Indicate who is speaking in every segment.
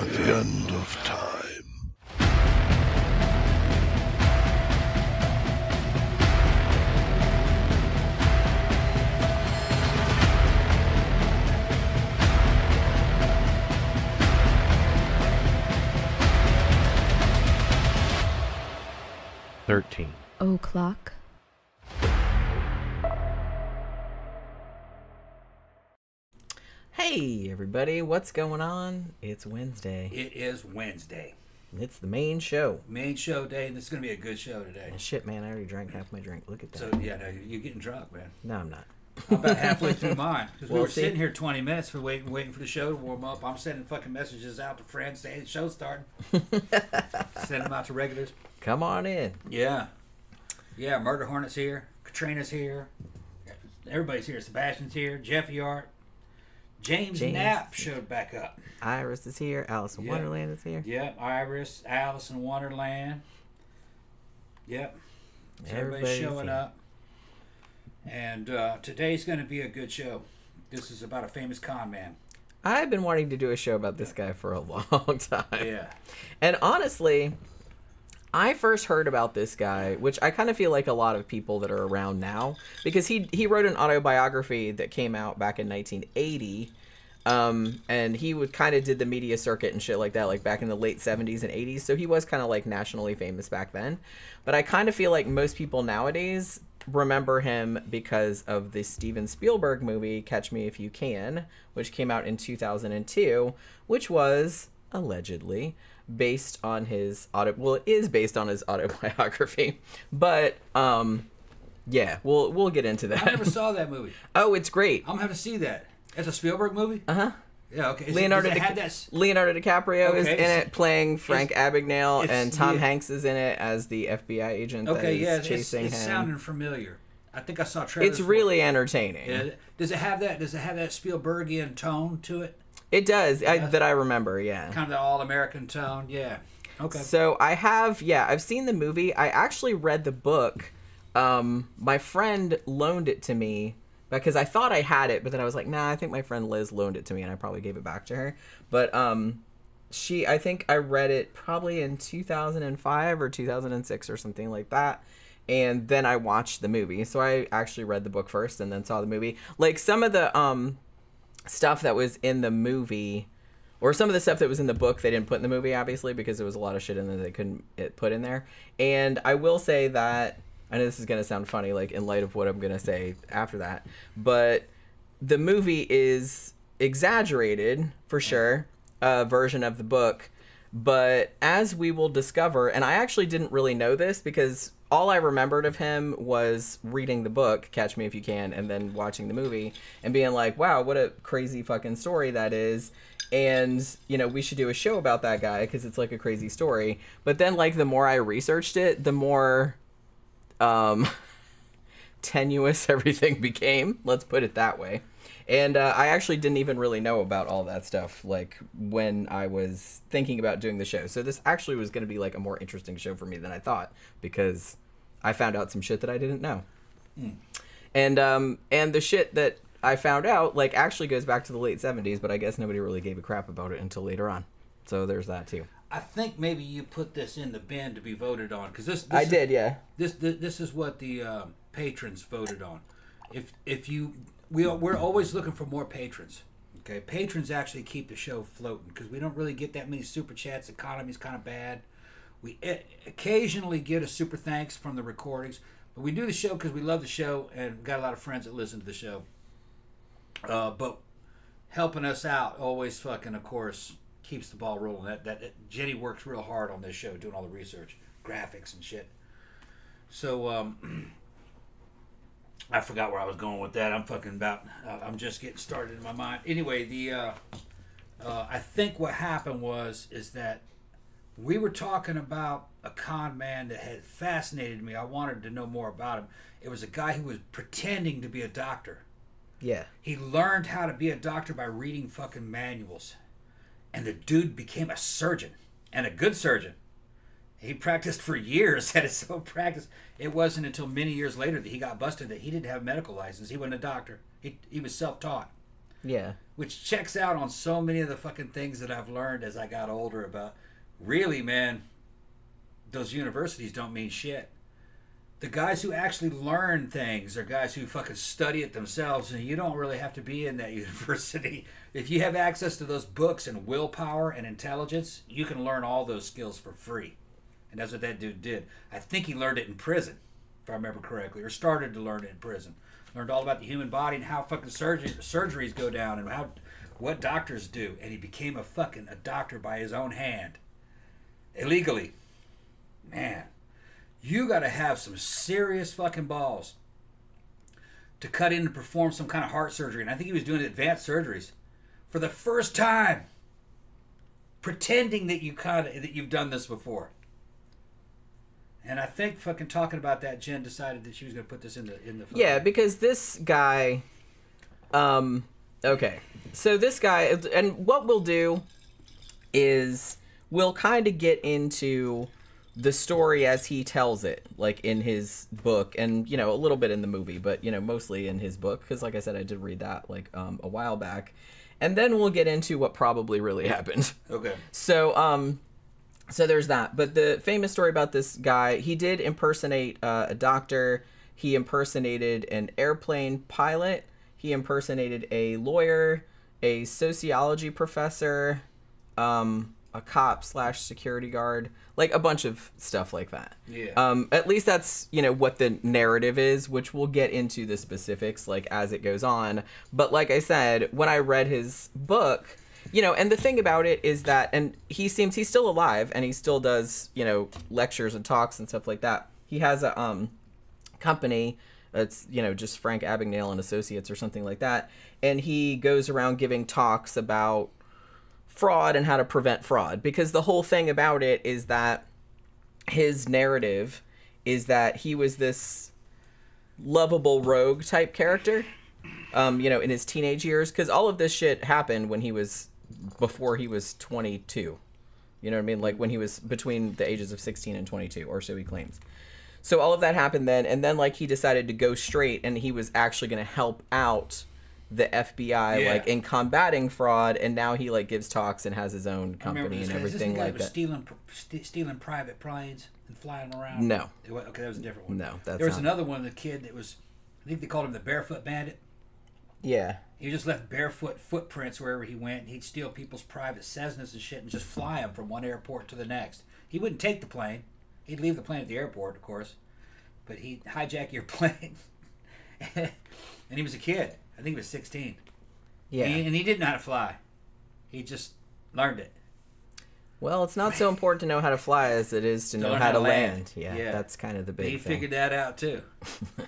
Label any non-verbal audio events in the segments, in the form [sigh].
Speaker 1: at the end of time.
Speaker 2: Thirteen.
Speaker 3: O'clock.
Speaker 4: Hey, everybody, what's going on? It's Wednesday.
Speaker 5: It is Wednesday.
Speaker 4: It's the main show.
Speaker 5: Main show day, and this is going to be a good show today.
Speaker 4: And shit, man, I already drank half my drink. Look at that.
Speaker 5: So, yeah, no, you're getting drunk, man.
Speaker 4: no, I'm not.
Speaker 5: I'm about halfway through [laughs] mine. Because we
Speaker 4: Well,
Speaker 5: were
Speaker 4: see-
Speaker 5: sitting here 20 minutes for waiting, waiting for the show to warm up. I'm sending fucking messages out to friends saying the show's starting. [laughs] Send them out to regulars.
Speaker 4: Come on in.
Speaker 5: Yeah. Yeah, Murder Hornet's here. Katrina's here. Everybody's here. Sebastian's here. Jeffy Art. James,
Speaker 4: James.
Speaker 5: Knapp showed back up.
Speaker 4: Iris is here. Alice in
Speaker 5: Yeah.
Speaker 4: Wonderland is here.
Speaker 5: Yep, Iris, Alice in Wonderland. Yep. So everybody's
Speaker 4: Everybody's
Speaker 5: showing
Speaker 4: here.
Speaker 5: up. And uh, today's going to be a good show. This is about a famous con man.
Speaker 4: I've been wanting to do a show about this guy for a [laughs] long time.
Speaker 5: Yeah.
Speaker 4: And honestly, I first heard about this guy, which I kind of feel like a lot of people that are around now, because he he wrote an autobiography that came out back in 1980. Um, and he would kind of did the media circuit and shit like that, like back in the late 70s and 80s. So he was kind of like nationally famous back then. But I kind of feel like most people nowadays remember him because of the Steven Spielberg movie Catch Me If You Can, which came out in 2002, which was allegedly based on his auto well it is based on his autobiography [laughs] but um yeah we'll we'll get into that.
Speaker 5: I never saw that movie. [laughs]
Speaker 4: oh it's great
Speaker 5: I'm going to have to see that. It's a Spielberg movie?
Speaker 4: uh-huh
Speaker 5: Yeah, okay. Is
Speaker 4: leonardo
Speaker 5: it, it
Speaker 4: Di-
Speaker 5: that
Speaker 4: leonardo dicaprio is in it playing frank abagnale
Speaker 5: it's-
Speaker 4: and tom
Speaker 5: yeah.
Speaker 4: hanks is in it as the fbi agent that
Speaker 5: Okay,
Speaker 4: is
Speaker 5: yeah, it's,
Speaker 4: chasing
Speaker 5: it's
Speaker 4: him
Speaker 5: sounding familiar. I think I saw trailers.
Speaker 4: it's really entertaining.
Speaker 5: Yeah. Does it have that? Does it have that Spielbergian tone to it?
Speaker 4: It does I, that i remember yeah
Speaker 5: Kind of the all-American tone. Yeah. Okay.
Speaker 4: So I have, yeah, I've seen the movie. I actually read the book. Um, my friend loaned it to me because I thought I had it, but then I was like, nah, I think my friend Liz loaned it to me, and I probably gave it back to her. But um, she, I think I read it probably in 2005 or 2006 or something like that. And then I watched the movie. So I actually read the book first and then saw the movie. Like some of the um stuff that was in the movie or some of the stuff that was in the book they didn't put in the movie obviously because there was a lot of shit in there they couldn't put in there. And i will say that i know this is going to sound funny like in light of what i'm going to say after that but the movie is exaggerated for sure a version of the book but as we will discover and i actually didn't really know this because all i remembered of him was reading the book catch me if you can and then watching the movie and being like wow what a crazy fucking story that is. And you know we should do a show about that guy because it's like a crazy story. But then like the more i researched it the more um [laughs] tenuous [laughs] everything became let's put it that way and uh, i actually didn't even really know about all that stuff like when i was thinking about doing the show. So this actually was going to be like a more interesting show for me than i thought because i found out some shit that i didn't know. And um and the shit that i found out like actually goes back to the late 70s but i guess nobody really gave a crap about it until later on. So there's that too.
Speaker 5: I think maybe you put this in the bin to be voted on because this, this.
Speaker 4: i
Speaker 5: is-
Speaker 4: did yeah.
Speaker 5: This this, this is what the um, patrons voted on. If if you we are, we're always looking for more patrons. Okay, patrons actually keep the show floating because we don't really get that many super chats. Economy's kind of bad. We e- occasionally get a super thanks from the recordings, but we do the show because we love the show and got a lot of friends that listen to the show. Uh, but helping us out always fucking, of course, keeps the ball rolling. That, that that Jenny works real hard on this show, doing all the research, graphics and shit. So um, [clears throat] I forgot where I was going with that. I'm fucking about. Uh, I'm just getting started in my mind. Anyway, the uh, uh, I think what happened was is that we were talking about a con man that had fascinated me. I wanted to know more about him. It was a guy who was pretending to be a doctor.
Speaker 4: yeah
Speaker 5: He learned how to be a doctor by reading fucking manuals. And the dude became a surgeon and a good surgeon. He practiced for years, [laughs] had his own practice. It wasn't until many years later that he got busted that he didn't have a medical license. He wasn't a doctor. He, he was self taught.
Speaker 4: yeah
Speaker 5: which checks out on so many of the fucking things that I've learned as I got older about. Really, man, those universities don't mean shit. The guys who actually learn things are guys who fucking study it themselves, and you don't really have to be in that [laughs] university. If you have access to those books and willpower and intelligence, you can learn all those skills for free. And that's what that dude did. I think he learned it in prison, if I remember correctly, or started to learn it in prison. Learned all about the human body and how fucking surgery, surgeries go down and how what doctors do. And he became a fucking a doctor by his own hand, illegally. Man, you got to have some serious fucking balls to cut in and perform some kind of heart surgery. And I think he was doing advanced surgeries for the first time, pretending that you kind of that you've done this before. And I think fucking talking about that, Jen decided that she was going to put this in the in the. fucking-
Speaker 4: Yeah, because this guy um okay. So this guy and what we'll do is we'll kind of get into the story as he tells it like in his book and you know a little bit in the movie but you know mostly in his book because like i said i did read that like um, a while back and then we'll get into what probably really [laughs] happened
Speaker 5: Okay.
Speaker 4: so um so there's that. But the famous story about this guy he did impersonate uh, a doctor. He impersonated an airplane pilot. He impersonated a lawyer a sociology professor um a cop slash security guard like a bunch of stuff like that.
Speaker 5: Yeah.
Speaker 4: um at least that's you know what the narrative is which we'll get into the specifics like as it goes on. But like i said when i read his book you know and the thing about it is that and he seems he's still alive and he still does you know lectures and talks and stuff like that. He has a um company it's you know just frank abagnale and associates or something like that. And he goes around giving talks about fraud and how to prevent fraud. Because the whole thing about it is that his narrative is that he was this lovable rogue type character um you know in his teenage years. Cuz all of this shit happened when he was before he was 22 you know what i mean like when he was between the ages of 16 and 22 or so he claims so all of that happened then and then like he decided to go straight and he was actually going to help out the FBI
Speaker 5: Yeah.
Speaker 4: like in combating fraud and now he like gives talks and has his own company
Speaker 5: this
Speaker 4: and
Speaker 5: guy. This
Speaker 4: everything
Speaker 5: guy
Speaker 4: like
Speaker 5: that was
Speaker 4: that.
Speaker 5: stealing pr- st- stealing private planes and flying around?
Speaker 4: No.
Speaker 5: It Okay, that was a different one.
Speaker 4: No, that's
Speaker 5: there was
Speaker 4: not-
Speaker 5: another one. The kid that was, I think they called him the Barefoot Bandit.
Speaker 4: Yeah.
Speaker 5: He just left barefoot footprints wherever he went. and He'd steal people's private Cessnas and shit and just fly them from one airport to the next. He wouldn't take the plane. He'd leave the plane at the airport, of course, but he'd hijack your [laughs] plane. and he was a kid. I think he was 16.
Speaker 4: Yeah.
Speaker 5: And, and he didn't know how to fly. He just learned it.
Speaker 4: Well, it's not so important to know how to fly as it is to know how, to land. Yeah,
Speaker 5: Yeah.
Speaker 4: that's kind of the big
Speaker 5: he
Speaker 4: thing.
Speaker 5: figured that out too.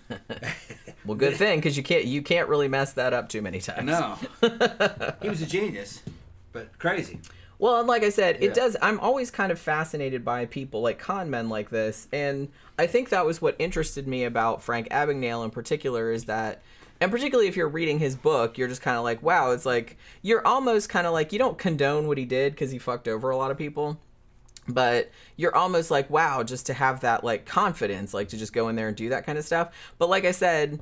Speaker 5: [laughs]
Speaker 4: well, good thing because you can't you can't really mess that up too many times.
Speaker 5: No, [laughs] he was a genius, but crazy.
Speaker 4: Well, and like I said,
Speaker 5: Yeah.
Speaker 4: it does. I'm always kind of fascinated by people like con men like this, and I think that was what interested me about Frank Abagnale in particular is that, and particularly if you're reading his book, you're just kind of like, wow, it's like you're almost kind of like you don't condone what he did because he fucked over a lot of people, but you're almost like, wow, just to have that like confidence, like to just go in there and do that kind of stuff. But like I said,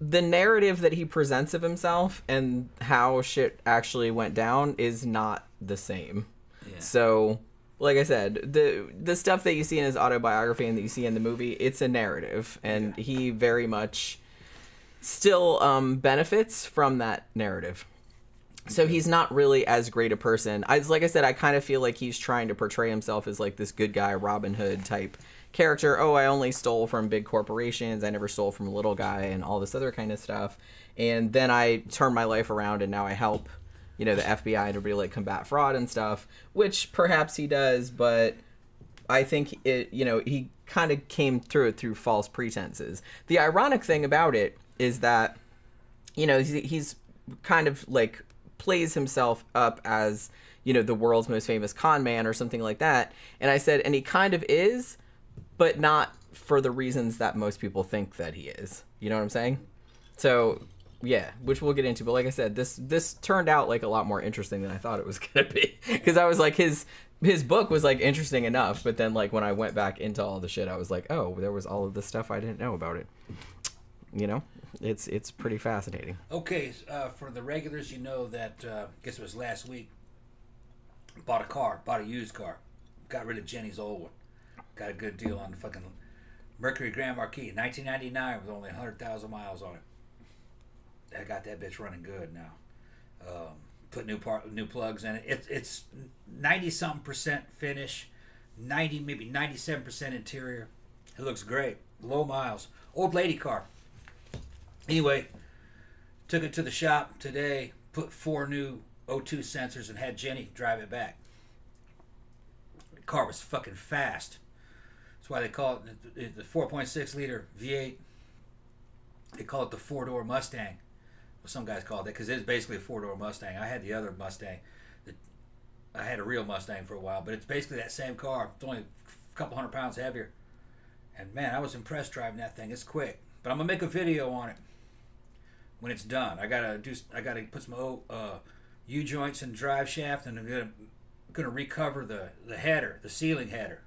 Speaker 4: the narrative that he presents of himself and how shit actually went down is not the same.
Speaker 5: Yeah.
Speaker 4: So, like I said, the the stuff that you see in his autobiography and that you see in the movie, it's a narrative, and he very much still um, benefits from that narrative. So he's not really as great a person. I like I said, I kind of feel like he's trying to portray himself as like this good guy, Robin Hood type character. Oh, I only stole from big corporations. I never stole from a little guy, and all this other kind of stuff. And then I turn my life around, and now I help, you know, the FBI to really like combat fraud and stuff. Which perhaps he does, but I think it, you know, he kind of came through it through false pretenses. The ironic thing about it is that, you know, he's, he's kind of like plays himself up as, you know, the world's most famous con man or something like that. And I said, and he kind of is, but not for the reasons that most people think that he is. You know what I'm saying? So yeah, which we'll get into. But like I said, this this turned out like a lot more interesting than I thought it was [laughs] gonna be. Because I was like his his book was like interesting enough, but then like when I went back into all the shit, I was like, oh, there was all of this stuff I didn't know about it. you know, it's it's pretty fascinating.
Speaker 5: Okay, uh, for the regulars, you know that uh, I guess it was last week. Bought a car, bought a used car, got rid of Jenny's old one. Got a good deal on the fucking Mercury Grand Marquis, 1999, with only 100,000 miles on it. I got that bitch running good now. Um, put new part, new plugs in it. it it's 90 something percent finish, 90 maybe 97 percent interior. It looks great. Low miles. Old lady car. Anyway, took it to the shop today, put four new O2 sensors, and had Jenny drive it back. The car was fucking fast. That's why they call it the 4.6 liter V8. They call it the four door Mustang. Well, some guys call it that because it's basically a four door Mustang. I had the other Mustang. I had a real Mustang for a while, but it's basically that same car. It's only a couple hundred pounds heavier. And man, I was impressed driving that thing. It's quick, but I'm gonna make a video on it when it's done. I gotta do. I gotta put some uh, U joints and drive shaft, and I'm gonna gonna recover the the header, the ceiling header.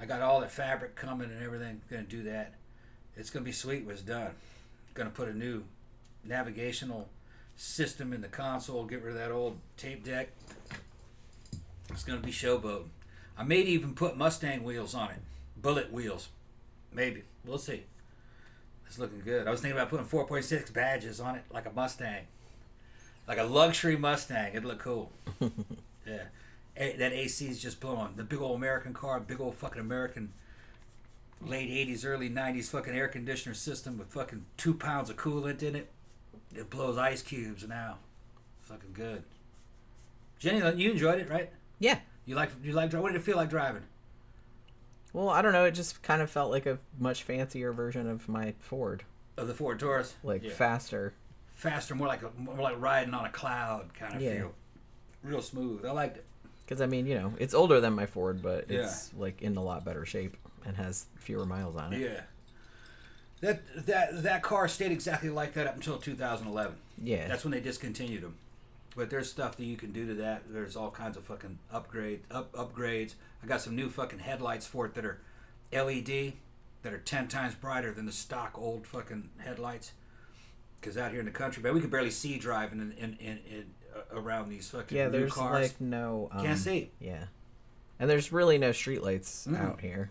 Speaker 5: I got all the fabric coming and everything. Gonna do that. It's gonna be sweet when it's done. Gonna put a new navigational system in the console. Get rid of that old tape deck. It's gonna be showboat. I may even put Mustang wheels on it, bullet wheels, maybe. We'll see. It's looking good. I was thinking about putting 4.6 badges on it, like a Mustang, like a luxury Mustang. It'd look cool. [laughs] yeah, A- that AC is just blowing. The big old American car, big old fucking American, late 80s, early 90s fucking air conditioner system with fucking two pounds of coolant in it. It blows ice cubes now. Fucking good. Jenny, you enjoyed it, right?
Speaker 4: Yeah.
Speaker 5: You like you like dri- what did it feel like driving?
Speaker 4: Well, I don't know. It just kind of felt like a much fancier version of my Ford,
Speaker 5: Of the Ford Taurus,
Speaker 4: like
Speaker 5: Yeah.
Speaker 4: faster.
Speaker 5: faster, more like a, more like riding on a cloud kind of
Speaker 4: Yeah.
Speaker 5: feel. Real smooth. I liked it.
Speaker 4: Because I mean, you know, it's older than my Ford, but it's like in a lot better shape and has fewer miles on it.
Speaker 5: Yeah. That that that car stayed exactly like that up until 2011.
Speaker 4: Yeah.
Speaker 5: That's when they discontinued them. But there's stuff that you can do to that. There's all kinds of fucking upgrade up upgrades. I got some new fucking headlights for it that are LED that are 10 times brighter than the stock old fucking headlights. Because out here in the country, man, we can barely see driving in, in, in, in uh, around these fucking
Speaker 4: yeah,
Speaker 5: new
Speaker 4: there's
Speaker 5: cars.
Speaker 4: like no. Um,
Speaker 5: Can't see.
Speaker 4: Yeah. And there's really no streetlights
Speaker 5: Mm.
Speaker 4: out here.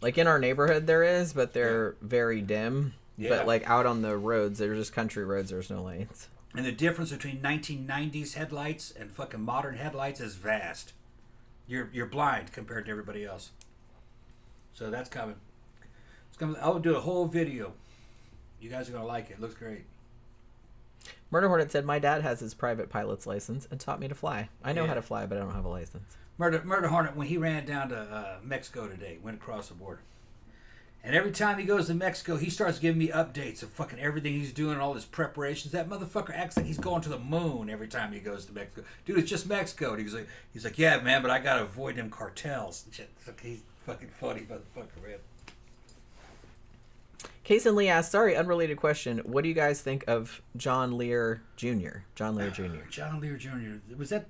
Speaker 4: Like in our neighborhood, there is, but they're very dim.
Speaker 5: Yeah.
Speaker 4: But like out on the roads, they're just country roads. There's no lights.
Speaker 5: And the difference between 1990s headlights and fucking modern headlights is vast. You're you're blind compared to everybody else. So that's coming. It's coming. I'll do a whole video. You guys are gonna like it. it looks great.
Speaker 4: Murder Hornet said, "My dad has his private pilot's license and taught me to fly. I know
Speaker 5: Yeah.
Speaker 4: how to fly, but I don't have a license."
Speaker 5: Murder Murder Hornet when he ran down to uh, Mexico today, went across the border. And every time he goes to Mexico, he starts giving me updates of fucking everything he's doing and all his preparations. That motherfucker acts like he's going to the moon every time he goes to Mexico. Dude, it's just Mexico. And he's like, he's like, yeah, man, but I gotta avoid them cartels. and [laughs] shit. Fuck, He's fucking funny, motherfucker, man.
Speaker 4: Case and Lee asked, "Sorry, unrelated question. What do you guys think of John Lear Jr.? John Lear [sighs] Jr.
Speaker 5: John Lear Jr. Was that?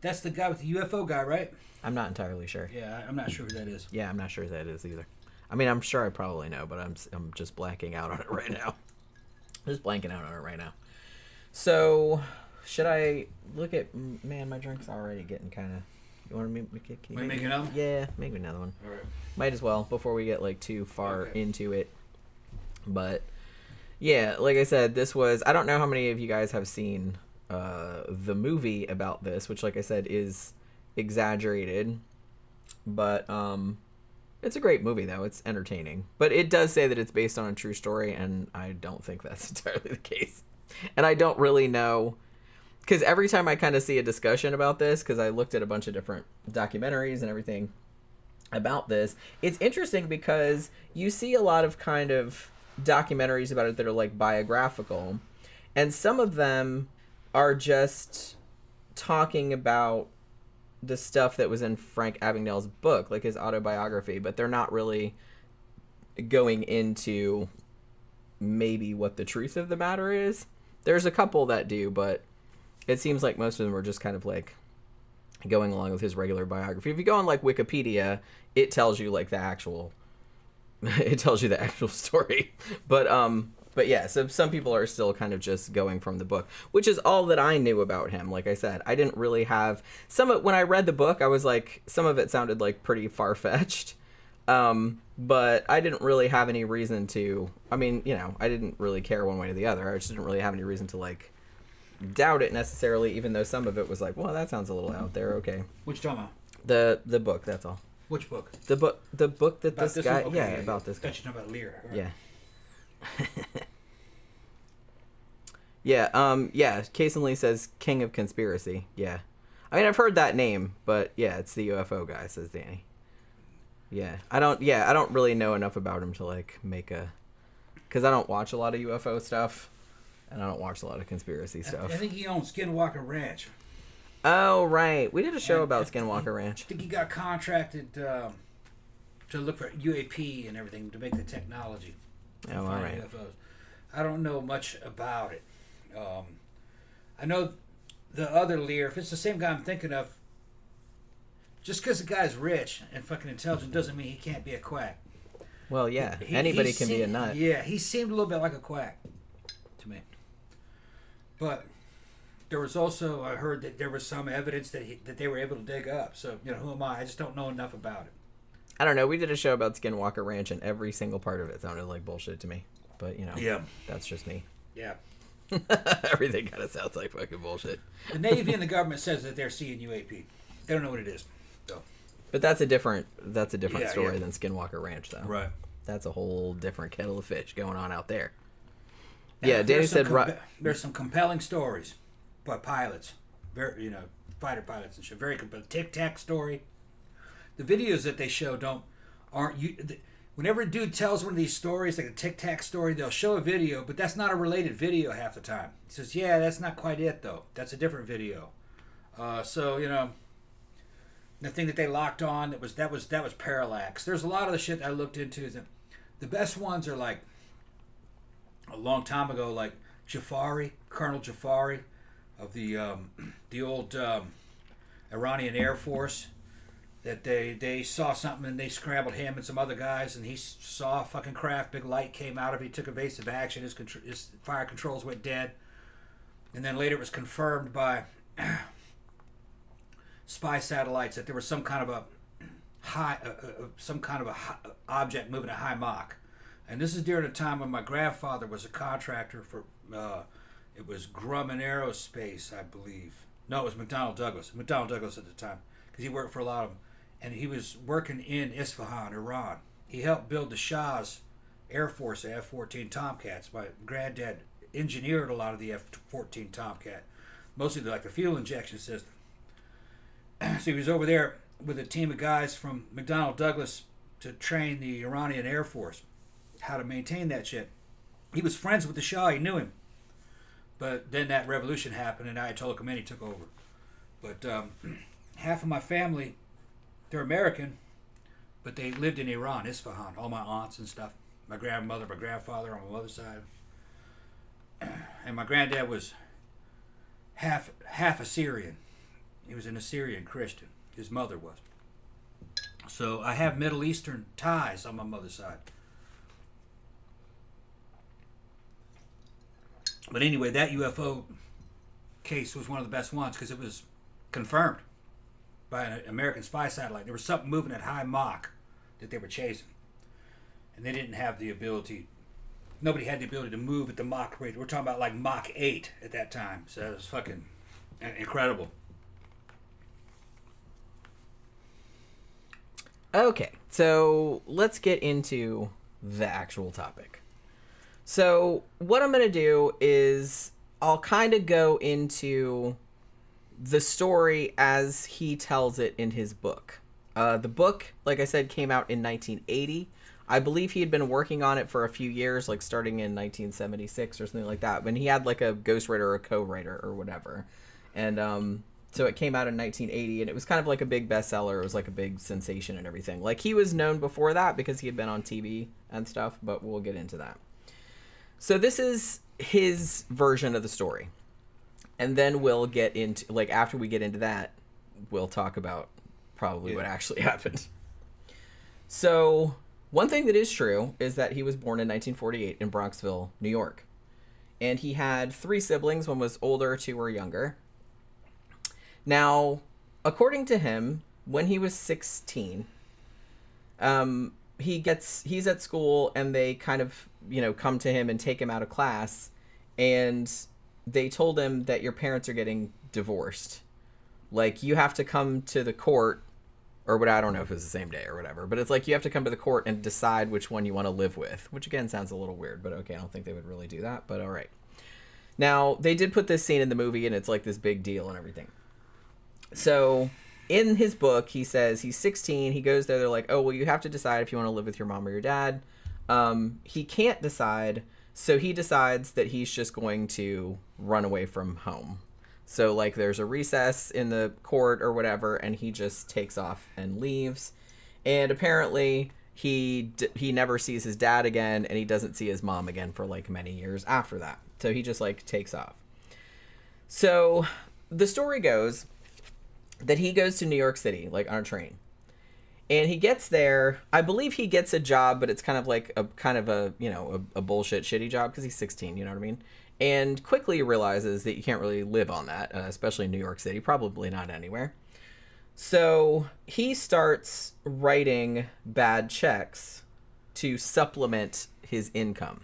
Speaker 5: That's the guy with the UFO guy, right?
Speaker 4: I'm not entirely sure.
Speaker 5: Yeah, I'm not sure who that is.
Speaker 4: Yeah, I'm not sure who that is either. I mean, I'm sure I probably know, but I'm I'm just blanking out on it [laughs] right now. just blanking out on it right now. So, should I look at? Man, my drink's already getting kind of. You want to make? Can you
Speaker 5: We
Speaker 4: make
Speaker 5: another one?
Speaker 4: Yeah, make another one.
Speaker 5: All right.
Speaker 4: Might as well before we get like too far
Speaker 5: Okay.
Speaker 4: into it. But yeah, like I said, this was I don't know how many of you guys have seen uh the movie about this, which like I said is exaggerated. But um it's a great movie though. It's entertaining. But it does say that it's based on a true story and I don't think that's [laughs] entirely the case. And I don't really know cuz every time I kind of see a discussion about this cuz I looked at a bunch of different documentaries and everything about this. It's interesting because you see a lot of kind of documentaries about it that are like biographical, and some of them are just talking about the stuff that was in Frank Abagnale's book, like his autobiography, but they're not really going into maybe what the truth of the matter is. There's a couple that do, but it seems like most of them are just kind of like going along with his regular biography. If you go on like Wikipedia, it tells you like the actual [laughs] it tells you the actual [laughs] story. But um but yeah, so some people are still kind of just going from the book, which is all that I knew about him. Like I said, I didn't really have some of when I read the book, I was like some of it sounded like pretty far-fetched. [laughs] Um but I didn't really have any reason to I mean, you know, I didn't really care one way or the other. I just didn't really have any reason to like doubt it necessarily even though some of it was like, well, that sounds a little out there. Okay.
Speaker 5: Which drama?
Speaker 4: The the book, that's all.
Speaker 5: Which book?
Speaker 4: The book the book that
Speaker 5: About
Speaker 4: this,
Speaker 5: this
Speaker 4: guy?
Speaker 5: Okay,
Speaker 4: yeah, about this guy.
Speaker 5: Thought you talking about Lear. Right.
Speaker 4: Yeah. [laughs] yeah, um yeah, Case and Lee says King of Conspiracy. Yeah. I mean I've heard that name, but yeah, it's the UFO guy, says Danny. Yeah. I don't yeah, I don't really know enough about him to like make a cuz I don't watch a lot of UFO stuff and I don't watch a lot of conspiracy stuff.
Speaker 5: I think he owns Skinwalker Ranch.
Speaker 4: Oh, right. We did a show
Speaker 5: And-
Speaker 4: about Skinwalker Ranch.
Speaker 5: I think he got contracted um, to look for UAP and everything to make the technology.
Speaker 4: Oh, all right.
Speaker 5: UFOs. I don't know much about it. Um, I know the other Lear. If it's the same guy I'm thinking of, just because the guy's rich and fucking intelligent doesn't mean he can't be a quack.
Speaker 4: Well, yeah.
Speaker 5: He-
Speaker 4: Anybody
Speaker 5: he
Speaker 4: can be a nut.
Speaker 5: Yeah, he seemed a little bit like a quack to me. But there was also I heard that there was some evidence that he, that they were able to dig up. So you know, who am I? I just don't know enough about it.
Speaker 4: I don't know. We did a show about Skinwalker Ranch and every single part of it sounded like bullshit to me. But, you know,
Speaker 5: Yeah,
Speaker 4: that's just me.
Speaker 5: yeah. [laughs]
Speaker 4: Everything kind of sounds like fucking bullshit.
Speaker 5: The Navy and the government says that they're seeing UAP. They don't know what it is. So
Speaker 4: But that's a different that's a different
Speaker 5: Yeah,
Speaker 4: story
Speaker 5: yeah.
Speaker 4: than Skinwalker Ranch though.
Speaker 5: right.
Speaker 4: That's a whole different kettle of fish going on out there.
Speaker 5: And
Speaker 4: Yeah, Danny said
Speaker 5: compa- there's some compelling stories by pilots, very you know fighter pilots and shit. Very compelling. Tic Tac story. The videos that they show don't aren't you. Whenever a dude tells one of these stories, like a Tic Tac story, they'll show a video, but that's not a related video half the time. He says, "Yeah, that's not quite it though. That's a different video." Uh, so you know. The thing that they locked on that was that was that was parallax. There's a lot of the shit I looked into. That the best ones are like a long time ago, like Jafari, Colonel Jafari of the um, [clears throat] the old um, Iranian Air Force. That they they saw something and they scrambled him and some other guys and he saw a fucking craft. Big light came out of it. He took evasive action. His contr- his fire controls went dead. And then later it was confirmed by [clears throat] spy satellites that there was some kind of a high, uh, uh, uh, some kind of a hi- object moving at high Mach. And this is during a time when my grandfather was a contractor for, uh, it was Grumman Aerospace, I believe. No, it was McDonnell Douglas. McDonnell Douglas at the time, because he worked for a lot of them. And he was working in Isfahan, Iran. He helped build the Shah's Air Force F 14 Tomcats. My granddad engineered a lot of the F 14 Tomcat, mostly like the fuel injection system. [clears throat] so he was over there with a team of guys from McDonnell Douglas to train the Iranian Air Force how to maintain that shit. He was friends with the Shah. He knew him. But then that revolution happened and Ayatollah Khomeini took over. But um, [clears throat] half of my family, they're American, but they lived in Iran, Isfahan. All my aunts and stuff. My grandmother, my grandfather on my mother's side. And my granddad was half half Assyrian. He was an Assyrian Christian. His mother was. So I have Middle Eastern ties on my mother's side. But anyway, that UFO case was one of the best ones because it was confirmed by an American spy satellite. There was something moving at high Mach that they were chasing. And they didn't have the ability, nobody had the ability to move at the Mach rate. We're talking about like Mach 8 at that time. So it was fucking incredible.
Speaker 4: Okay, so let's get into the actual topic. So, what I'm going to do is I'll kind of go into the story as he tells it in his book. Uh, the book, like I said, came out in 1980. I believe he had been working on it for a few years, like starting in 1976 or something like that. When he had like a ghostwriter or a co-writer or whatever, and um, so it came out in 1980, and it was kind of like a big bestseller. It was like a big sensation and everything. Like he was known before that because he had been on TV and stuff, but we'll get into that. So this is his version of the story. And then we'll get into like after we get into that, we'll talk about probably what actually [laughs] happened. So one thing that is true is that he was born in 1948 in Bronxville, New York. And he had three siblings. One was older, two were younger. Now, according to him, when he was 16, um, he gets he's at school and they kind of you know come to him and take him out of class, and they told him that your parents are getting divorced. Like you have to come to the court or what I don't know if it's the same day or whatever, but it's like you have to come to the court and decide which one you want to live with, which again sounds a little weird, but okay, I don't think they would really do that, but all right. Now, they did put this scene in the movie and it's like this big deal and everything. So, in his book, he says he's 16, he goes there, they're like, "Oh, well you have to decide if you want to live with your mom or your dad." Um, he can't decide, so he decides that he's just going to run away from home. So like there's a recess in the court or whatever, and he just takes off and leaves. And apparently he he never sees his dad again, and he doesn't see his mom again for like many years after that. So he just like takes off. So the story goes that he goes to New York City like on a train. And he gets there. I believe he gets a job, but it's kind of like a kind of a you know a, a bullshit shitty job because he's 16. You know what I mean? and quickly realizes that you can't really live on that, uh, especially in New York City, probably not anywhere. So he starts writing bad checks to supplement his income.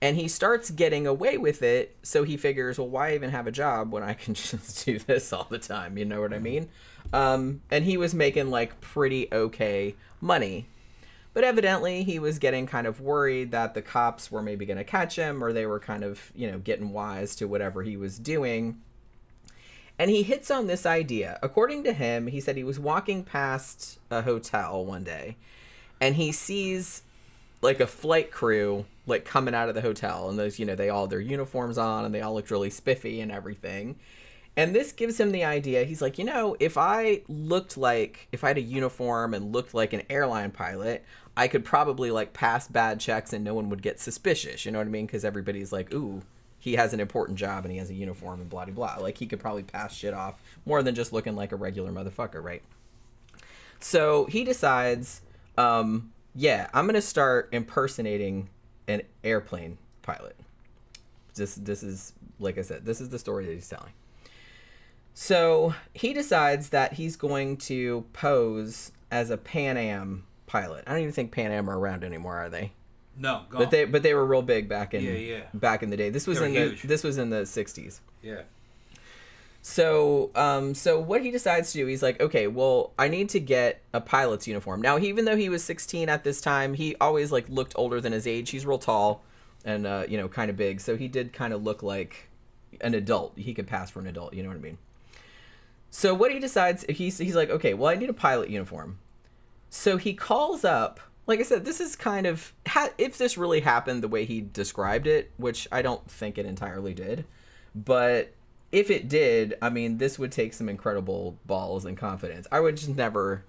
Speaker 4: And he starts getting away with it, so he figures, well, why even have a job when I can [laughs] just do this all the time? You know what I mean? Um, and he was making like pretty okay money but evidently, he was getting kind of worried that the cops were maybe going to catch him or they were kind of, you know, getting wise to whatever he was doing. And he hits on this idea. According to him, he said he was walking past a hotel one day and he sees like a flight crew like coming out of the hotel and those, you know, they all their uniforms on and they all looked really spiffy and everything. And this gives him the idea. He's like, you know, if I looked like, if I had a uniform and looked like an airline pilot, I could probably like pass bad checks and no one would get suspicious. You know what I mean? Because everybody's like, ooh, he has an important job and he has a uniform and blah blah blah. Like he could probably pass shit off more than just looking like a regular motherfucker, right? So he decides, um, yeah, I'm gonna start impersonating an airplane pilot. This this is like I said, this is the story that he's telling. So he decides that he's going to pose as a Pan Am pilot. I don't even think Pan Am are around anymore, are they?
Speaker 5: No, go
Speaker 4: But they but they were real big back in
Speaker 5: Yeah, yeah.
Speaker 4: back in the day. This was in
Speaker 5: were
Speaker 4: the
Speaker 5: huge.
Speaker 4: this was in the 60s.
Speaker 5: yeah.
Speaker 4: So, um, so what he decides to do, he's like, okay, well, I need to get a pilot's uniform. Now, even though he was 16 at this time, he always like looked older than his age. He's real tall and uh, you know, kind of big, so he did kind of look like an adult. He could pass for an adult. You know what I mean? So what he decides, he's he's like, okay, well, I need a pilot uniform. So he calls up. Like I said, this is kind of ha- if this really happened the way he described it, which I don't think it entirely did, but if it did, I mean, this would take some incredible balls and confidence. I would just never.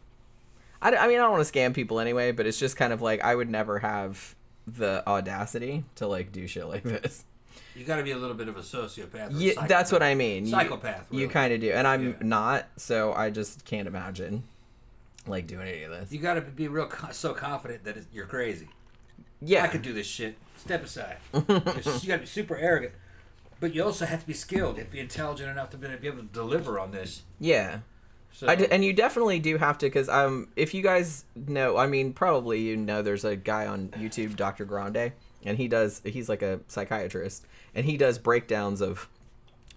Speaker 4: I, I mean, I don't want to scam people anyway, but it's just kind of like I would never have the audacity to like do shit like [laughs] this.
Speaker 5: You got to be a little bit of a sociopath. A
Speaker 4: Yeah, that's what. I mean. You-
Speaker 5: Psychopath.
Speaker 4: You,
Speaker 5: really.
Speaker 4: kind of do, and I'm
Speaker 5: Yeah.
Speaker 4: not, so I just can't imagine like doing any of this.
Speaker 5: You got to be real co- so confident that you're crazy.
Speaker 4: yeah,
Speaker 5: I could do this shit. Step aside. you got to be super arrogant, but you also have to be skilled. You have to be intelligent enough to be able to deliver on this.
Speaker 4: yeah.
Speaker 5: So
Speaker 4: I d- and you definitely do have to, because um, if you guys know, I mean, probably you know, there's a guy on YouTube, Dr. Grande, and he does, he's like a psychiatrist, and he does breakdowns of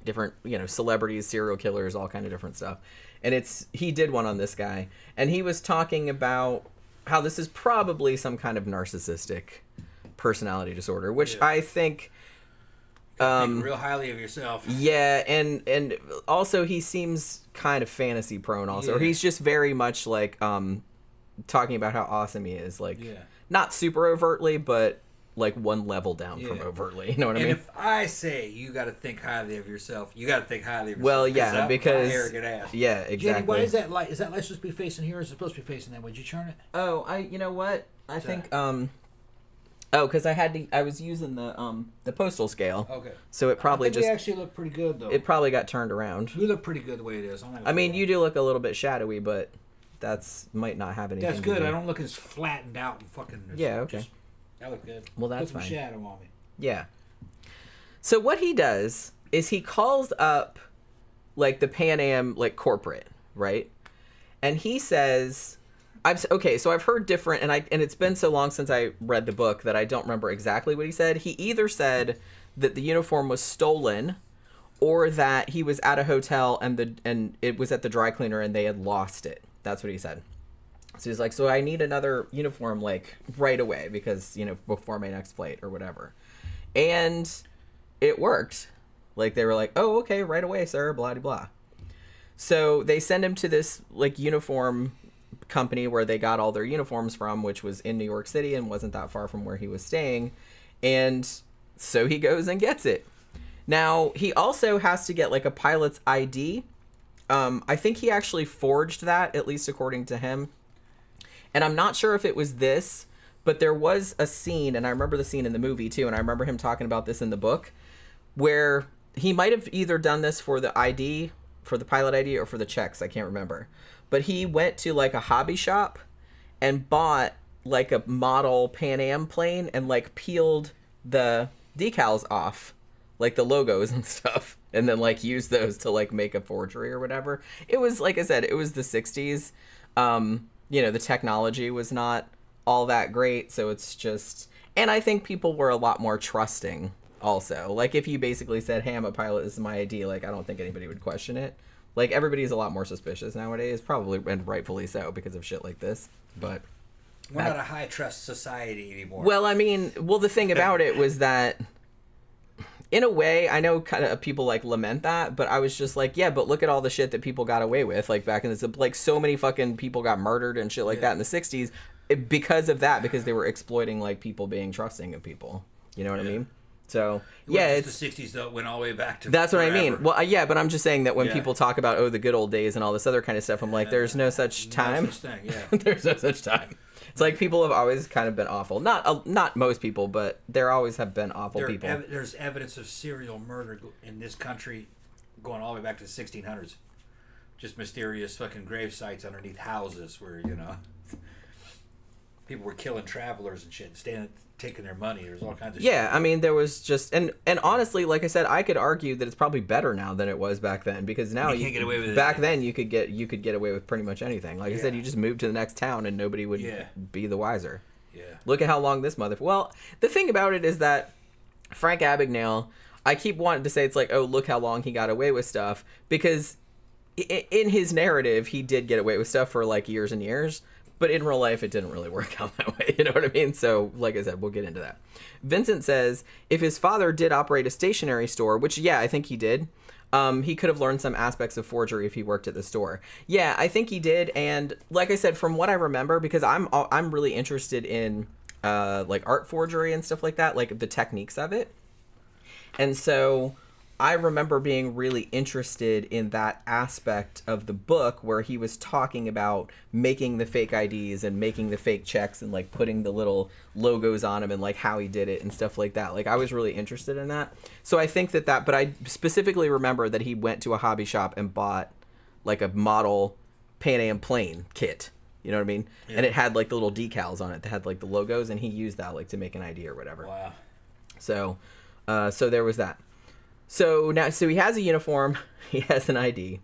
Speaker 4: different, you know, celebrities, serial killers, all kind of different stuff. And it's he did one on this guy, and he was talking about how this is probably some kind of narcissistic personality disorder, which
Speaker 5: Yeah.
Speaker 4: I think
Speaker 5: um, real highly of yourself.
Speaker 4: yeah, and and also he seems kind of fantasy prone also.
Speaker 5: Yeah.
Speaker 4: he's just very much like um talking about how awesome he is, like
Speaker 5: Yeah.
Speaker 4: not super overtly, but like one level down from overtly. You know what I
Speaker 5: and
Speaker 4: mean?
Speaker 5: if I say you got to think highly of yourself, you got to think highly of yourself.
Speaker 4: Well,
Speaker 5: 'cause
Speaker 4: yeah,
Speaker 5: I'm
Speaker 4: because
Speaker 5: arrogant ass.
Speaker 4: yeah,
Speaker 5: Jenny,
Speaker 4: exactly.
Speaker 5: why is that light? Is that light supposed to be facing here? Or is it supposed to be facing that way? Did you turn it?
Speaker 4: Oh, I you know what? I
Speaker 5: What's
Speaker 4: think um oh, cuz I had to I was using the um the postal scale.
Speaker 5: Okay.
Speaker 4: So it probably
Speaker 5: I think
Speaker 4: just
Speaker 5: actually look pretty good though.
Speaker 4: it probably got turned around.
Speaker 5: You look pretty good the way it is. I'm
Speaker 4: I mean, you do look a little bit shadowy, but that's might not have anything.
Speaker 5: That's
Speaker 4: to
Speaker 5: good.
Speaker 4: do-
Speaker 5: I don't look as flattened out and fucking.
Speaker 4: Yeah, okay.
Speaker 5: just- that look good.
Speaker 4: Well, that's
Speaker 5: Put some
Speaker 4: fine.
Speaker 5: shadow on me.
Speaker 4: Yeah. So what he does is he calls up like the Pan Am like corporate, right? And he says I've okay, so I've heard different and I and it's been so long since I read the book that I don't remember exactly what he said. He either said that the uniform was stolen or that he was at a hotel and the and it was at the dry cleaner and they had lost it. That's what he said. So he's like, so I need another uniform like right away because you know before my next flight or whatever, and it worked. Like they were like, oh okay, right away, sir. Blah blah blah. So they send him to this like uniform company where they got all their uniforms from, which was in New York City and wasn't that far from where he was staying, and so he goes and gets it. Now he also has to get like a pilot's ID. Um, I think he actually forged that, at least according to him and I'm not sure if it was this, but there was a scene, and I remember the scene in the movie too, and I remember him talking about this in the book, where he might have either done this for the ID, for the pilot ID, or for the checks. I can't remember. But he went to like a hobby shop and bought like a model Pan Am plane and like peeled the decals off, like the logos and [laughs] stuff, and then like used those to like make a forgery or whatever. It was like I said, it was the 60s. Um, you know, the technology was not all that great, so it's just and I think people were a lot more trusting also. Like if you basically said, "Hey, I'm a pilot. This is my ID." Like I don't think anybody would question it. Like everybody's a lot more suspicious nowadays, probably and rightfully so because of shit like this. But
Speaker 5: We're not a high trust society anymore.
Speaker 4: well, I mean, well, the thing about it was that, in a way, I know kind of people like lament that, but I was just like, yeah, but look at all the shit that people got away with, like back in the like so many fucking people got murdered and shit like
Speaker 5: Yeah.
Speaker 4: that in the '60s because of that, because they were exploiting like people being trusting of people. You know what I mean? So
Speaker 5: It
Speaker 4: yeah, it's
Speaker 5: the '60s though. It went all the way back to.
Speaker 4: that's what I mean. Well, uh, yeah, but I'm just saying that when
Speaker 5: Yeah.
Speaker 4: people talk about oh the good old days and all this other kind of stuff, I'm like, there's no such
Speaker 5: No
Speaker 4: time.
Speaker 5: such thing, yeah. [laughs]
Speaker 4: There's no such time. It's like people have always kind of been awful. Not uh, not most people, but there always have been awful
Speaker 5: There-
Speaker 4: people.
Speaker 5: ev- there's evidence of serial murder in this country going all the way back to the 1600s. Just mysterious fucking grave sites underneath houses where, you know, [laughs] people were killing travelers and shit, staying, taking their money. There's all kinds of
Speaker 4: yeah,
Speaker 5: shit.
Speaker 4: I mean there was just and and honestly, like I said, I could argue that it's probably better now than it was back then because now
Speaker 5: You can't get away with it.
Speaker 4: Back then, you could get you could get away with pretty much anything. Like I said, you just moved to the next town and nobody would
Speaker 5: Yeah.
Speaker 4: be the wiser.
Speaker 5: Yeah.
Speaker 4: Look at how long this mother. Well, the thing about it is that Frank Abagnale, I keep wanting to say it's like, oh, look how long he got away with stuff because in his narrative he did get away with stuff for like years and years, but in real life it didn't really work [laughs] out that way. You know what I mean? So, like I said, we'll get into that. Vincent says if his father did operate a stationery store, which yeah, I think he did. Um, he could have learned some aspects of forgery if he worked at the store. Yeah, I think he did, and like I said, from what I remember, because I'm I'm really interested in uh, like art forgery and stuff like that, like the techniques of it. And so I remember being really interested in that aspect of the book where he was talking about making the fake IDs and making the fake checks and like putting the little logos on them and like how he did it and stuff like that. Like I was really interested in that. So I think that that, but I specifically remember that he went to a hobby shop and bought like a model Pan Am plane kit. You know what I mean? Yeah. And it had like the little decals on it that had like the logos, and he used that like to make an ID or whatever.
Speaker 5: Wow.
Speaker 4: So, uh, so there was that. So now, so he has a uniform, [laughs] he has an ID,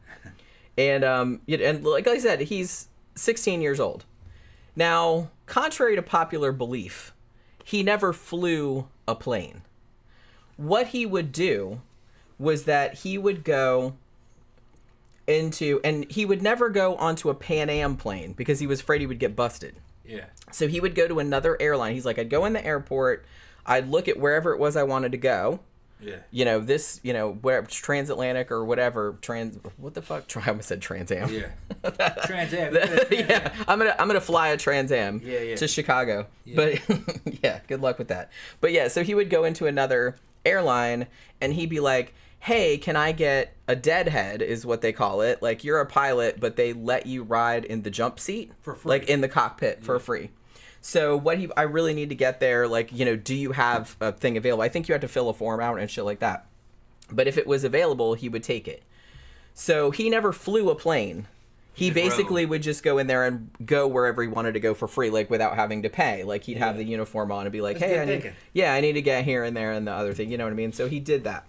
Speaker 4: and um, and like I said, he's 16 years old. Now, contrary to popular belief, he never flew a plane. What he would do was that he would go into, and he would never go onto a Pan Am plane because he was afraid he would get busted.
Speaker 5: Yeah.
Speaker 4: So he would go to another airline. He's like, I'd go in the airport, I'd look at wherever it was I wanted to go.
Speaker 5: Yeah.
Speaker 4: You know, this, you know, where transatlantic or whatever, trans, what the fuck? [laughs] I almost said Trans Am.
Speaker 5: Yeah. [laughs] Trans Am. [laughs]
Speaker 4: yeah, I'm gonna I'm gonna fly a Trans Am
Speaker 5: Yeah, yeah.
Speaker 4: to Chicago. But yeah, good luck with that. But yeah, so he would go into another airline and he'd be like, "Hey, can I get a deadhead?" Is what they call it. Like you're a pilot, but they let you ride in the jump seat
Speaker 5: For free.
Speaker 4: like in the cockpit for free. So what he I really need to get there, like you know, do you have a thing available? I think you had to fill a form out and shit like that. But if it was available, he would take it. So he never flew a plane. he basically would just go in there and go wherever he wanted to go for free, like without having to pay. Like he'd have the uniform on and be like,
Speaker 5: That's
Speaker 4: "Hey, I need, yeah, I need to get here and there and the other thing." You know what I mean? So he did that.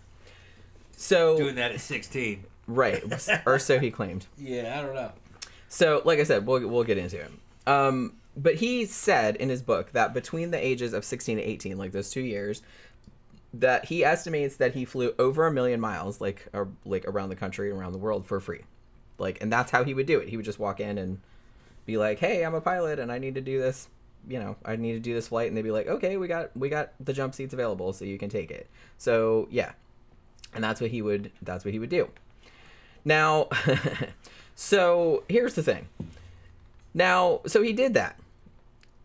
Speaker 4: So
Speaker 5: Doing that at 16.
Speaker 4: right, [laughs] or so he claimed.
Speaker 5: Yeah, I don't know.
Speaker 4: So, like I said, we'll we'll get into it. Um, but he said in his book that between the ages of 16 and 18, like those two years, that he estimates that he flew over a million miles, like or, like around the country and around the world for free, like, and that's how he would do it. He would just walk in and be like, "Hey, I'm a pilot, and I need to do this. You know, I need to do this flight," and they'd be like, "Okay, we got we got the jump seats available, so you can take it." So yeah, and that's what he would that's what he would do. Now, [laughs] so here's the thing. Now, so he did that.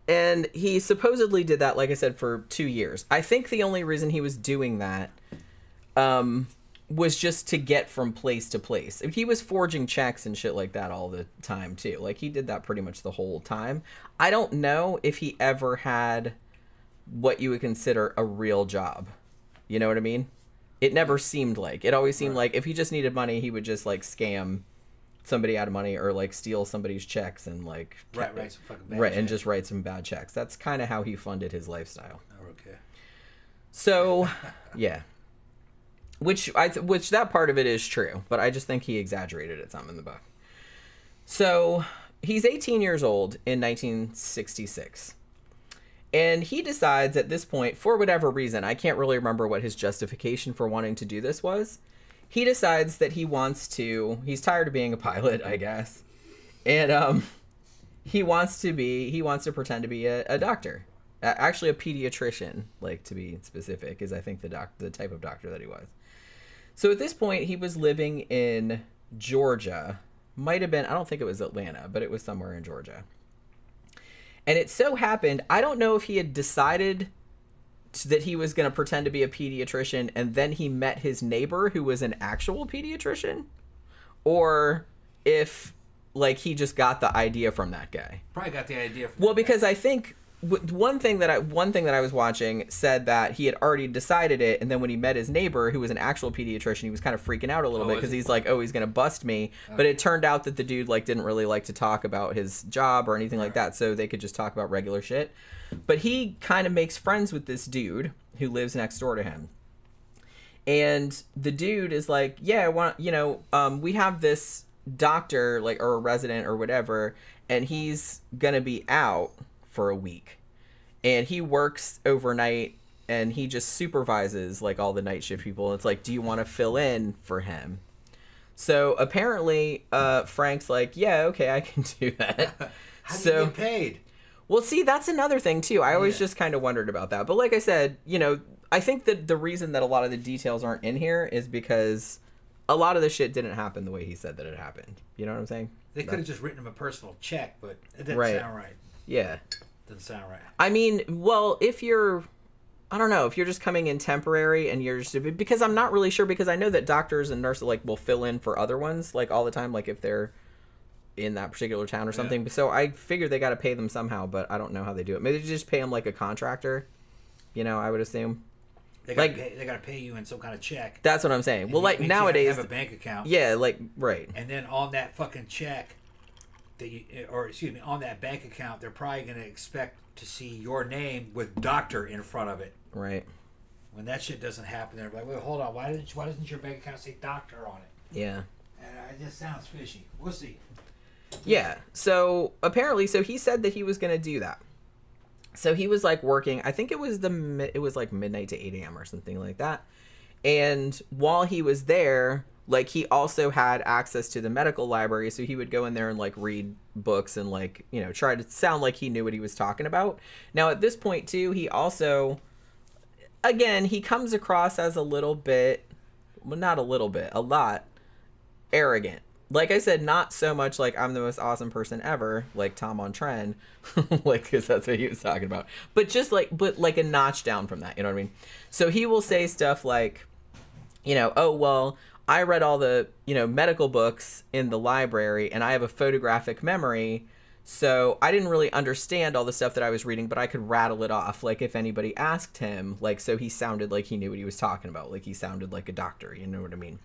Speaker 4: And he supposedly did that, like I said, for two years. I think the only reason he was doing that um, was just to get from place to place. He was forging checks and shit like that all the time, too. Like, he did that pretty much the whole time. I don't know if he ever had what you would consider a real job. You know what I mean? It never seemed like. It always seemed like if he just needed money, he would just, like, scam somebody out of money or, like, steal somebody's checks and, like,
Speaker 5: Right, right. Some fucking bad
Speaker 4: right and just write some bad checks. That's kind of how he funded his lifestyle.
Speaker 5: Oh, okay.
Speaker 4: so [laughs] yeah. Which i th- which that part of it is true but i just think he exaggerated it some in the book. So he's 18 years old in 1966 and he decides at this point for whatever reason i can't really remember what his justification for wanting to do this was he decides that he wants to he's tired of being a pilot i guess. And um he wants to be he wants to pretend to be a, a doctor. Actually a pediatrician like to be specific is i think the doc the type of doctor that he was. So at this point he was living in georgia. Might have been i don't think it was atlanta but it was somewhere in georgia. And it so happened i don't know if he had decided that he was going to pretend to be a pediatrician and then he met his neighbor who was an actual pediatrician or if like he just got the idea from that guy
Speaker 5: Probably got the idea. From
Speaker 4: well, because I think one thing that I one thing that I was watching said that he had already decided it, and then when he met his neighbor, who was an actual pediatrician, he was kind of freaking out a little
Speaker 5: Oh,
Speaker 4: bit because he's like, "Oh, he's gonna bust me." But it turned out that the dude like didn't really like to talk about his job or anything like that, so they could just talk about regular shit. But he kind of makes friends with this dude who lives next door to him. And the dude is like yeah i want you know um, we have this doctor like or a resident or whatever and he's gonna be out for a week and he works overnight and he just supervises like all the night shift people it's like do you want to fill in for him so apparently uh frank's like yeah okay i can [laughs] do that [laughs]
Speaker 5: How do
Speaker 4: so
Speaker 5: you get paid?
Speaker 4: well, see, that's another thing too. I always
Speaker 5: Yeah.
Speaker 4: just kind of wondered about that. But like I said, you know, I think that the reason that a lot of the details aren't in here is because a lot of the shit didn't happen the way he said that it happened. You know what I'm saying?
Speaker 5: They could have just written him a personal check, but it didn't
Speaker 4: Right.
Speaker 5: sound right.
Speaker 4: Yeah.
Speaker 5: Doesn't sound right.
Speaker 4: I mean, well, if you're I don't know, if you're just coming in temporary and you're just because I'm not really sure because I know that doctors and nurses like will fill in for other ones like all the time like if they're in that particular town or something. So I figure they got to pay them somehow, but I don't know how they do it. Maybe they just pay them like a contractor. You know, I would assume.
Speaker 5: They got
Speaker 4: Like-
Speaker 5: pay, they got to pay you in some kind of check.
Speaker 4: That's what I'm saying. Well, like
Speaker 5: you have
Speaker 4: nowadays,
Speaker 5: have a bank account.
Speaker 4: yeah, like right,
Speaker 5: And then on that fucking check, that you, or excuse me, on that bank account, they're probably going to expect to see your name with doctor in front of it.
Speaker 4: right,
Speaker 5: When that shit doesn't happen, they're like, "Wait, hold on. Why didn't why doesn't your bank account say doctor on it?"
Speaker 4: yeah.
Speaker 5: And it just sounds fishy. We'll see.
Speaker 4: Yeah. So apparently, so he said that he was going to do that. So he was like working. I think it was the it was like midnight to eight a.m. or something like that. And while he was there, like he also had access to the medical library, so he would go in there and like read books and like you know try to sound like he knew what he was talking about. Now at this point too, he also, again, he comes across as a little bit, well, not a little bit, a lot arrogant. Like I said, not so much like I'm the most awesome person ever, like Tom on Trend, [laughs] like because that's what he was talking about. But just like, but like a notch down from that, you know what I mean? So he will say stuff like, you know, oh well, I read all the you know medical books in the library, and I have a photographic memory, so I didn't really understand all the stuff that I was reading, but I could rattle it off. Like if anybody asked him, like so he sounded like he knew what he was talking about, like he sounded like a doctor, you know what I mean?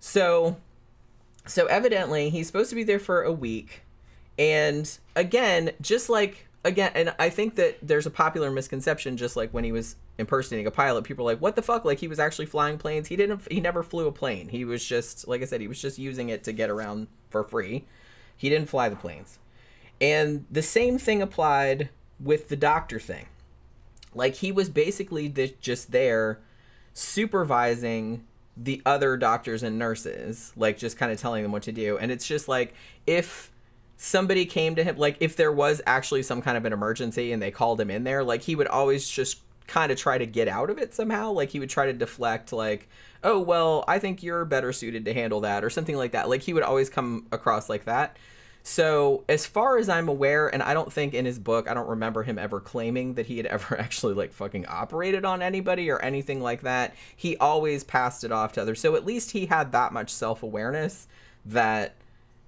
Speaker 4: So so evidently he's supposed to be there for a week and again just like again and i think that there's a popular misconception just like when he was impersonating a pilot people are like what the fuck? Like he was actually flying planes. He didn't he never flew a plane. He was just like i said he was just using it to get around for free. He didn't fly the planes. And the same thing applied with the doctor thing. Like he was basically just there supervising the other doctors and nurses, like just kind of telling them what to do. And it's just like if somebody came to him, like if there was actually some kind of an emergency and they called him in there, like he would always just kind of try to get out of it somehow. Like he would try to deflect, like, oh, well, I think you're better suited to handle that or something like that. Like he would always come across like that. So, as far as I'm aware, and I don't think in his book, I don't remember him ever claiming that he had [laughs] ever actually like fucking operated on anybody or anything like that. He always passed it off to others. So, at least he had that much self awareness that,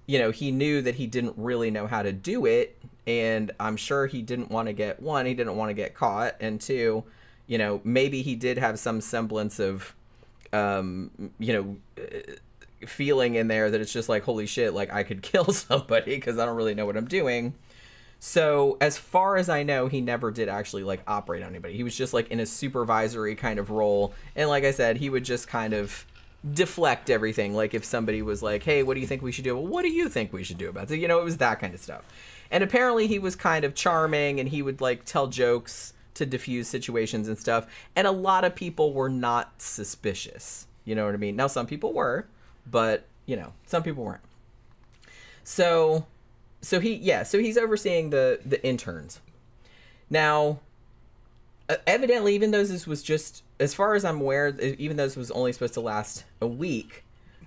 Speaker 4: you know, he knew that he didn't really know how to do it. And I'm sure he didn't want to get one, he didn't want to get caught. And two, you know, maybe he did have some semblance of, um, you know, feeling in there that it's just like holy shit like i could [laughs] kill somebody because i don't really know what i'm doing. So as far as i know he never did actually like operate on anybody. He was just like in a supervisory kind of role. And like i said he would just kind of deflect everything. Like if somebody was like hey what do you think we should do? Well what do you think we should do about it? You know it was that kind of stuff. And apparently he was kind of charming and he would like tell jokes to diffuse situations and stuff and a lot of people were not suspicious. You know what i mean? Now some people were but you know some people weren't. So so he yeah so he's overseeing the the interns. Now uh, evidently even though this was just as far as i'm aware even though this was only supposed to last a week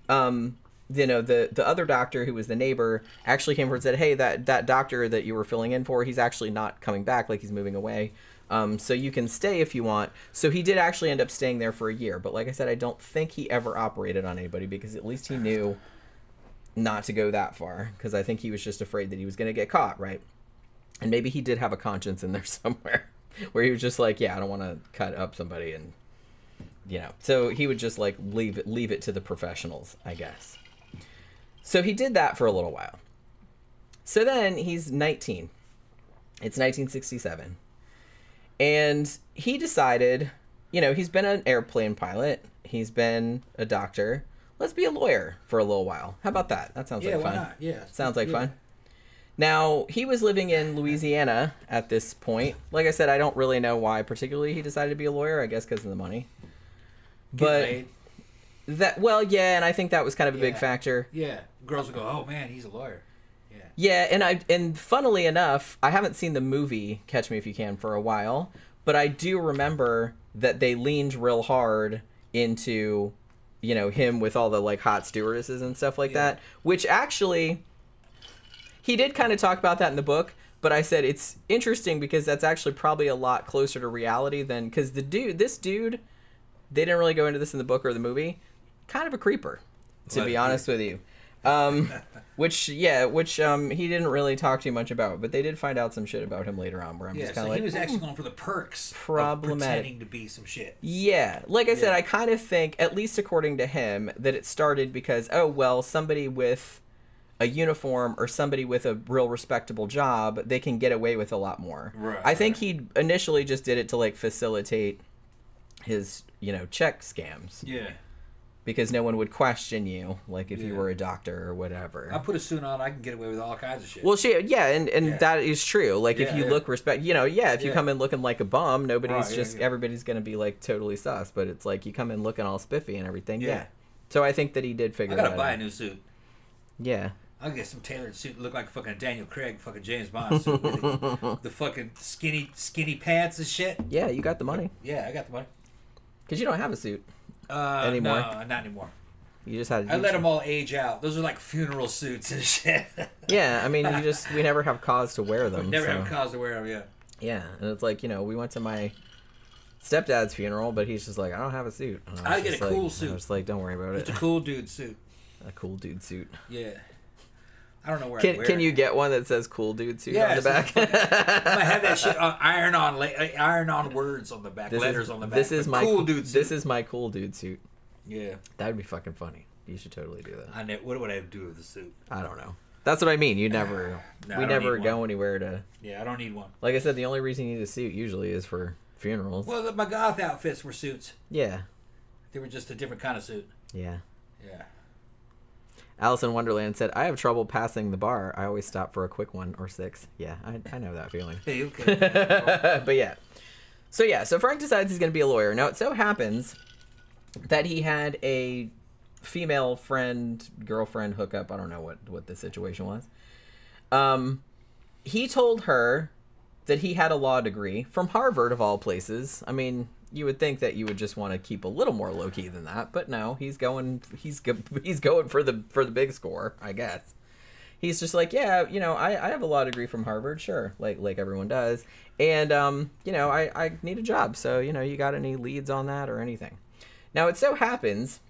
Speaker 4: um you know the the other doctor who was the neighbor actually came forward and said hey that that doctor that you were filling in for he's actually not coming back like he's moving away um, so you can stay if you want. So he did actually end up staying there for a year. But like I said, I don't think he ever operated on anybody because at least he [sighs] knew not to go that far. Because I think he was just afraid that he was going to get caught, right? And maybe he did have a conscience in there [laughs] somewhere where he was just like, yeah, I don't want to cut up somebody and you know. So he would just like leave it leave it to the professionals, I guess. So he did that for a little while. So then he's 19. It's 1967 and he decided, you know, he's been an airplane pilot, he's been a doctor. Let's be a lawyer for a little while. How about that? That sounds
Speaker 5: Yeah,
Speaker 4: like
Speaker 5: why
Speaker 4: fun.
Speaker 5: not? Yeah.
Speaker 4: Sounds like
Speaker 5: Yeah.
Speaker 4: fun. Now, he was living in Louisiana at this point. Like I said, I don't really know why particularly he decided to be a lawyer, I guess because of the money.
Speaker 5: Get
Speaker 4: But
Speaker 5: laid.
Speaker 4: that well, yeah, and I think that was kind of a big factor.
Speaker 5: Yeah. Girls would go, oh man, he's a lawyer. Yeah.
Speaker 4: And I and funnily enough, I haven't seen the movie Catch Me If You Can for a while, but I do remember that they leaned real hard into you know him with all the like hot stewardesses and stuff like
Speaker 5: Yeah.
Speaker 4: that, which actually he did kind of talk about that in the book, but I said it's interesting because that's actually probably a lot closer to reality than cuz the dude this dude they didn't really go into this in the book or the movie, kind of a creeper to be honest with you. Um [laughs] which yeah, which um he didn't really talk too much about, but they did find out some shit about him later on where I'm
Speaker 5: Yeah,
Speaker 4: just kind of like
Speaker 5: he was actually going for the perks
Speaker 4: Problematic.
Speaker 5: of pretending to be some shit.
Speaker 4: yeah, like I said, I kind of think, at least according to him, that it started because oh well, somebody with a uniform or somebody with a real respectable job, they can get away with a lot more.
Speaker 5: Right,
Speaker 4: I think
Speaker 5: right.
Speaker 4: he initially just did it to like facilitate his, you know, check scams
Speaker 5: Yeah.
Speaker 4: Because no one would question you, like if you were a doctor or whatever.
Speaker 5: I put a suit on, I can get away with all kinds of shit.
Speaker 4: Well, she, yeah, and and
Speaker 5: Yeah.
Speaker 4: that is true. Like if you
Speaker 5: yeah.
Speaker 4: look respect, you know, yeah, if you come in looking like a bum, nobody's
Speaker 5: Right,
Speaker 4: just
Speaker 5: yeah.
Speaker 4: everybody's gonna be like totally sus. But it's like you come in looking all spiffy and everything. Yeah.
Speaker 5: Yeah.
Speaker 4: So I think that he did figure.
Speaker 5: I
Speaker 4: gotta
Speaker 5: buy a new suit.
Speaker 4: Yeah.
Speaker 5: I'll get some tailored suit look like fucking Daniel Craig, fucking James Bond suit. with the, [laughs] the fucking skinny skinny pants and shit.
Speaker 4: Yeah, you got the money
Speaker 5: Yeah, I got the money.
Speaker 4: because you don't have a suit.
Speaker 5: Uh,
Speaker 4: Anymore?
Speaker 5: No, not anymore.
Speaker 4: You just had.
Speaker 5: I let them all age out. Those are like funeral suits and shit. [laughs]
Speaker 4: Yeah, I mean, you just we never have cause to wear [laughs] them.
Speaker 5: Never
Speaker 4: so.
Speaker 5: have cause to wear them. Yeah.
Speaker 4: Yeah, and it's like you know we went to my stepdad's funeral, but he's just like I don't have a suit. I
Speaker 5: I'd get a
Speaker 4: like-
Speaker 5: cool
Speaker 4: I
Speaker 5: suit.
Speaker 4: was like, don't worry about it.
Speaker 5: It's a cool dude suit. [laughs]
Speaker 4: A cool dude suit.
Speaker 5: Yeah. I don't know where.
Speaker 4: Can can you get one that says "cool dude suit"
Speaker 5: Yeah,
Speaker 4: on the
Speaker 5: so
Speaker 4: back?
Speaker 5: I'm have that shit [laughs] on iron on la- uh, iron on words on the back,
Speaker 4: This
Speaker 5: letters
Speaker 4: is,
Speaker 5: on the back.
Speaker 4: This is my
Speaker 5: cool dude.
Speaker 4: This
Speaker 5: suit.
Speaker 4: is my cool dude suit.
Speaker 5: yeah.
Speaker 4: That would be fucking funny. You should totally do that.
Speaker 5: I ne- what would I do with the suit?
Speaker 4: I don't know. That's what I mean. You never. [sighs]
Speaker 5: No,
Speaker 4: we never go
Speaker 5: one.
Speaker 4: anywhere to.
Speaker 5: Yeah, I don't need one.
Speaker 4: Like I said, the only reason you need a suit usually is for funerals.
Speaker 5: Well, the, my goth outfits were suits.
Speaker 4: yeah.
Speaker 5: They were just a different kind of suit.
Speaker 4: Yeah.
Speaker 5: Yeah.
Speaker 4: Alice in Wonderland said, "I have trouble passing the bar. I always stop for a quick one or six. Yeah, I, I know that feeling. [laughs] But yeah. So yeah, so Frank decides he's going to be a lawyer. Now it so happens that he had a female friend, girlfriend hookup. I don't know what what the situation was. Um, he told her that he had a law degree from Harvard of all places. I mean, you would think that you would just want to keep a little more low key than that, but no, he's going he's [laughs] he's going for the for the big score, I guess he's just like, yeah, you know, I, I have a law degree from Harvard, sure, like like everyone does, and um, you know, I I need a job, so you know, you got any leads on that or anything? Now it so happens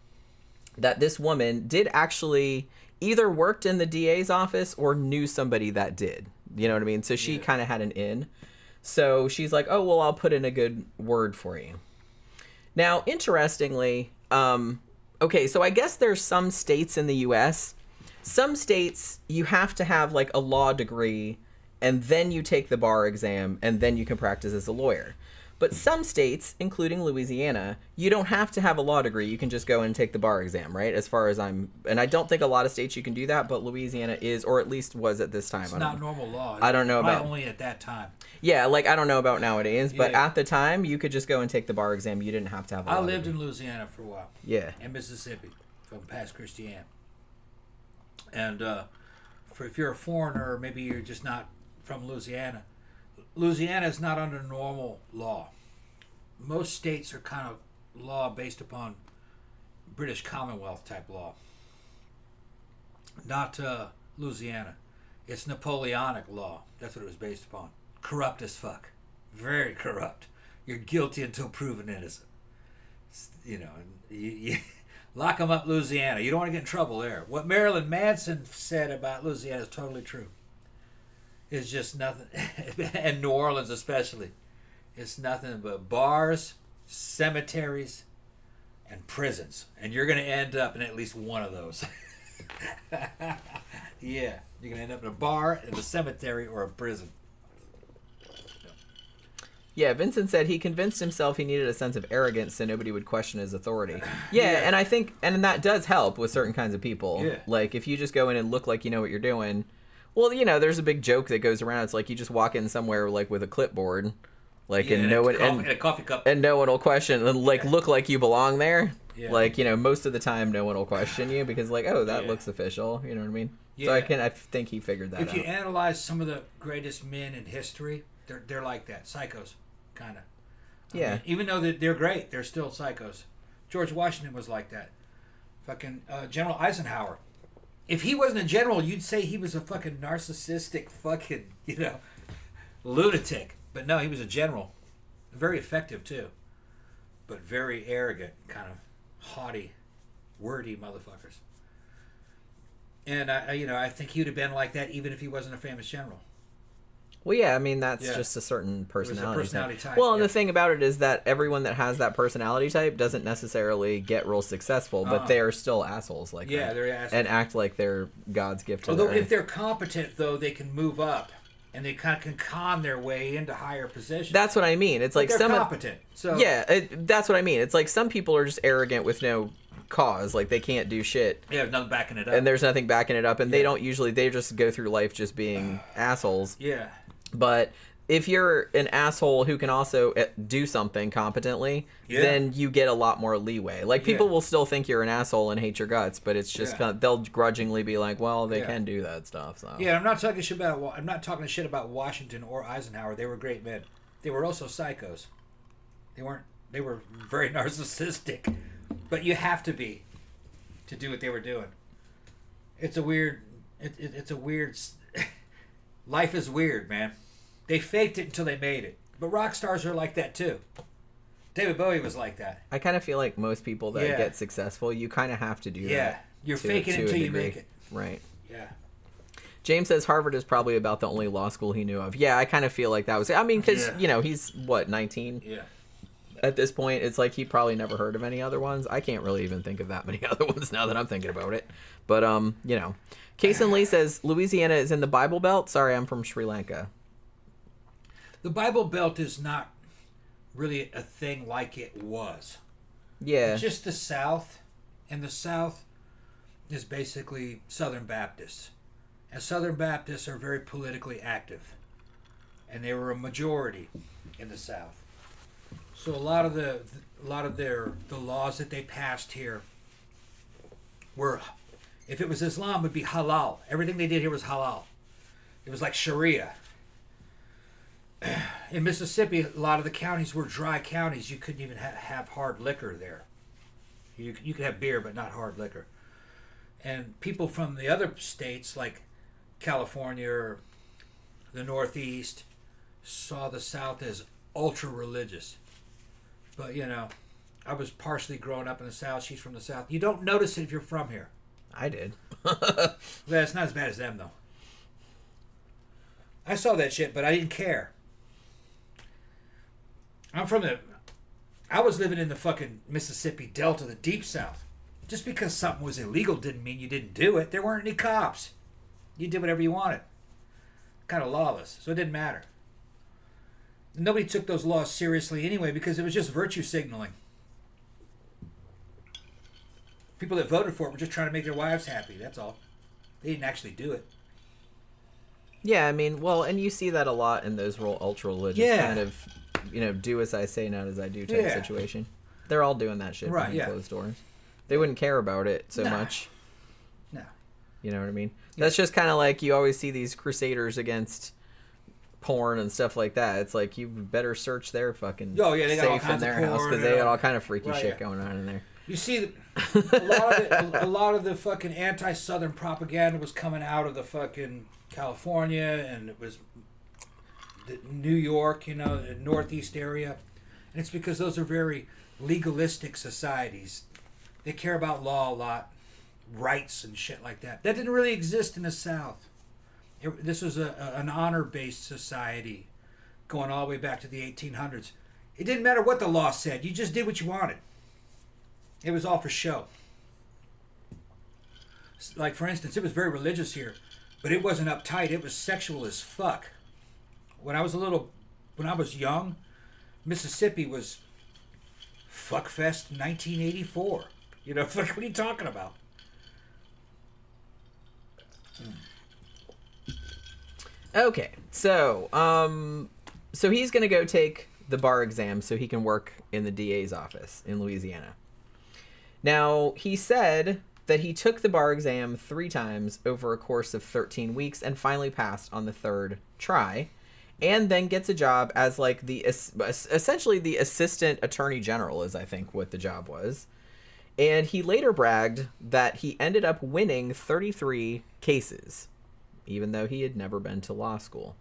Speaker 4: that this woman did actually either worked in the DA's office or knew somebody that did. You know what I mean? So she
Speaker 5: Yeah.
Speaker 4: kind of had an in. So she's like, "Oh, well, I'll put in a good word for you." Now, interestingly, um, okay, so I guess there's some states in the U.S. Some states you have to have like a law degree, and then you take the bar exam, and then you can practice as a lawyer. But some states, including Louisiana, you don't have to have a law degree. You can just go and take the bar exam, right? As far as I'm, and I don't think a lot of states you can do that, but Louisiana is, or at least was at this time.
Speaker 5: It's
Speaker 4: know.
Speaker 5: normal law.
Speaker 4: I don't know about-
Speaker 5: only at that time.
Speaker 4: Yeah, like I don't know about nowadays, but
Speaker 5: Yeah.
Speaker 4: at the time you could just go and take the bar exam. You didn't have to have. a
Speaker 5: I
Speaker 4: law I
Speaker 5: lived
Speaker 4: degree.
Speaker 5: in Louisiana for a while,
Speaker 4: Yeah.
Speaker 5: and Mississippi, from Pass Christian. And uh, for if you're a foreigner, maybe you're just not from Louisiana, Louisiana is not under normal law. Most states are kind of law based upon British Commonwealth type law. Not uh, Louisiana. It's Napoleonic law. That's what it was based upon. Corrupt as fuck. Very corrupt. You're guilty until proven innocent. You know, you, you [laughs] lock them up, Louisiana. You don't want to get in trouble there. What Marilyn Manson said about Louisiana is totally true. It's just nothing, [laughs] and New Orleans especially. It's nothing but bars, cemeteries, and prisons. And you're going to end up in at least one of those. [laughs] yeah, you're going to end up in a bar, in a cemetery, or a prison.
Speaker 4: Yeah, Vincent said he convinced himself he needed a sense of arrogance so nobody would question his authority. [sighs] Yeah,
Speaker 5: Yeah.
Speaker 4: and I think and that does help with certain kinds of people.
Speaker 5: Yeah.
Speaker 4: Like if you just go in and look like you know what you're doing. Well, you know, there's a big joke that goes around. It's like you just walk in somewhere like with a clipboard, like and
Speaker 5: Yeah,
Speaker 4: no one
Speaker 5: coffee,
Speaker 4: and,
Speaker 5: and a coffee cup.
Speaker 4: and no one will question and like look like you belong there.
Speaker 5: Yeah.
Speaker 4: Like you know, most of the time, no one will question you because like, oh, that
Speaker 5: Yeah.
Speaker 4: looks official. You know what I mean? So I
Speaker 5: Yeah.
Speaker 4: can I think he figured that
Speaker 5: if you
Speaker 4: out.
Speaker 5: analyze some of the greatest men in history, they're they're like that, psychos, kind of.
Speaker 4: Yeah.
Speaker 5: even though they're, they're great, they're still psychos. George Washington was like that. Fucking uh, General Eisenhower. If he wasn't a general, you'd say he was a fucking narcissistic, fucking [laughs] you know, lunatic. But no, he was a general. Very effective too, but very arrogant, kind of haughty, wordy motherfuckers. And I, you know, I think he would have been like that even if he wasn't a famous general.
Speaker 4: Well, yeah, I mean that's
Speaker 5: Yeah.
Speaker 4: just a certain personality,
Speaker 5: personality type,
Speaker 4: Well, and
Speaker 5: yeah.
Speaker 4: the thing about it is that everyone that has that personality type doesn't necessarily get real successful, but
Speaker 5: Uh-uh.
Speaker 4: they are still assholes like
Speaker 5: Yeah,
Speaker 4: that.
Speaker 5: they're assholes.
Speaker 4: and act like they're God's gift to
Speaker 5: Although if
Speaker 4: earth.
Speaker 5: they're competent, though, they can move up, and they kind of can con their way into higher positions.
Speaker 4: That's what I mean. It's like
Speaker 5: they're
Speaker 4: some
Speaker 5: competent. So
Speaker 4: yeah, it, that's what I mean. It's like some people are just arrogant with no cause, like they can't do shit.
Speaker 5: yeah, there's nothing backing it up.
Speaker 4: And there's nothing backing it up, and they don't usually. They just go through life just being uh, assholes.
Speaker 5: yeah,
Speaker 4: But if you're an asshole who can also uh, do something competently,
Speaker 5: Yeah.
Speaker 4: then you get a lot more leeway. Like people
Speaker 5: Yeah.
Speaker 4: will still think you're an asshole and hate your guts, but it's just
Speaker 5: Yeah.
Speaker 4: kind of, they'll grudgingly be like, "Well, they can do that stuff." So
Speaker 5: yeah. I'm not talking shit about. I'm not talking shit about Washington or Eisenhower. They were great men. They were also psychos. They weren't. They were very [laughs] narcissistic, but you have to be to do what they were doing. It's a weird. It, it, it's a weird. Life is weird, man. They faked it until they made it. But rock stars are like that too. David Bowie was like that.
Speaker 4: I kind of feel like most people that
Speaker 5: Yeah.
Speaker 4: get successful, you kind of have to do
Speaker 5: Yeah,
Speaker 4: that.
Speaker 5: you're
Speaker 4: to-
Speaker 5: faking
Speaker 4: to
Speaker 5: it until you make it.
Speaker 4: Right.
Speaker 5: Yeah.
Speaker 4: James says Harvard is probably about the only law school he knew of. Yeah, I kind of feel like that was. I mean, because
Speaker 5: Yeah.
Speaker 4: you know he's what 19.
Speaker 5: Yeah.
Speaker 4: at this point. It's like he probably never heard of any other ones. I can't really even think of that many [laughs] other ones now that I'm thinking about it. But um, you know, Kason Lee says Louisiana is in the Bible Belt. Sorry, I'm from Sri Lanka.
Speaker 5: The Bible Belt is not really a thing like it was.
Speaker 4: Yeah,
Speaker 5: It's just the South, and the South is basically Southern Baptists. And Southern Baptists are very politically active, and they were a majority in the South. So a lot of the a lot of their the laws that they passed here were, if it was Islam, it would be halal. Everything they did here was halal. It was like Sharia. [clears throat] In Mississippi, a lot of the counties were dry counties. You couldn't even ha- have hard liquor there. You, you could have beer, but not hard liquor. And people from the other states, like California or the Northeast, saw the South as ultra religious. But, you know, I was partially growing up in the South. She's from the South. You don't notice it if you're from here.
Speaker 4: I did. [laughs]
Speaker 5: It's not as bad as them, though. I saw that shit, but I didn't care. I'm from the. I was living in the fucking Mississippi Delta, the deep south. Just because something was illegal didn't mean you didn't do it. There weren't any cops. You did whatever you wanted. Kind of lawless, so it didn't matter. Nobody took those laws seriously anyway because it was just virtue signaling. People that voted for it were just trying to make their wives happy. That's all. They didn't actually do it.
Speaker 4: Yeah, I mean, well, and you see that a lot in those real ultra religious
Speaker 5: Yeah.
Speaker 4: kind of, you know, do as I say, not as I do type
Speaker 5: Yeah.
Speaker 4: situation. They're all doing that shit
Speaker 5: Right,
Speaker 4: behind
Speaker 5: yeah.
Speaker 4: closed doors. They wouldn't care about it so
Speaker 5: Nah.
Speaker 4: much.
Speaker 5: No.
Speaker 4: You know what I mean? That's just kind of like you always see these crusaders against porn and stuff like that. It's like you better search their fucking
Speaker 5: Oh, yeah, they got all
Speaker 4: safe in
Speaker 5: kinds of
Speaker 4: their house because they got
Speaker 5: all-
Speaker 4: all kind of freaky
Speaker 5: Right,
Speaker 4: shit going on in there.
Speaker 5: You see, a lot of the, a, lot of the fucking anti-Southern propaganda was coming out of the fucking California, and it was the New York, you know, the Northeast area, and it's because those are very legalistic societies. They care about law a lot, rights and shit like that. That didn't really exist in the South. It- this was a, a, an honor-based society, going all the way back to the 1800s. It didn't matter what the law said; you just did what you wanted. It was all for show. Like for instance, it was very religious here, but it wasn't uptight. It was sexual as fuck. When I was a little, when I was young, Mississippi was fuckfest 1984. You know, [laughs] what are you talking about?
Speaker 4: Okay, so um, so he's gonna go take the bar exam so he can work in the DA's office in Louisiana. Now he said that he took the bar exam three times over a course of 13 weeks and finally passed on the third try, and then gets a job as like the essentially the assistant attorney general is I think what the job was. And he later bragged that he ended up winning 33 cases even though he had never been to law school.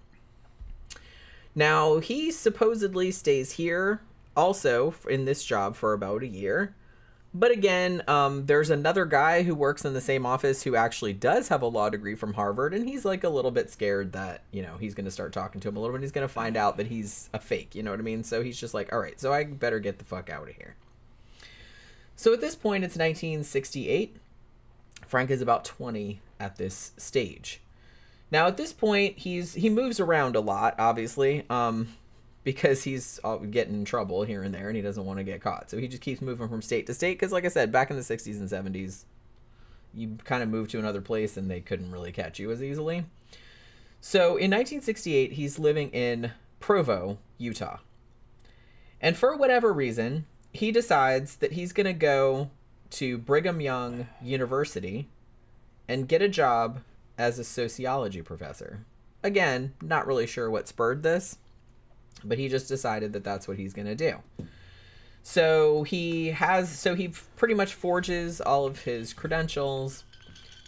Speaker 4: Now, he supposedly stays here also in this job for about a year. But again, um, there's another guy who works in the same office who actually does have a law degree from Harvard, and he's like a little bit scared that, you know, he's going to start talking to him a little bit. He's going to find out that he's a fake, you know what I mean? So he's just like, all right, so I better get the fuck out of here. So at this point, it's 1968. Frank is about 20 at this stage. Now at this point, he's he moves around a lot, obviously, um, because he's uh, getting in trouble here and there, and he doesn't want to get caught. So he just keeps moving from state to state. Because, like I said, back in the '60s and '70s, you kind of moved to another place, and they couldn't really catch you as easily. So in 1968, he's living in Provo, Utah, and for whatever reason, he decides that he's gonna go to Brigham Young University and get a job as a sociology professor. Again, not really sure what spurred this, but he just decided that that's what he's going to do. So he has, so he pretty much forges all of his credentials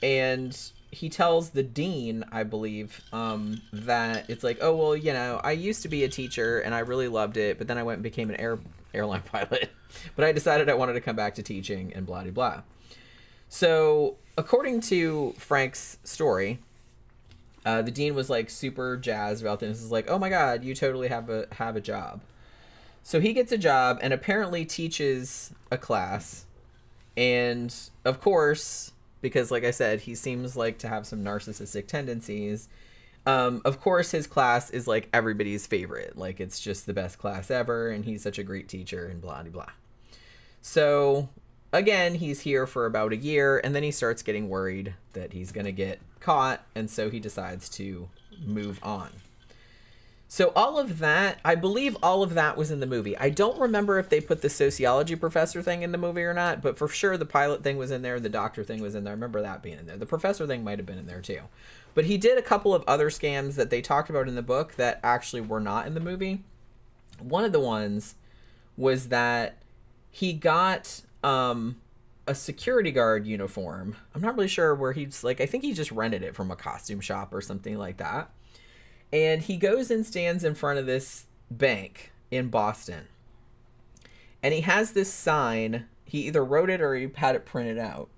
Speaker 4: and he tells the dean, I believe, um, that it's like, oh, well, you know, I used to be a teacher and I really loved it, but then I went and became an air airline [laughs] pilot. but I decided I wanted to come back to teaching and blah, blah, blah. So, according to Frank's story, uh, the dean was like super jazzed about this. Is like, oh my god, you totally have a have a job. So he gets a job and apparently teaches a class. And of course, because like I said, he seems like to have some narcissistic tendencies. Um, of course, his class is like everybody's favorite. Like it's just the best class ever, and he's such a great teacher, and blah blah blah. So again, he's here for about a year, and then he starts getting worried that he's gonna get caught, and so he decides to move on. So all of that, I believe all of that was in the movie. I don't remember if they put the sociology professor thing in the movie or not, but for sure the pilot thing was in there, the doctor thing was in there. I remember that being in there. The professor thing might have been in there too. But he did a couple of other scams that they talked about in the book that actually were not in the movie. One of the ones was that he got um a security guard uniform. I'm not really sure where he's like I think he just rented it from a costume shop or something like that and he goes and stands in front of this bank in Boston. And he has this sign, he either wrote it or he had it printed out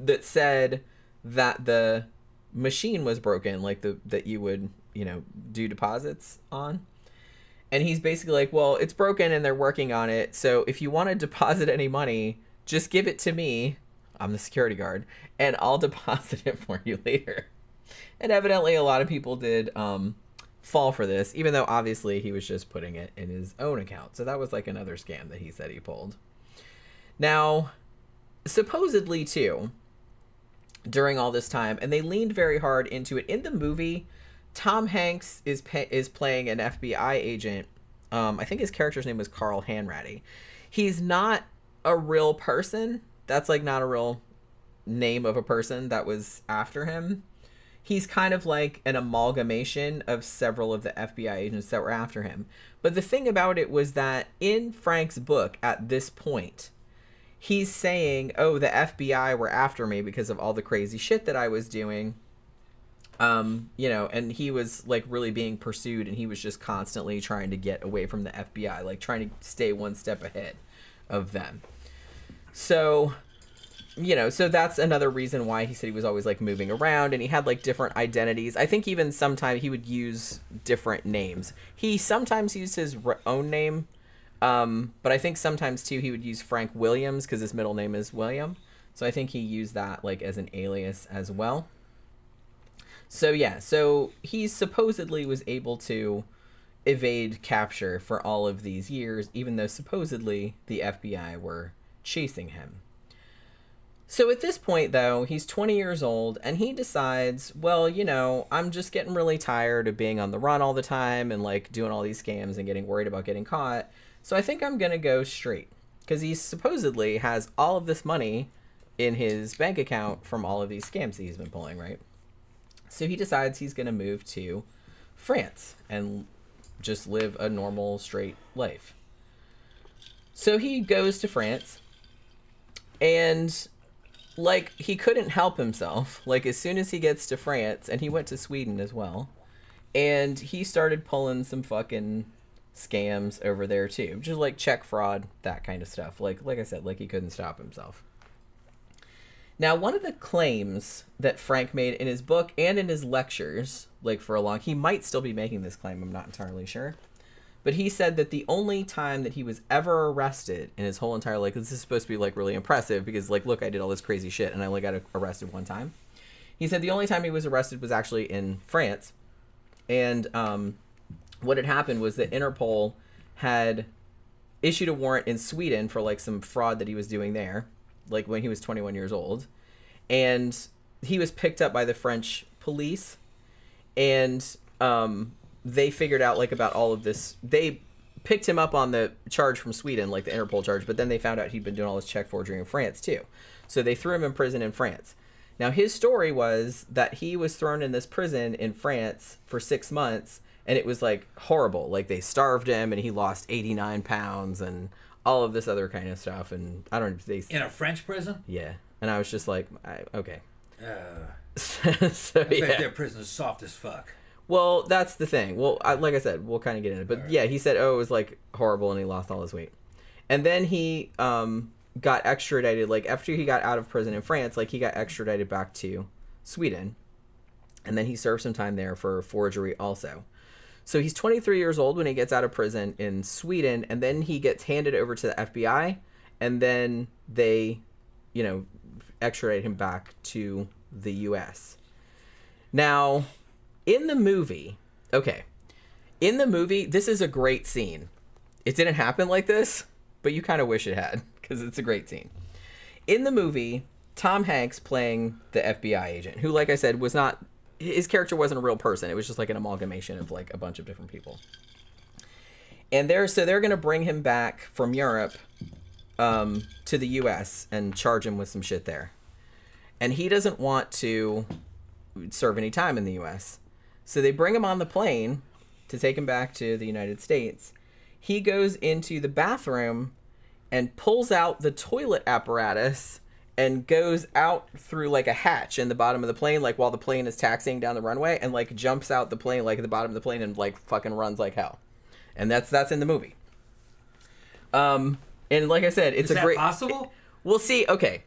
Speaker 4: that said that the machine was broken like the that you would, you know, do deposits on. And he's basically like, "Well, it's broken and they're working on it. So if you want to deposit any money, just give it to me. I'm the security guard, and I'll [laughs] deposit it for you later." And evidently, a lot of people did um, fall for this, even though obviously he was just putting it in his own account. So that was like another scam that he said he pulled. Now, supposedly, too, during all this time, and they leaned very hard into it in the movie. Tom Hanks is is playing an FBI agent. Um, I think his character's name was Carl Hanratty. He's not a real person. That's like not a real name of a person that was after him he's kind of like an amalgamation of several of the FBI agents that were after him. But the thing about it was that in Frank's book at this point, he's saying, "Oh, the FBI were after me because of all the crazy shit that I was doing." Um, you know, and he was like really being pursued and he was just constantly trying to get away from the FBI, like trying to stay one step ahead of them. So, you know, so that's another reason why he said he was always like moving around and he had like different identities. I think even sometimes he would use different names. He sometimes used his own name, um, but I think sometimes too he would use Frank Williams because his middle name is William. So I think he used that like as an alias as well. So yeah, so he supposedly was able to evade capture for all of these years, even though supposedly the FBI were chasing him. So at this point, though, he's 20 years old and he decides, well, you know, I'm just getting really tired of being on the run all the time and like doing all these scams and getting worried about getting caught. So I think I'm going to go straight because he supposedly has all of this money in his bank account from all of these scams that he's been pulling, right? So he decides he's going to move to France and just live a normal, straight life. So he goes to France and like he couldn't help himself. Like as soon as he gets to France, and he went to Sweden as well, and he started pulling some fucking scams over there too, just like check fraud, that kind of stuff. Like like I said, like he couldn't stop himself. Now, one of the claims that Frank made in his book and in his lectures, like for a long, he might still be making this claim. I'm not entirely sure but he said that the only time that he was ever arrested in his whole entire life, this is supposed to be like really impressive because like, look, I did all this crazy shit and I only got arrested one time. He said the only time he was arrested was actually in France, and um, what had happened was that Interpol had issued a warrant in Sweden for like some fraud that he was doing there, like when he was 21 years old, and he was picked up by the French police, and um, they figured out like about all of this. They picked him up on the charge from Sweden, like the Interpol charge, but then they found out he'd been doing all this check forgery in France too. So they threw him in prison in France. Now his story was that he was thrown in this prison in France for six months, and it was like horrible. Like they starved him, and he lost eighty nine pounds, and all of this other kind of stuff. And I don't. They
Speaker 5: in a French prison.
Speaker 4: Yeah, and I was just like, I, okay.
Speaker 5: Uh, [laughs]
Speaker 4: so
Speaker 5: I
Speaker 4: yeah.
Speaker 5: their prison's soft as fuck.
Speaker 4: Well, that's the thing. Well, I, like I said, we'll kind of get into it. But yeah, he said, oh, it was like horrible and he lost all his weight. And then he um, got extradited. Like after he got out of prison in France, like he got extradited back to Sweden. And then he served some time there for forgery also. So he's 23 years old when he gets out of prison in Sweden, and then he gets handed over to the FBI, and then they, you know, extradite him back to the U.S. Now, in the movie, okay, in the movie, this is a great scene. It didn't happen like this, but you kind of wish it had because it's a great scene. In the movie, Tom Hanks playing the FBI agent, who, like I said, was not his character wasn't a real person. It was just like an amalgamation of like a bunch of different people. And they're so they're gonna bring him back from Europe um, to the U.S. and charge him with some shit there, and he doesn't want to serve any time in the U.S. So they bring him on the plane to take him back to the United States. He goes into the bathroom and pulls out the toilet apparatus and goes out through like a hatch in the bottom of the plane, like while the plane is taxiing down the runway, and like jumps out the plane like at the bottom of the plane and like fucking runs like hell. And that's that's in the movie. Um, and like I said, it's
Speaker 5: Is
Speaker 4: a
Speaker 5: that
Speaker 4: great.
Speaker 5: possible?
Speaker 4: We'll see. Okay,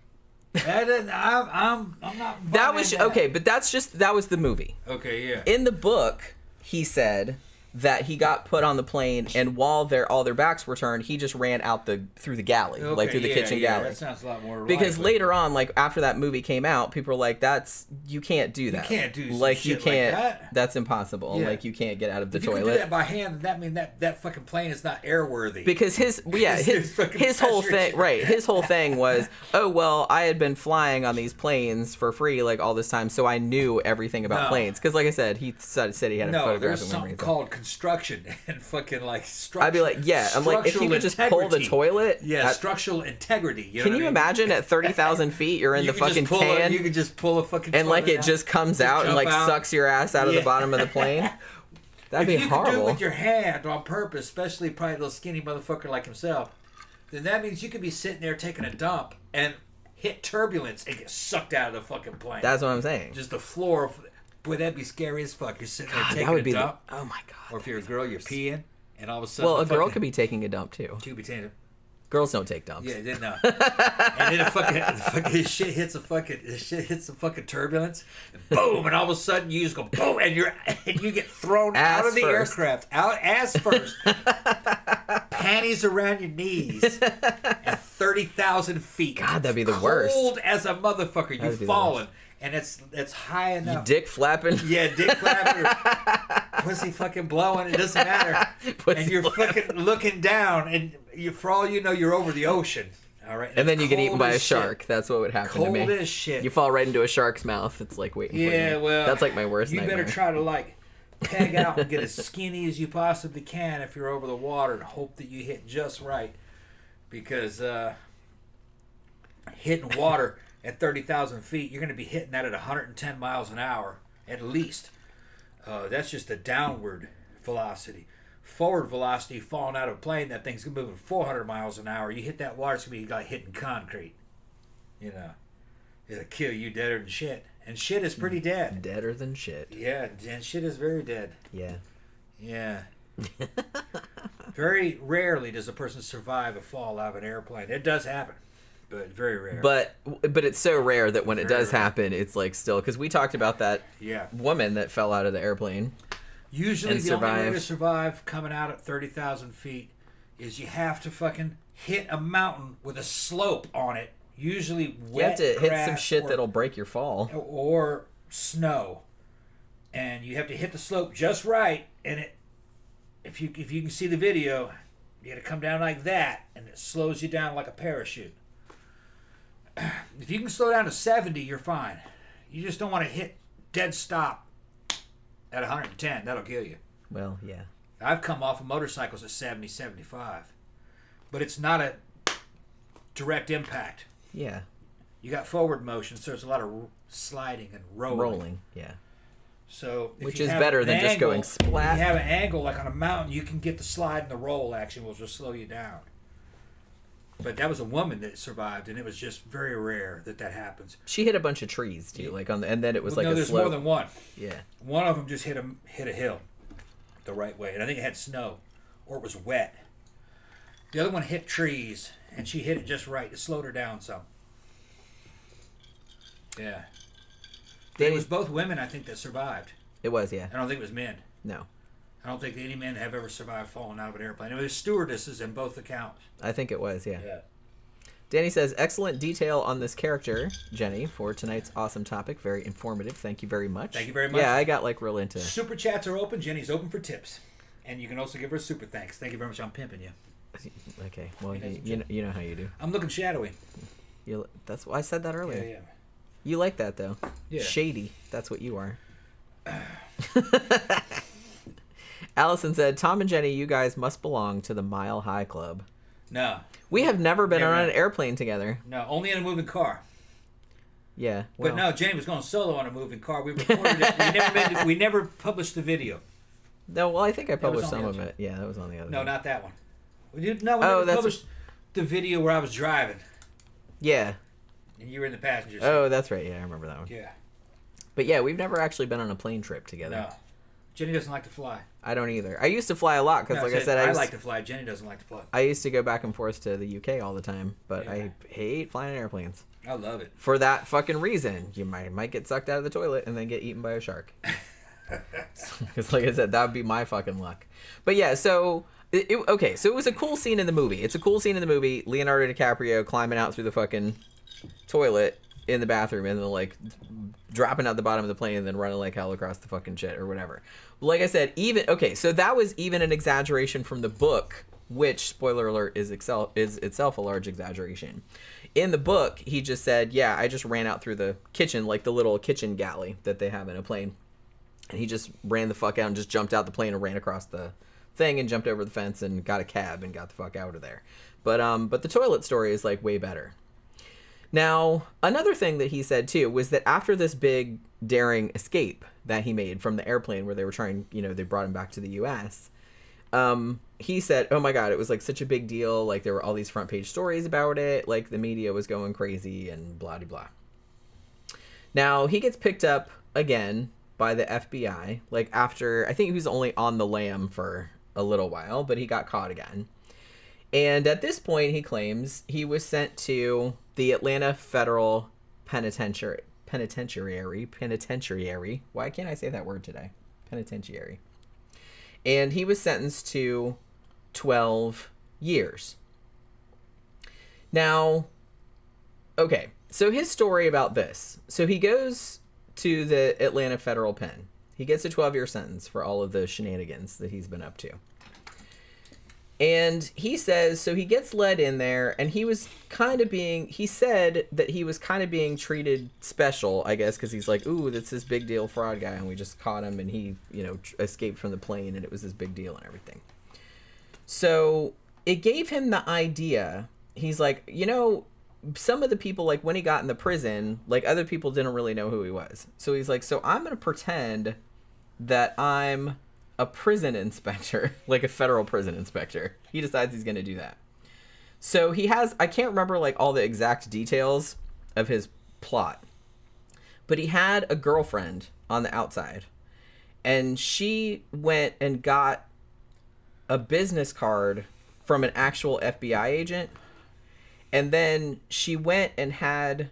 Speaker 5: That is, I'm, I'm, I'm not.
Speaker 4: that was okay, but that's just that was the movie.
Speaker 5: Okay, yeah.
Speaker 4: in the book, he said that he got put on the plane, and while their all their backs were turned, he just ran out the through the galley, like through the
Speaker 5: yeah,
Speaker 4: kitchen
Speaker 5: yeah,
Speaker 4: galley.
Speaker 5: That sounds a lot more.
Speaker 4: Because
Speaker 5: likely.
Speaker 4: later on, like after that movie came out, people were like, "That's you can't do that.
Speaker 5: You can't do
Speaker 4: like you
Speaker 5: shit like
Speaker 4: can't.
Speaker 5: that."
Speaker 4: That's impossible.
Speaker 5: Yeah.
Speaker 4: Like you can't get out of the
Speaker 5: if you can do
Speaker 4: toilet."
Speaker 5: that by hand, that means that that fucking plane is not airworthy.
Speaker 4: because his yeah his his whole thing right his whole thing was [laughs] oh well I had been flying on these planes for free like all this time so I knew everything about
Speaker 5: No.
Speaker 4: planes because like I said he said, said he had a
Speaker 5: no, there's
Speaker 4: photographic memory
Speaker 5: called construction [laughs] and fucking like structure.
Speaker 4: I'd be like yeah I'm like if you could just pull the toilet
Speaker 5: Yeah, structural integrity. You know
Speaker 4: can you
Speaker 5: I mean?
Speaker 4: imagine at thirty thousand [laughs] feet you're in
Speaker 5: You
Speaker 4: the fucking
Speaker 5: pull a-
Speaker 4: can
Speaker 5: you could just pull a fucking
Speaker 4: and like it
Speaker 5: out.
Speaker 4: just comes out and like
Speaker 5: out.
Speaker 4: sucks your ass out of
Speaker 5: Yeah.
Speaker 4: the bottom of the plane [laughs] that'd
Speaker 5: if
Speaker 4: be
Speaker 5: you can do
Speaker 4: horrible
Speaker 5: it with your hand on purpose, especially probably a little skinny motherfucker like himself, then that means you could be sitting there taking a dump and hit turbulence and get sucked out of the fucking plane.
Speaker 4: that's what I'm saying
Speaker 5: just the floor. Boy, that'd be scary as fuck. You're sitting there taking
Speaker 4: that would
Speaker 5: a
Speaker 4: be the,
Speaker 5: dump,
Speaker 4: oh my god
Speaker 5: or if you're a girl, you're peeing, and all of a sudden,
Speaker 4: well a girl could be taking a dump too
Speaker 5: She could be taking.
Speaker 4: girls don't take dumps
Speaker 5: Yeah, didn't know. and then the fucking, the fucking shit hits a fucking shit hits some fucking turbulence, and boom, and all of a sudden you just go boom, and you're and you get thrown out
Speaker 4: Ass
Speaker 5: of the
Speaker 4: first.
Speaker 5: aircraft, out ass first, [laughs] panties around your knees, at thirty thousand feet.
Speaker 4: God, that'd be the worst.
Speaker 5: Cold as a motherfucker. You've
Speaker 4: the
Speaker 5: fallen, and it's it's high enough.
Speaker 4: dick flapping [laughs]
Speaker 5: Yeah, dick flapping, [laughs] pussy fucking blowing. It doesn't matter. [laughs]
Speaker 4: Pussy
Speaker 5: and you're
Speaker 4: flapping.
Speaker 5: fucking looking down, and you, for all you know, you're over the ocean. All right,
Speaker 4: And then you get eaten by a
Speaker 5: as shit.
Speaker 4: shark. That's what would happen
Speaker 5: Cold
Speaker 4: to me.
Speaker 5: Cold as shit.
Speaker 4: You fall right into a shark's mouth. It's like waiting for you.
Speaker 5: yeah, well,
Speaker 4: that's like my worst
Speaker 5: You
Speaker 4: nightmare.
Speaker 5: better try to like peg out and get as skinny as you possibly can if you're over the water, and hope that you hit just right, because uh, hitting water at thirty thousand feet, you're going to be hitting that at 110 miles an hour at least. Uh, that's just the downward velocity. Forward velocity, falling out of a plane, that thing's going to be moving 400 miles an hour. You hit that water, it's going to be like hitting concrete. You know, it'll kill you deader than shit. And shit is pretty dead.
Speaker 4: Deader than shit.
Speaker 5: Yeah, and shit is very dead.
Speaker 4: Yeah.
Speaker 5: Yeah. [laughs] very rarely does a person survive a fall out of an airplane. It does happen, but very rare.
Speaker 4: But but it's so rare that when it does
Speaker 5: rare.
Speaker 4: happen, it's like still because we talked about that
Speaker 5: yeah,
Speaker 4: woman that fell out of the airplane.
Speaker 5: usually the only way to survive coming out at thirty thousand feet is you have to fucking hit a mountain with a slope on it. Usually wet
Speaker 4: You have to hit some shit
Speaker 5: or-
Speaker 4: that'll break your fall.
Speaker 5: or snow, and you have to hit the slope just right. And it, if you if you can see the video, you got to come down like that, and it slows you down like a parachute. If you can slow down to seventy, you're fine. You just don't want to hit dead stop at 110. That'll kill you.
Speaker 4: Well, yeah.
Speaker 5: I've come off of motorcycles at 70, 75. But it's not a direct impact.
Speaker 4: Yeah.
Speaker 5: You got forward motion, so there's a lot of sliding and rolling.
Speaker 4: Rolling. Yeah.
Speaker 5: So
Speaker 4: Which is better
Speaker 5: an
Speaker 4: than just going splat.
Speaker 5: If you have an angle like on a mountain, you can get the slide and the roll action which will slow you down. But that was a woman that survived, and it was just very rare that that happens.
Speaker 4: She hit a bunch of trees too, like on the, and then it was
Speaker 5: Well,
Speaker 4: like
Speaker 5: no,
Speaker 4: a
Speaker 5: there's
Speaker 4: slope.
Speaker 5: more than one.
Speaker 4: yeah.
Speaker 5: One of them just hit a hit a hill, the right way, and I think it had snow, or it was wet. The other one hit trees, and she hit it just right. It slowed her down some. Yeah, it was both women I think that survived.
Speaker 4: it was yeah.
Speaker 5: I don't think it was men.
Speaker 4: No.
Speaker 5: I don't think any men have ever survived falling out of an airplane. It was stewardesses in both accounts.
Speaker 4: I think it was, yeah. Danny says, excellent detail on this character, Jenny, for tonight's awesome topic. Very informative. Thank you very much.
Speaker 5: Thank you very much.
Speaker 4: Yeah, I got like real into
Speaker 5: Super chats are open. Jenny's open for tips. And you can also give her a super thanks. Thank you very much. I'm pimping you. [laughs]
Speaker 4: Okay, well,
Speaker 5: It
Speaker 4: you, you, know, you know how you do.
Speaker 5: I'm looking shadowy.
Speaker 4: You, that's why I said that
Speaker 5: Yeah,
Speaker 4: earlier.
Speaker 5: yeah.
Speaker 4: You like that though.
Speaker 5: Yeah.
Speaker 4: Shady. That's what you are. [sighs] [laughs] Allison said, "Tom and Jenny, you guys must belong to the Mile High Club.
Speaker 5: No.
Speaker 4: We have never been
Speaker 5: Never
Speaker 4: on an airplane together.
Speaker 5: No, only in a moving car.
Speaker 4: Yeah,
Speaker 5: But
Speaker 4: well,
Speaker 5: no, Jenny was going solo on a moving car. We recorded it. We never, made we never published the video.
Speaker 4: no. Well, I think I published some of it. Yeah, that was on the other.
Speaker 5: No,
Speaker 4: one.
Speaker 5: not that one. We did, no, we
Speaker 4: Oh, that's-
Speaker 5: published the video where I was driving
Speaker 4: Yeah.
Speaker 5: and you were in the passenger oh, seat.
Speaker 4: Oh, that's right. Yeah, I remember that one.
Speaker 5: Yeah.
Speaker 4: But yeah, we've never actually been on a plane trip together.
Speaker 5: No. Jenny doesn't like to fly.
Speaker 4: I don't either. I used to fly a lot because,
Speaker 5: No,
Speaker 4: like I said, I,
Speaker 5: I
Speaker 4: used,
Speaker 5: like to fly. Jenny doesn't like to fly.
Speaker 4: I used to go back and forth to the UK all the time, but
Speaker 5: Yeah.
Speaker 4: I hate flying airplanes.
Speaker 5: I love it.
Speaker 4: for that fucking reason. You might might get sucked out of the toilet and then get eaten by a shark. [laughs] [laughs] Because, like I said, that would be my fucking luck. But yeah, so it, it- okay, so it was a cool scene in the movie. It's a cool scene in the movie. Leonardo DiCaprio climbing out through the fucking toilet in the bathroom and then like dropping out the bottom of the plane and then running like hell across the fucking shit or whatever. Like I said, even okay, so that was even an exaggeration from the book, which spoiler alert is excel is itself a large exaggeration. In the book, he just said, "Yeah, I just ran out through the kitchen, like the little kitchen galley that they have in a plane." And he just ran the fuck out and just jumped out the plane and ran across the thing and jumped over the fence and got a cab and got the fuck out of there. But um but the toilet story is like way better. Now, another thing that he said too was that after this big daring escape that he made from the airplane where they were trying, you know, they brought him back to the US, um, he said, "Oh my god, it was like such a big deal. Like there were all these front page stories about it. Like the media was going crazy and blah blah blah." Now he gets picked up again by the FBI. Like after I think he was only on the lam for a little while, but he got caught again. And at this point, he claims he was sent to the Atlanta Federal Penitentiary. Penitentiary. Penitentiary. Why can't I say that word today? Penitentiary. And he was sentenced to 12 years. Now, okay, so his story about this. So he goes to the Atlanta Federal Pen. He gets a 12 year sentence for all of the shenanigans that he's been up to. And he says, so he gets led in there, and he was kind of being, he said that he was kind of being treated special, I guess, because he's like, ooh, that's this big deal fraud guy, and we just caught him, and he, you know, escaped from the plane, and it was this big deal and everything. So it gave him the idea, he's like, you know, some of the people, like when he got in the prison, like other people didn't really know who he was. So he's like, so I'm going to pretend that I'm a prison inspector, [laughs] like a federal prison inspector. He decides he's going to do that. So he has, I can't remember like all the exact details of his plot, but he had a girlfriend on the outside, and she went and got a business card from an actual FBI agent, and then she went and had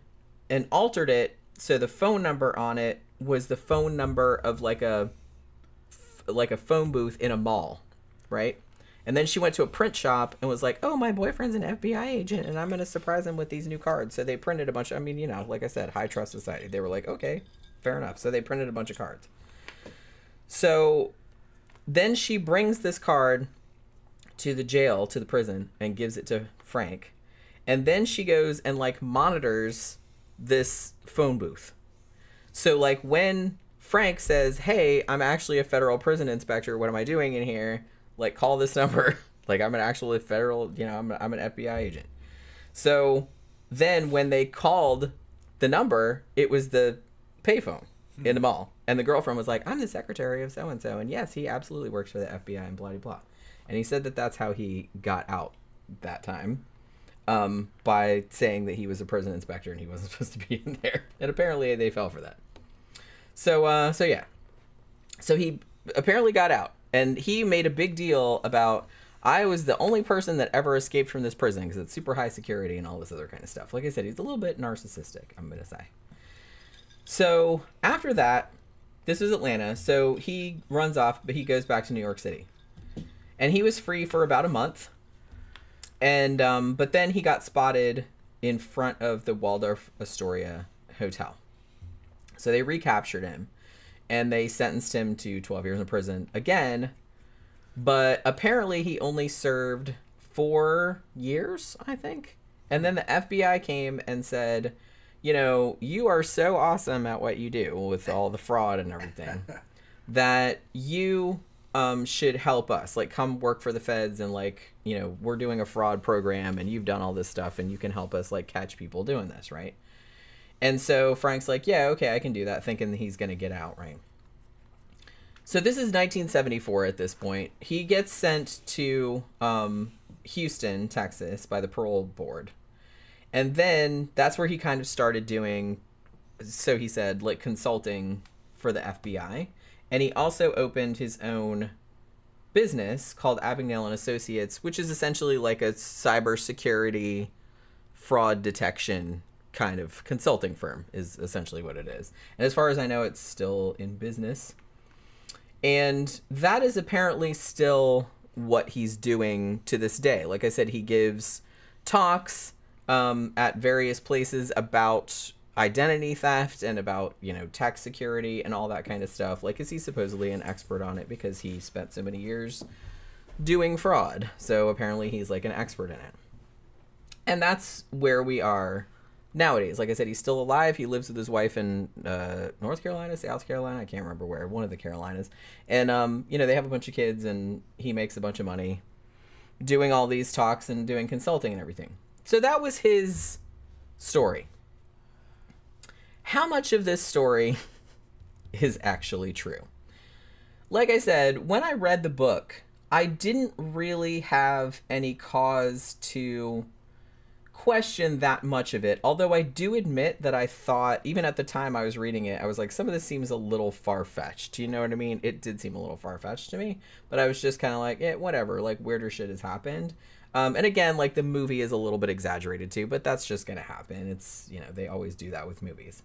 Speaker 4: and altered it so the phone number on it was the phone number of like a like a phone booth in a mall, right? And then she went to a print shop and was like, "Oh, my boyfriend's an FBI agent, and I'm gonna surprise him with these new cards." So they printed a bunch. I mean, you know, like I said, high trust society. They were like, "Okay, fair enough." So they printed a bunch of cards. So then she brings this card to the jail, to the prison, and gives it to Frank. And then she goes and like monitors this phone booth. So like when Frank says, "Hey, I'm actually a federal prison inspector. What am I doing in here?" Like call this [laughs] number. like I'm an actual federal, you know, I'm, a, I'm an FBI agent. So then when they called the number, it was the payphone in the mall. And the girlfriend was like, "I'm the secretary of so and so." And yes, he absolutely works for the FBI and blah blah blah. And he said that that's how he got out that time um, by saying that he was a prison inspector and he wasn't [laughs] supposed to be in there. And apparently they fell for that. So, uh, so yeah. So he apparently got out, and he made a big deal about I was the only person that ever escaped from this prison because it's super high security and all this other kind of stuff. Like I said, he's a little bit narcissistic. I'm gonna say. So after that, this is Atlanta. So he runs off, but he goes back to New York City, and he was free for about a month. And um, but then he got spotted in front of the Waldorf Astoria hotel. So they recaptured him, and they sentenced him to 12 years in prison again. But apparently, he only served four years, I think. And then the FBI came and said, you know, you are so awesome at what you do with all the fraud and everything [laughs] that you um, should help us. Like, come work for the feds and, like, you know, we're doing a fraud program and you've done all this stuff and you can help us, like, catch people doing this, right? And so Frank's like, yeah, okay, I can do that, thinking he's going to get out, right? So this is 1974 at this point. He gets sent to um, Houston, Texas by the parole board. And then that's where he kind of started doing, so he said, like consulting for the FBI. And he also opened his own business called Abagnale and Associates, which is essentially like a cybersecurity fraud detection kind of consulting firm is essentially what it is. And as far as I know, it's still in business. And that is apparently still what he's doing to this day. Like I said, he gives talks um, at various places about identity theft and about you know tech security and all that kind of stuff. Like, is he supposedly an expert on it because he spent so many years doing fraud? So apparently, he's like an expert in it. And that's where we are nowadays. Like I said, he's still alive. He lives with his wife in uh, North Carolina, South Carolina. I can't remember where. One of the Carolinas. And um, you know, they have a bunch of kids, and he makes a bunch of money doing all these talks and doing consulting and everything. So that was his story. How much of this story [laughs] is actually true? Like I said, when I read the book, I didn't really have any cause to question that much of it. Although I do admit that I thought, even at the time I was reading it, I was like, some of this seems a little far fetched. You know what I mean? It did seem a little far fetched to me, but I was just kind of like, yeah, whatever. Like weirder shit has happened. Um, and again, like the movie is a little bit exaggerated too, but that's just gonna happen. It's you know they always do that with movies.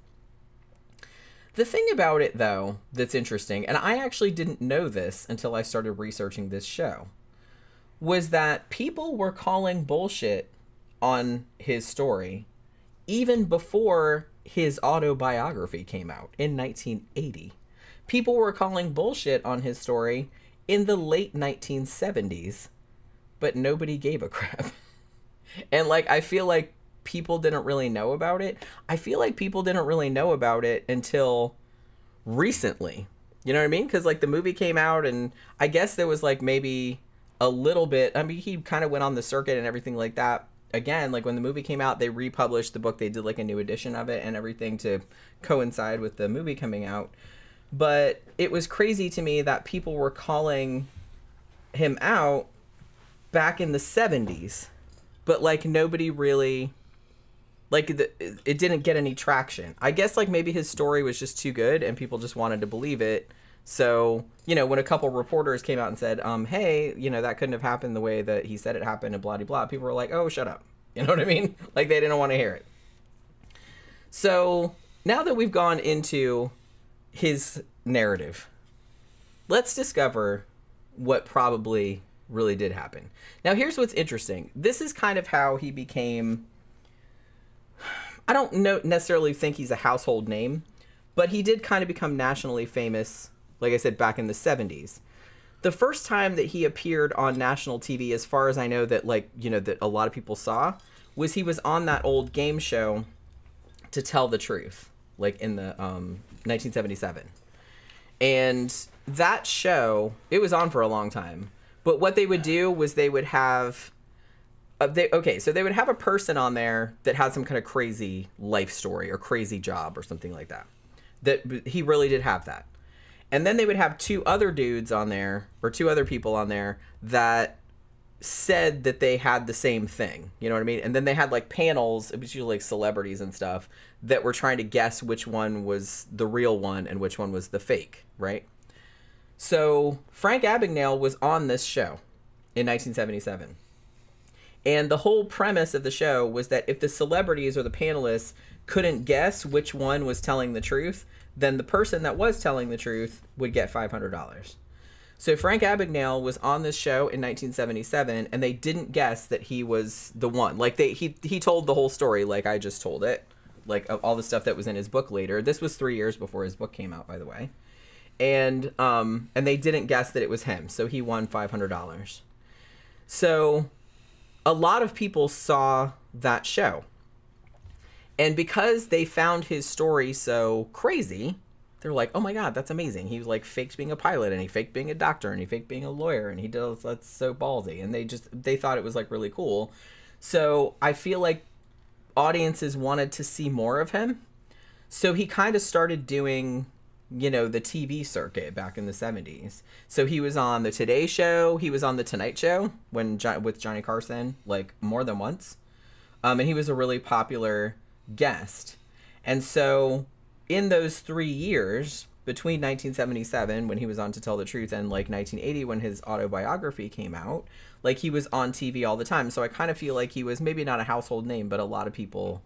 Speaker 4: The thing about it though that's interesting, and I actually didn't know this until I started researching this show, was that people were calling bullshit on his story even before his autobiography came out in 1980. People were calling bullshit on his story in the late 1970s, but nobody gave a [laughs] crap. and like I feel like people didn't really know about it. I feel like people didn't really know about it until recently. You know what I mean? Cuz like the movie came out and I guess there was like maybe a little bit I mean he kind of went on the circuit and everything like that again, like when the movie came out, they republished the book. They did like a new edition of it and everything to coincide with the movie coming out. But it was crazy to me that people were calling him out back in the 70s, but like nobody really like the, it didn't get any traction. I guess like maybe his story was just too good and people just wanted to believe it. So, you know, when a couple reporters came out and said, um, hey, you know, that couldn't have happened the way that he said it happened and blah, blah, blah, people were like, oh, shut up. [laughs] You know what I mean? Like they didn't want to hear it. So now that we've gone into his narrative, let's discover what probably really did happen. Now, here's what's interesting. This is kind of how he became. I don't know necessarily think he's a household name, but he did kind of become nationally famous, like I said, back in the 70s. The first time that he appeared on national TV, as far as I know, that like, you know, that a lot of people saw, was he was on that old game show to tell the truth, like in the um, 1977. And that show, it was on for a long time. But what they would do was they would have uh, they, okay, so they would have a person on there that had some kind of crazy life story or crazy job or something like that. That he really did have that. And then they would have two other dudes on there or two other people on there that said that they had the same thing. You know what I mean? And then they had like panels, it was usually like celebrities and stuff, that were trying to guess which one was the real one and which one was the fake, right? So Frank Abagnale was on this show in 1977. And the whole premise of the show was that if the celebrities or the panelists couldn't guess which one was telling the truth, then the person that was telling the truth would get $500. So Frank Abagnale was on this show in 1977 and they didn't guess that he was the one. Like they he he told the whole story like I just told it. Like all the stuff that was in his book later. This was 3 years before his book came out by the way. And um and they didn't guess that it was him. So he won $500. So a lot of people saw that show. And because they found his story so crazy, they're like, "Oh my god, that's amazing!" He was like faked being a pilot, and he faked being a doctor, and he faked being a lawyer, and he does that's so ballsy. And they just they thought it was like really cool. So I feel like audiences wanted to see more of him. So he kind of started doing, you know, the TV circuit back in the '70s. So he was on the Today Show, he was on the Tonight Show when with Johnny Carson, like more than once. Um, and he was a really popular guest. And so in those three years between 1977 when he was on to tell the truth and like 1980 when his autobiography came out like he was on tv all the time so i kind of feel like he was maybe not a household name but a lot of people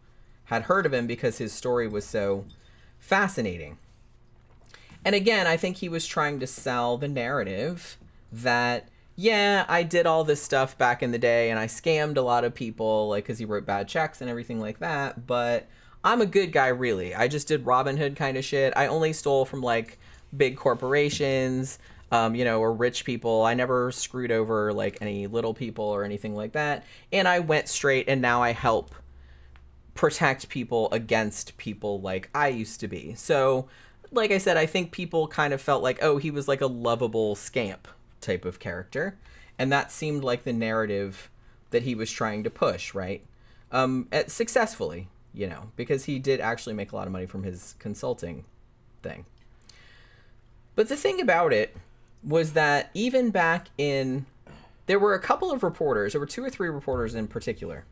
Speaker 4: had heard of him because his story was so fascinating and again i think he was trying to sell the narrative that yeah i did all this stuff back in the day and i scammed a lot of people like because he wrote bad checks and everything like that but I'm a good guy, really. I just did Robin Hood kind of shit. I only stole from like big corporations, um, you know, or rich people. I never screwed over like any little people or anything like that. And I went straight, and now I help protect people against people like I used to be. So, like I said, I think people kind of felt like, oh, he was like a lovable scamp type of character. And that seemed like the narrative that he was trying to push, right? Um, at, successfully, you know, because he did actually make a lot of money from his consulting thing. But the thing about it was that even back in there were a couple of reporters, there were two or three reporters in particular.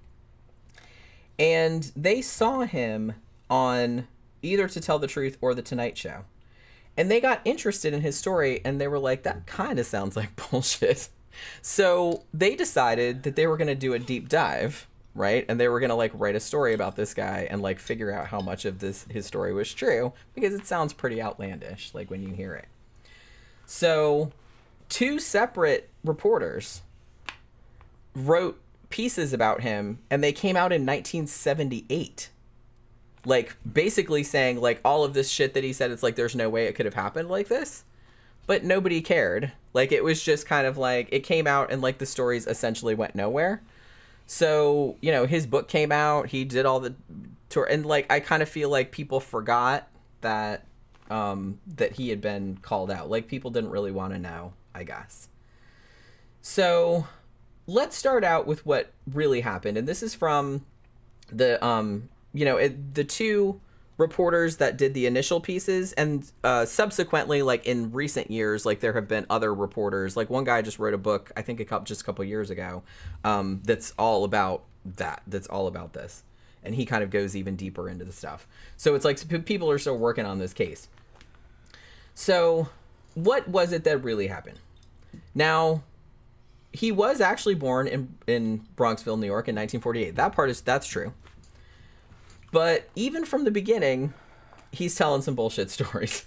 Speaker 4: And they saw him on either To Tell the Truth or The Tonight Show. And they got interested in his story and they were like, that kind of sounds like [laughs] bullshit. So they decided that they were going to do a deep dive right? And they were gonna like write a story about this guy and like figure out how much of this his story was true because it sounds pretty outlandish, like when you hear it. So, two separate reporters wrote pieces about him, and they came out in 1978. Like basically saying like all of this shit that he said, it's like there's no way it could have happened like this but nobody cared. Like it was just kind of like it came out and like the stories essentially went nowhere. So, you know, his book came out, he did all the tour and like I kind of feel like people forgot that um that he had been called out. Like people didn't really want to know, I guess. So, let's start out with what really happened. And this is from the um you know, it, the two reporters that did the initial pieces and uh, subsequently like in recent years like there have been other reporters. Like one guy just wrote a book i think a couple just a couple years ago um, that's all about that that's all about this. And he kind of goes even deeper into the stuff. So it's like people are still working on this case. So what was it that really happened? Now he was actually born in in bronxville new york in 1948 that part is that's true but even from the beginning, he's telling some bullshit [laughs] stories.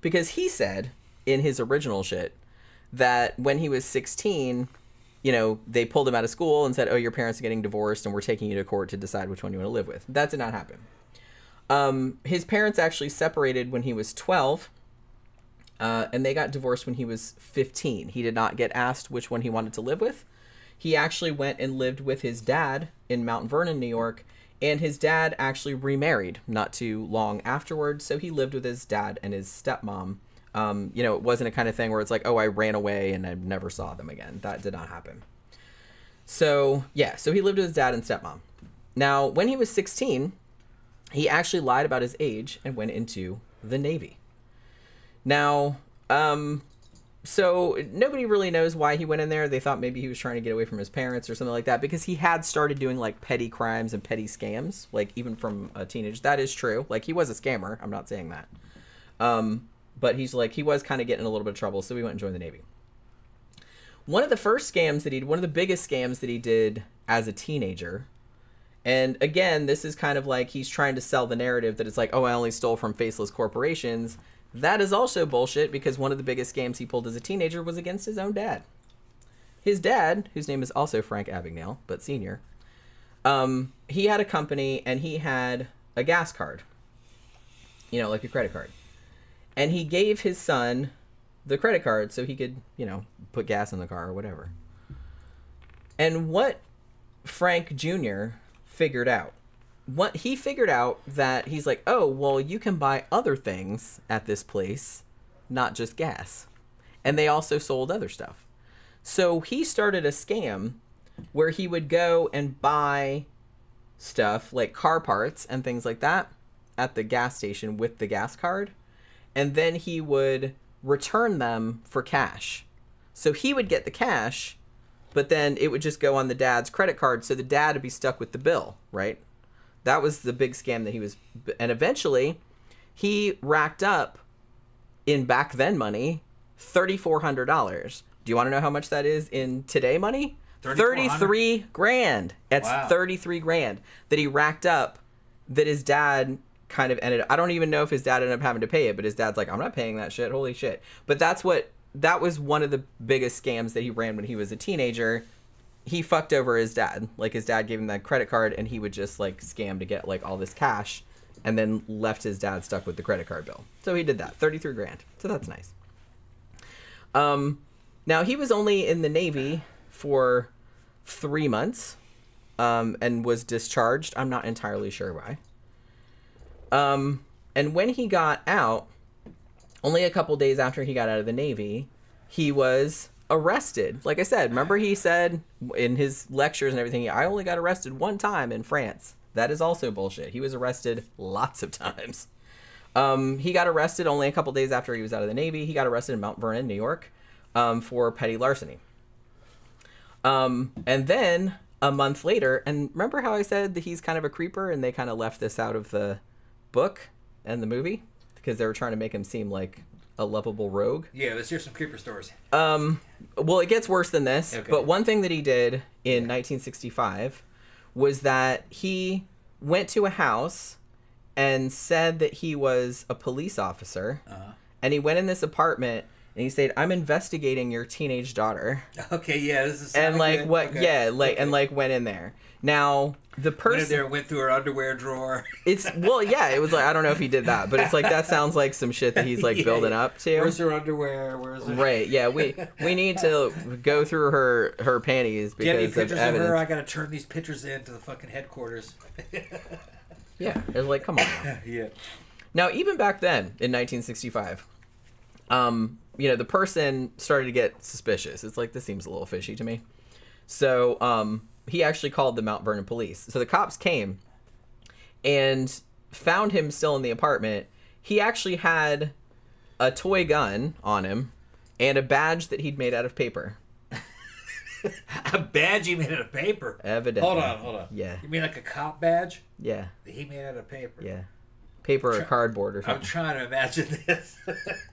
Speaker 4: because he said in his original shit that when he was 16, you know, they pulled him out of school and said, "Oh, your parents are getting divorced, and we're taking you to court to decide which one you want to live with." That did not happen. Um, his parents actually separated when he was 12, uh, and they got divorced when he was 15. He did not get asked which one he wanted to live with. He actually went and lived with his dad in Mount Vernon, New York, and his dad actually remarried not too long afterwards, so he lived with his dad and his stepmom. Um, you know, it wasn't a kind of thing where it's like, oh, I ran away and I never saw them again. That did not happen. So, yeah, so he lived with his dad and stepmom. Now, when he was 16, he actually lied about his age and went into the Navy. Now, um, so nobody really knows why he went in there. They thought maybe he was trying to get away from his parents or something like that because he had started doing like petty crimes and petty scams, like even from a teenage. That is true. Like he was a scammer. I'm not saying that. Um, but he's like he was kind of getting a little bit of trouble, so he went and joined the Navy. One of the first scams that he, one of the biggest scams that he did as a teenager, And again, this is kind of like he's trying to sell the narrative that it's like, oh, I only stole from faceless corporations. That is also bullshit because one of the biggest scams he pulled as a teenager was against his own dad. His dad, whose name is also Frank Abagnale, but senior, um, he had a company and he had a gas card, you know, like a credit card. And he gave his son the credit card so he could, you know, put gas in the car or whatever. And what Frank Jr. figured out, what he figured out that he's like, oh, well, you can buy other things at this place, not just gas. And they also sold other stuff. So he started a scam where he would go and buy stuff like car parts and things like that at the gas station with the gas card. And then he would return them for cash. So he would get the cash, but then it would just go on the dad's credit card. So the dad would be stuck with the bill, right? That was the big scam that he was. And eventually, he racked up in back then money $3,400. Do you want to know how much that is in today money?
Speaker 5: 3,400?
Speaker 4: 33 grand. That's
Speaker 5: Wow.
Speaker 4: 33 grand that he racked up that his dad kind of ended I don't even know if his dad ended up having to pay it, but his dad's like, I'm not paying that shit. Holy shit. But that's what that was one of the biggest scams that he ran when he was a teenager. He fucked over his dad. Like his dad gave him that credit card and he would just like scam to get like all this cash and then left his dad stuck with the credit card bill. So he did that. 33 grand. So that's nice. Um now he was only in the Navy for three months um, and was discharged. I'm not entirely sure why. Um, and when he got out, only a couple days after he got out of the Navy, he was arrested. Like I said, remember he said in his lectures and everything, I only got arrested one time in France. That is also bullshit. He was arrested lots of [laughs] times. Um, he got arrested only a couple days after he was out of the Navy. He got arrested in Mount Vernon, New York, um, for petty larceny. Um, and then a month later, and remember how I said that he's kind of a creeper, and they kind of left this out of the book and the movie because they were trying to make him seem like a lovable rogue.
Speaker 5: Yeah, let's hear some creeper stories.
Speaker 4: Um, well, it gets worse than this.
Speaker 5: Okay.
Speaker 4: But one thing that he did in 1965 was that he went to a house and said that he was a police officer,
Speaker 5: Uh-huh.
Speaker 4: and he went in this apartment and he said, "I'm investigating your teenage daughter." [laughs]
Speaker 5: Okay, yeah, this is
Speaker 4: and like
Speaker 5: good.
Speaker 4: what
Speaker 5: Okay.
Speaker 4: yeah like and like went in there now the
Speaker 5: went
Speaker 4: person
Speaker 5: there, went through her underwear drawer. [laughs]
Speaker 4: it's well yeah it was like i don't know if he did that but it's like that sounds like some shit that he's like [laughs]
Speaker 5: Yeah,
Speaker 4: building
Speaker 5: yeah.
Speaker 4: up to
Speaker 5: Where's her underwear? Where's her...
Speaker 4: right yeah we we need to go through her her panties
Speaker 5: Get any
Speaker 4: because of
Speaker 5: pictures of,
Speaker 4: evidence
Speaker 5: her? I gotta turn these pictures in to the fucking headquarters. [laughs]
Speaker 4: yeah it's like come on now.
Speaker 5: yeah.
Speaker 4: now even back then in 1965 um you know the person started to get suspicious it's like this seems a little fishy to me so um he actually called the mount vernon police so the cops came and found him still in the apartment he actually had a toy gun on him and a badge that he'd made out of paper [laughs]
Speaker 5: A badge he made out of paper.
Speaker 4: Evidently.
Speaker 5: Hold on, hold on.
Speaker 4: Yeah.
Speaker 5: You mean like a cop badge
Speaker 4: yeah
Speaker 5: that he made out of paper?
Speaker 4: yeah paper or
Speaker 5: Try-
Speaker 4: cardboard or something.
Speaker 5: I'm trying to imagine this. [laughs]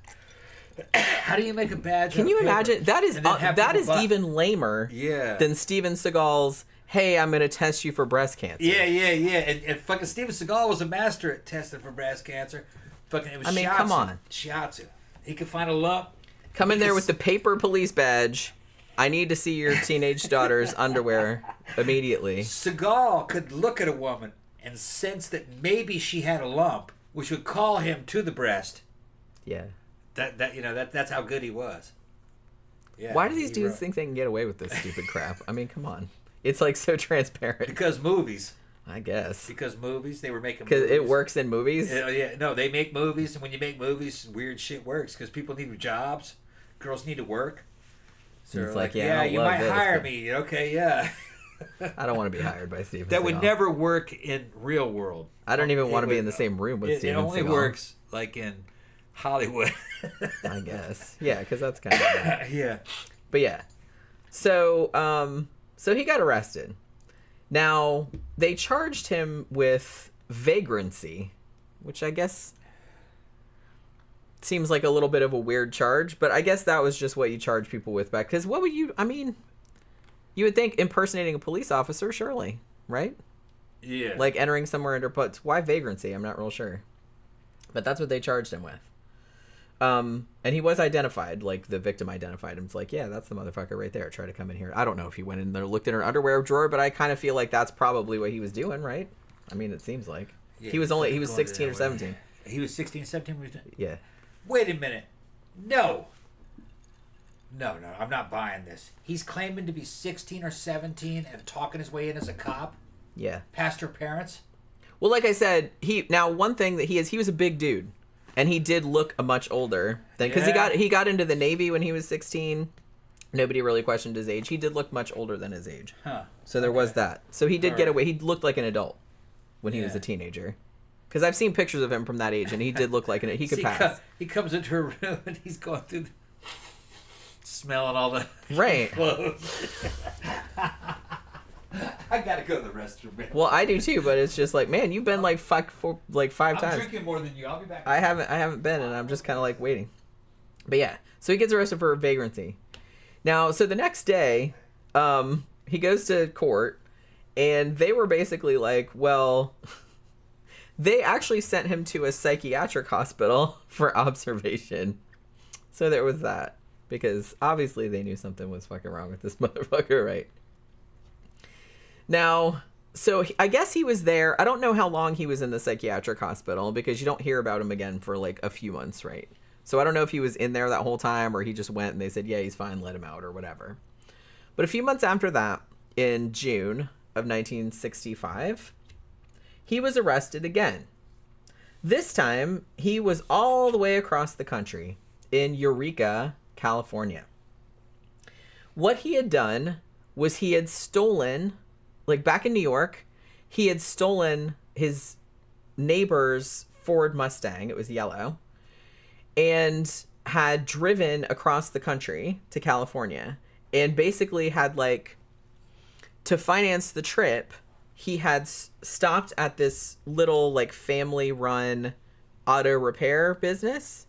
Speaker 5: [coughs] How do you make a badge?
Speaker 4: can you imagine that is uh, that is
Speaker 5: buy-
Speaker 4: even lamer
Speaker 5: Yeah.
Speaker 4: than Steven Seagal's "Hey, I'm gonna test you for breast cancer."
Speaker 5: Yeah, yeah, yeah. And, and fucking Steven Seagal was a master at testing for breast cancer. Fucking, it was
Speaker 4: I mean,
Speaker 5: shiatsu.
Speaker 4: come on.
Speaker 5: Shiatsu. He could find a lump.
Speaker 4: Come in there with the paper police badge. I need to see your teenage [laughs] daughter's underwear immediately.
Speaker 5: Seagal could look at a woman and sense that maybe she had a lump, which would call him to the breast.
Speaker 4: Yeah.
Speaker 5: That that you know that that's how good he was. Yeah.
Speaker 4: Why do these dudes
Speaker 5: wrote-
Speaker 4: think they can get away with this stupid crap? I mean, come on. It's like so transparent.
Speaker 5: Because movies.
Speaker 4: I guess
Speaker 5: Because movies. They were making.
Speaker 4: because it works in movies.
Speaker 5: Yeah, oh, yeah, no, they make movies, and when you make movies, weird shit works because people need jobs, girls need to work. So
Speaker 4: It's
Speaker 5: they're
Speaker 4: like, yeah, don't
Speaker 5: you might
Speaker 4: this,
Speaker 5: hire me. Okay, yeah. [laughs]
Speaker 4: I don't want to be hired by Steven.
Speaker 5: that would
Speaker 4: Seagal.
Speaker 5: never work in real world.
Speaker 4: I don't oh, even
Speaker 5: It
Speaker 4: want to be in the same room with
Speaker 5: It, it only
Speaker 4: Seagal.
Speaker 5: works like in Hollywood.
Speaker 4: I guess. Yeah, because that's kind of. [coughs]
Speaker 5: yeah.
Speaker 4: But yeah. So, um, so he got arrested. Now, they charged him with vagrancy, which I guess seems like a little bit of a weird charge, but I guess that was just what you charge people with back. Because what would you, I mean, you would think impersonating a police officer, surely, right?
Speaker 5: Yeah.
Speaker 4: like entering somewhere under but why vagrancy i'm not real sure but that's what they charged him with um and he was identified like the victim identified him it's like yeah that's the motherfucker right there try to come in here i don't know if he went in there looked in her underwear drawer but i kind of feel like that's probably what he was doing right i mean it seems like
Speaker 5: Yeah,
Speaker 4: he was only he was 16 or
Speaker 5: that way.
Speaker 4: 17
Speaker 5: He was 16 17. when he was-
Speaker 4: yeah
Speaker 5: Wait a minute. No. No, no, I'm not buying this. He's claiming to be 16 or 17 and talking his way in as a cop
Speaker 4: yeah
Speaker 5: past her parents.
Speaker 4: well like i said he now one thing that he is he was a big dude and he did look a much older than because he got he got into the navy when he was 16 nobody really questioned his age he did look much older than his age
Speaker 5: Huh.
Speaker 4: So there was that. So he did get
Speaker 5: Alright.
Speaker 4: away. He looked like an adult when he was a teenager. Because I've seen pictures of him from that age, and he did look like an he [laughs] could
Speaker 5: See,
Speaker 4: pass.
Speaker 5: co- he comes into her room and he's going through the... smelling all the
Speaker 4: Right. [laughs]
Speaker 5: clothes. [laughs] [laughs] I gotta go to the restroom. Man.
Speaker 4: Well, I do too, but it's just like, man, you've been like fucked for like 5
Speaker 5: I'm
Speaker 4: times.
Speaker 5: drinking more than you. I'll be back.
Speaker 4: I haven't I haven't been, and I'm just kind of like waiting. But yeah, so he gets arrested for vagrancy. Now, so the next day, um, he goes to court, and they were basically like, well, [laughs] they actually sent him to a psychiatric hospital [laughs] for observation. So there was that, because obviously they knew something was fucking wrong with this motherfucker, right? Now, so I guess he was there. I don't know how long he was in the psychiatric hospital because you don't hear about him again for like a few months, right? So I don't know if he was in there that whole time or he just went and they said, yeah, he's fine, let him out or whatever. But a few months after that, in June of 1965, he was arrested again. This time, he was all the way across the country in Eureka, California. What he had done was he had stolen, like back in New York, he had stolen his neighbor's Ford Mustang. It was yellow. And had driven across the country to California and basically had like to finance the trip, he had s- stopped at this little like family run auto repair business.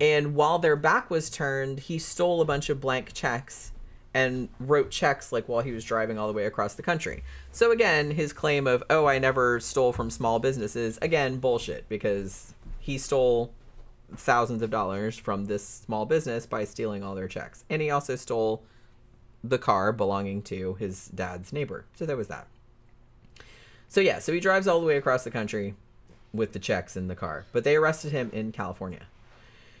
Speaker 4: And while their back was turned, he stole a bunch of blank checks and wrote checks like while he was driving all the way across the country. So again, his claim of, "Oh, I never stole from small businesses." Again, bullshit because he stole thousands of dollars from this small business by stealing all their checks. And he also stole the car belonging to his dad's neighbor. So there was that. So yeah, so he drives all the way across the country with the checks in the car. But they arrested him in California.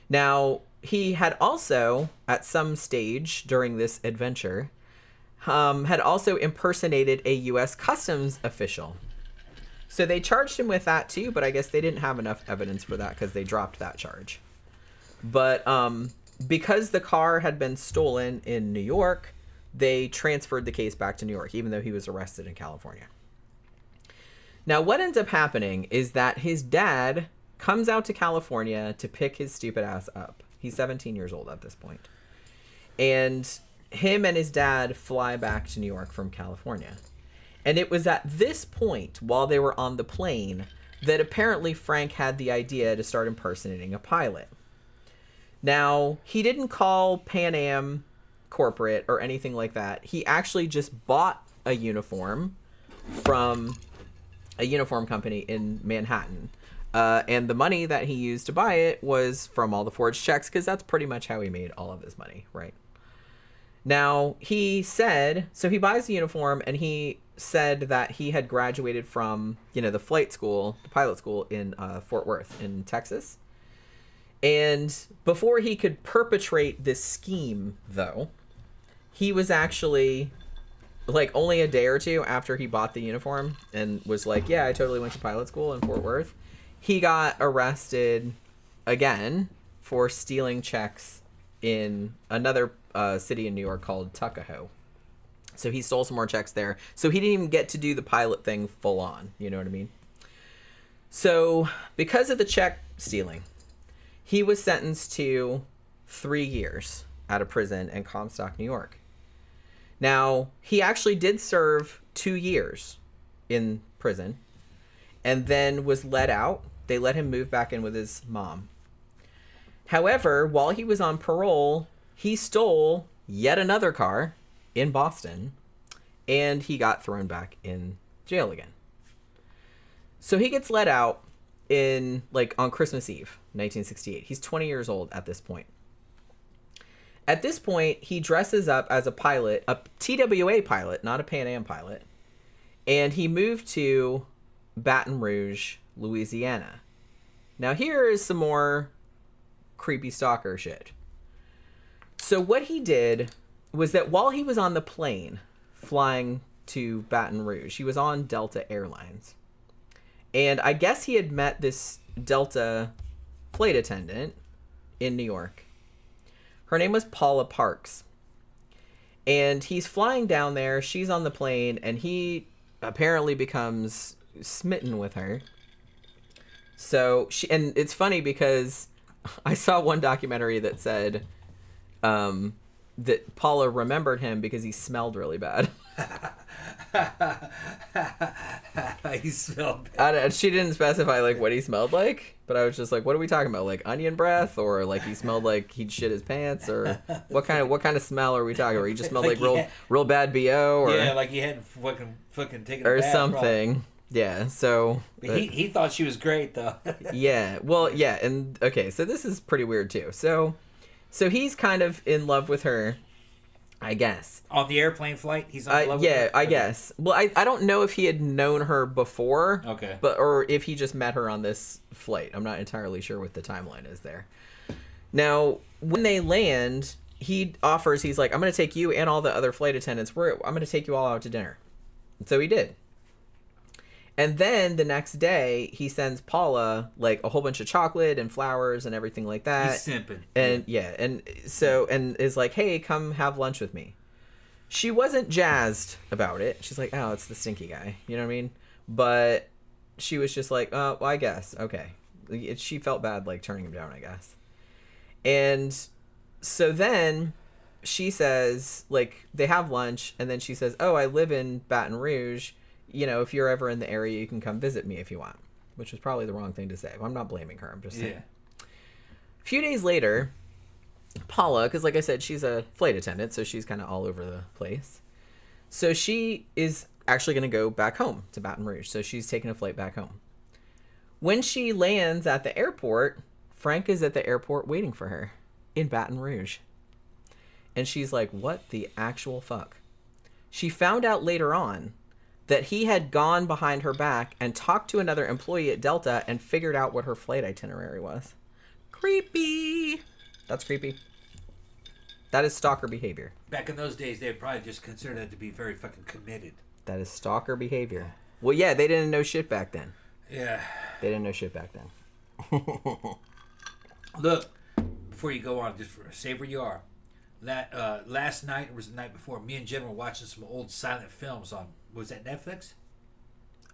Speaker 4: Now, he had also, at some stage during this adventure, um, had also impersonated a U.S. Customs official. So they charged him with that too, but I guess they didn't have enough evidence for that because they dropped that charge. But um, because the car had been stolen in New York, they transferred the case back to New York, even though he was arrested in California. Now, what ends up happening is that his dad comes out to California to pick his stupid ass up. He's 17 years old at this point. And him and his dad fly back to New York from California. And it was at this point, while they were on the plane, that apparently Frank had the idea to start impersonating a pilot. Now, he didn't call Pan Am corporate or anything like that. He actually just bought a uniform from a uniform company in Manhattan. Uh, and the money that he used to buy it was from all the forged checks because that's pretty much how he made all of his money, right? Now, he said, so he buys the uniform and he said that he had graduated from, you know, the flight school, the pilot school in uh, Fort Worth in Texas. And before he could perpetrate this scheme, though, he was actually like only a day or two after he bought the uniform and was like, "Yeah, I totally went to pilot school in Fort Worth." He got arrested again for stealing checks in another uh, city in New York called Tuckahoe. So he stole some more checks there. So he didn't even get to do the pilot thing full on. You know what I mean? So because of the check stealing, he was sentenced to three years out of prison in Comstock, New York. Now, he actually did serve two years in prison and then was let out. They let him move back in with his mom. However, while he was on parole, he stole yet another car in Boston and he got thrown back in jail again. So he gets let out in like on Christmas Eve, 1968. He's 20 years old at this point. At this point, he dresses up as a pilot, a TWA pilot, not a Pan Am pilot, and he moved to Baton Rouge, Louisiana. Now, here is some more creepy stalker shit. So, what he did was that while he was on the plane flying to Baton Rouge, he was on Delta Airlines. And I guess he had met this Delta flight attendant in New York. Her name was Paula Parks. And he's flying down there, she's on the plane, and he apparently becomes smitten with her. So she and it's funny because [laughs] I saw one documentary that said um that Paula remembered him because he smelled really bad. [laughs]
Speaker 5: he smelled bad.
Speaker 4: I don't- she didn't specify like what he smelled like, but I was just like, "What are we talking about? Like onion breath, or like he smelled like he'd shit his pants, or [laughs] what kind of what kind of smell are we talking? about? he just smelled
Speaker 5: Like
Speaker 4: like, real
Speaker 5: had-
Speaker 4: real bad bo, or
Speaker 5: Yeah, like he hadn't fucking fucking taken a
Speaker 4: or something. Yeah. So
Speaker 5: But he, he thought she was great though. [laughs]
Speaker 4: yeah well yeah and okay so this is pretty weird too so so he's kind of in love with her i guess
Speaker 5: on the airplane flight, he's on uh,
Speaker 4: I,
Speaker 5: love with
Speaker 4: yeah i
Speaker 5: Okay.
Speaker 4: guess well I, I don't know if he had known her before
Speaker 5: Okay.
Speaker 4: but or if he just met her on this flight i'm not entirely sure what the timeline is there now when they land he offers he's like i'm gonna take you and all the other flight attendants we're i'm gonna take you all out to dinner and so he did and then the next day, he sends Paula like a whole bunch of chocolate and flowers and everything like that.
Speaker 5: He's simping.
Speaker 4: And yeah, and so and is like, "Hey, come have lunch with me." She wasn't jazzed about it. She's like, "Oh, it's the stinky guy." You know what I mean? But she was just like, "Uh, well, I guess. Okay." It, she felt bad like turning him down, I guess. And so then she says like they have lunch and then she says, "Oh, I live in Baton Rouge. You know, if you're ever in the area, you can come visit me if you want." Which was probably the wrong thing to say. I'm not blaming her. I'm just saying.
Speaker 5: Yeah.
Speaker 4: A few days later, Paula, because like I said, she's a flight attendant, so she's kind of all over the place. So she is actually going to go back home to Baton Rouge. So she's taking a flight back home. When she lands at the airport, Frank is at the airport waiting for her in Baton Rouge. And she's like, what the actual fuck? She found out later on that he had gone behind her back and talked to another employee at Delta and figured out what her flight itinerary was. Creepy. That's creepy. That is stalker behavior.
Speaker 5: Back in those days, they'd probably just consider that to be very fucking committed.
Speaker 4: That is stalker behavior. Well, yeah, they didn't know shit back then.
Speaker 5: Yeah.
Speaker 4: They didn't know shit back then. [laughs]
Speaker 5: Look, before you go on, just for, say where you are. That uh, last night or was the night before? Me and Jen were watching some old silent films on. Was that Netflix?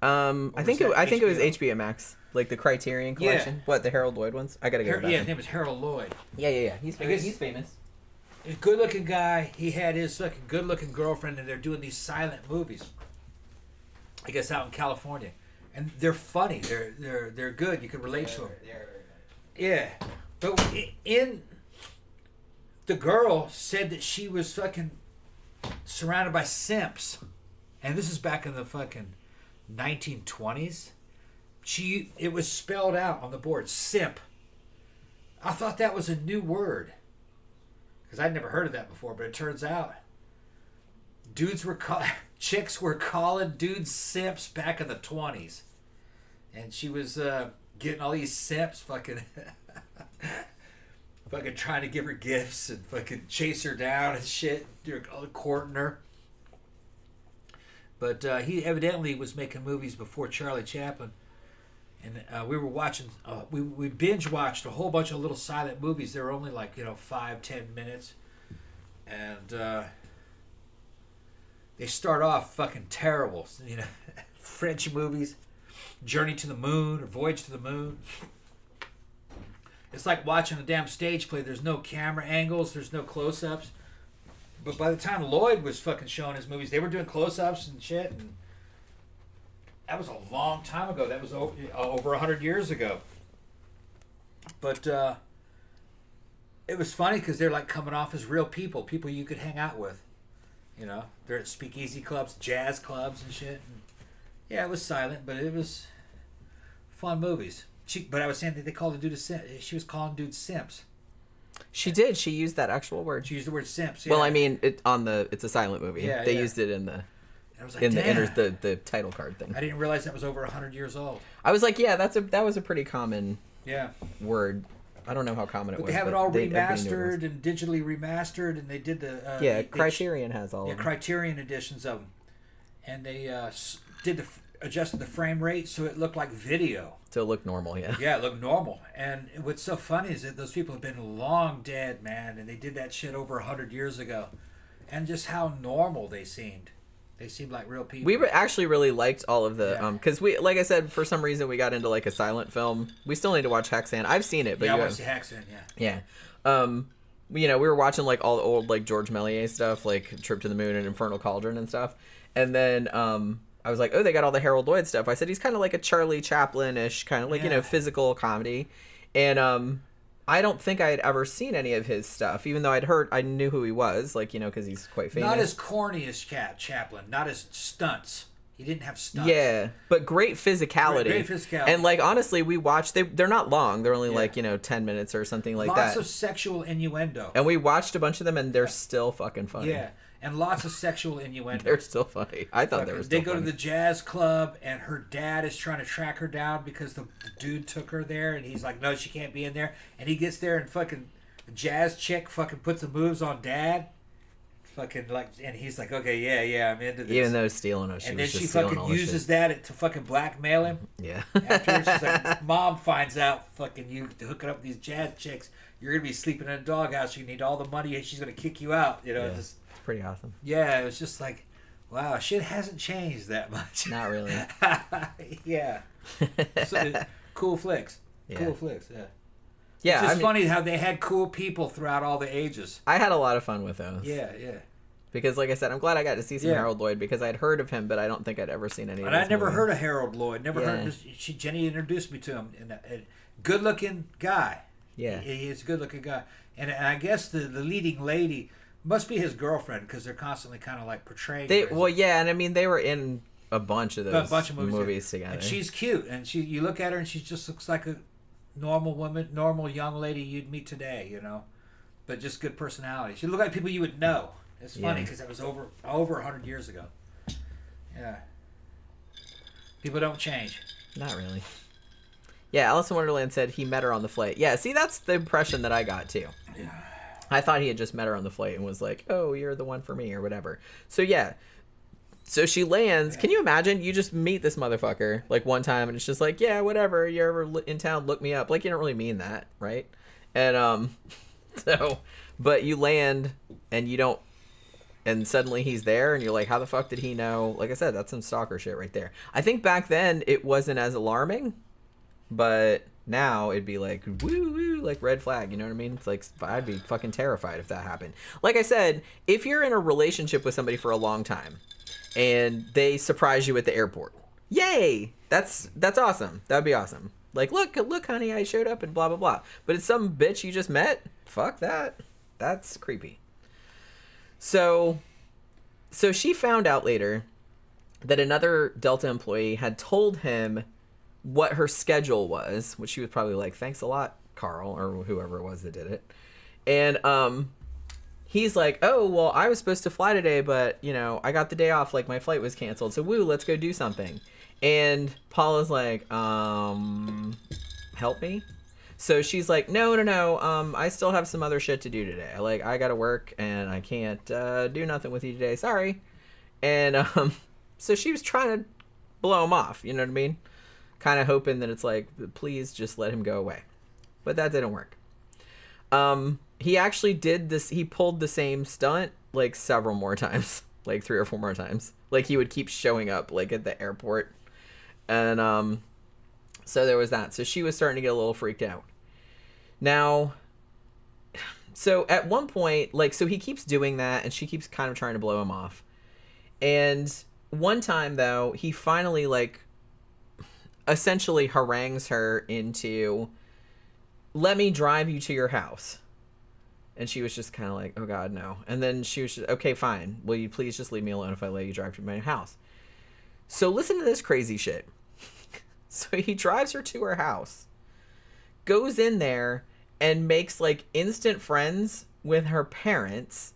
Speaker 4: Um, I think it. I think it was
Speaker 5: HBO?
Speaker 4: HBO Max, like the Criterion Collection.
Speaker 5: Yeah.
Speaker 4: collection. What the Harold Lloyd ones? I gotta go.
Speaker 5: Har-
Speaker 4: to that
Speaker 5: yeah, his name is Harold Lloyd.
Speaker 4: yeah, yeah, yeah. He's famous. He's famous.
Speaker 5: A good-looking guy. He had his fucking good-looking girlfriend, and they're doing these silent movies. I guess out in California, and they're funny. They're they're they're good. You can relate to them. Yeah, but in the girl said that she was fucking surrounded by simps, and this is back in the fucking 1920s. She it was spelled out on the board simp. I thought that was a new word because I'd never heard of that before, but it turns out dudes were call- [laughs] chicks were calling dudes simps back in the 20s, and she was uh, getting all these simps fucking. [laughs] fucking trying to give her gifts and fucking chase her down and shit. They're courting her. But uh, he evidently was making movies before Charlie Chaplin. And uh, we were watching, uh, we, we binge watched a whole bunch of little silent movies. They were only like, you know, five, ten minutes. And uh, they start off fucking terrible. [laughs] You know, French movies, Journey to the Moon or Voyage to the Moon. It's like watching a damn stage play. There's no camera angles, there's no close ups. But by the time Lloyd was fucking showing his movies, they were doing close ups and shit. And that was a long time ago. That was over, over 100 years ago. But uh, it was funny because they're like coming off as real people, people you could hang out with. You know, they're at speakeasy clubs, jazz clubs, and shit. And yeah, it was silent, but it was fun movies. She, but I was saying that they called the dude a simp. She was calling dude simps.
Speaker 4: She did. She used that actual word.
Speaker 5: She used the word simps.
Speaker 4: Well. I mean, it on the it's a silent movie.
Speaker 5: Yeah,
Speaker 4: they
Speaker 5: yeah.
Speaker 4: used it in the
Speaker 5: I was like,
Speaker 4: in the inter, the the title card thing.
Speaker 5: I didn't realize that was over hundred years old.
Speaker 4: I was like, yeah, that's a that was a pretty common
Speaker 5: Yeah,
Speaker 4: word. I don't know how common it
Speaker 5: but
Speaker 4: was.
Speaker 5: they have it all
Speaker 4: they- it
Speaker 5: remastered and digitally remastered, and they did the uh,
Speaker 4: Yeah,
Speaker 5: they- they-
Speaker 4: Criterion has all
Speaker 5: yeah,
Speaker 4: of them.
Speaker 5: Criterion editions of them, and they uh, did the adjusted the frame rate so it looked like video.
Speaker 4: So it looked normal, yeah.
Speaker 5: Yeah, it looked normal. And what's so funny is that those people have been long dead, man, and they did that shit over a hundred years ago, and just how normal they seemed. They seemed like real people.
Speaker 4: We re- actually really liked all of the
Speaker 5: Yeah.
Speaker 4: um because we like I said for some reason we got into like a silent film. We still need to watch Hexan. I've seen it, but
Speaker 5: yeah, I
Speaker 4: you
Speaker 5: want to
Speaker 4: have-
Speaker 5: Haxan. Yeah.
Speaker 4: yeah. Um, you know we were watching like all the old like George Méliès stuff, like Trip to the Moon and Infernal Cauldron and stuff, and then um. I was like, oh, they got all the Harold Lloyd stuff. I said he's kind of like a Charlie Chaplin-ish kind of like you know physical comedy, and um, I don't think I had ever seen any of his stuff, even though I'd heard I knew who he was, like you know because he's quite famous.
Speaker 5: Not as corny as Cat Chaplin. Not as stunts. He didn't have stunts.
Speaker 4: Yeah, but great physicality.
Speaker 5: Great- great physicality.
Speaker 4: And like honestly, we watched. They they're not long. They're only
Speaker 5: Yeah.
Speaker 4: like you know ten minutes or something like
Speaker 5: lots
Speaker 4: that.
Speaker 5: of sexual innuendo.
Speaker 4: And we watched a bunch of them, and they're still fucking funny.
Speaker 5: yeah, and lots of sexual innuendo.
Speaker 4: they're still funny. I thought they were.
Speaker 5: they go
Speaker 4: funny.
Speaker 5: to the jazz club, and her dad is trying to track her down because the, the dude took her there, and he's like, "No, she can't be in there." And he gets there, and fucking jazz chick fucking puts the moves on dad. Fucking like, and he's like, "Okay, yeah, yeah, I'm into this."
Speaker 4: Even though stealing us, she
Speaker 5: and then she fucking uses that to fucking blackmail him. Mm-hmm.
Speaker 4: Yeah.
Speaker 5: After she's like, [laughs] mom finds out, fucking you hooking up with these jazz chicks, you're gonna be sleeping in a doghouse. You need all the money, and she's gonna kick you out. You know,
Speaker 4: yeah.
Speaker 5: just
Speaker 4: pretty awesome.
Speaker 5: yeah. It was just like, wow, shit hasn't changed that [laughs] much.
Speaker 4: Not really. [laughs]
Speaker 5: yeah. So, uh, cool flicks.
Speaker 4: Yeah.
Speaker 5: Cool flicks. Yeah.
Speaker 4: yeah,
Speaker 5: it's
Speaker 4: I,
Speaker 5: just
Speaker 4: mean,
Speaker 5: funny how they had cool people throughout all the ages.
Speaker 4: I had a lot of fun with those.
Speaker 5: Yeah, yeah.
Speaker 4: Because, like I said, I'm glad I got to see some
Speaker 5: Yeah.
Speaker 4: Harold Lloyd because I'd heard of him, but I don't think I'd ever seen any.
Speaker 5: And
Speaker 4: of
Speaker 5: I
Speaker 4: his
Speaker 5: never
Speaker 4: movies.
Speaker 5: heard of Harold Lloyd. Never heard. Of she Jenny introduced me to him. And a, a good-looking guy.
Speaker 4: Yeah.
Speaker 5: He, he's a good-looking guy. And, and I guess the the leading lady must be his girlfriend because they're constantly kind of like portraying.
Speaker 4: They well, yeah, and I mean they were in a bunch of those a
Speaker 5: bunch of movies,
Speaker 4: movies
Speaker 5: yeah.
Speaker 4: together.
Speaker 5: And she's cute, and she you look at her and she just looks like a normal woman, normal young lady you'd meet today, you know, but just good personality. She looked like people you would know. It's funny
Speaker 4: Yeah.
Speaker 5: because that was over over hundred years ago. Yeah. People don't change.
Speaker 4: Not really. Yeah, Alice in Wonderland said he met her on the flight. Yeah, see, that's the impression that I got too.
Speaker 5: Yeah.
Speaker 4: I thought he had just met her on the flight and was like, "Oh, you're the one for me" or whatever. So yeah. So she lands. Can you imagine? You just meet this motherfucker like one time, and it's just like, "Yeah, whatever. You're ever in town? Look me up." Like you don't really mean that, right? And um, [laughs] so, but you land and you don't, and suddenly he's there, and you're like, "How the fuck did he know?" Like I said, that's some stalker shit right there. I think back then it wasn't as alarming but now it'd be like woo woo like red flag you know what i mean? It's like i'd be fucking terrified if that happened. Like i said if you're in a relationship with somebody for a long time and they surprise you at the airport yay! That's that's awesome. That'd be awesome. Like look look honey i showed up and blah blah blah. But it's some bitch you just met? Fuck that. That's creepy. So so she found out later that another delta employee had told him what her schedule was, which she was probably like, "Thanks a lot, Carl," or whoever it was that did it. And um, he's like, "Oh, well, I was supposed to fly today, but you know, I got the day off. Like my flight was canceled. So woo, let's go do something." And Paula's like, "Um, help me." So she's like, "No, no, no. Um, I still have some other shit to do today. Like I gotta work, and I can't uh, do nothing with you today. Sorry." And [laughs] um, so she was trying to blow him off. You know what I mean? Kind of hoping that it's like please just let him go away. But that didn't work. Um he actually did this he pulled the same stunt like several more times [laughs] like three or four more times. Like he would keep showing up like at the airport. And um so there was that. So she was starting to get a little freaked out. Now [sighs] so at one point like so he keeps doing that and she keeps kind of trying to blow him off. And one time though he finally like essentially harangues her into let me drive you to your house. And she was just kind of like oh god no. And then she was just okay fine. Will you please just leave me alone if i let you drive to my house? So listen to this crazy shit. [laughs] So he drives her to her house, goes in there, and makes like instant friends with her parents,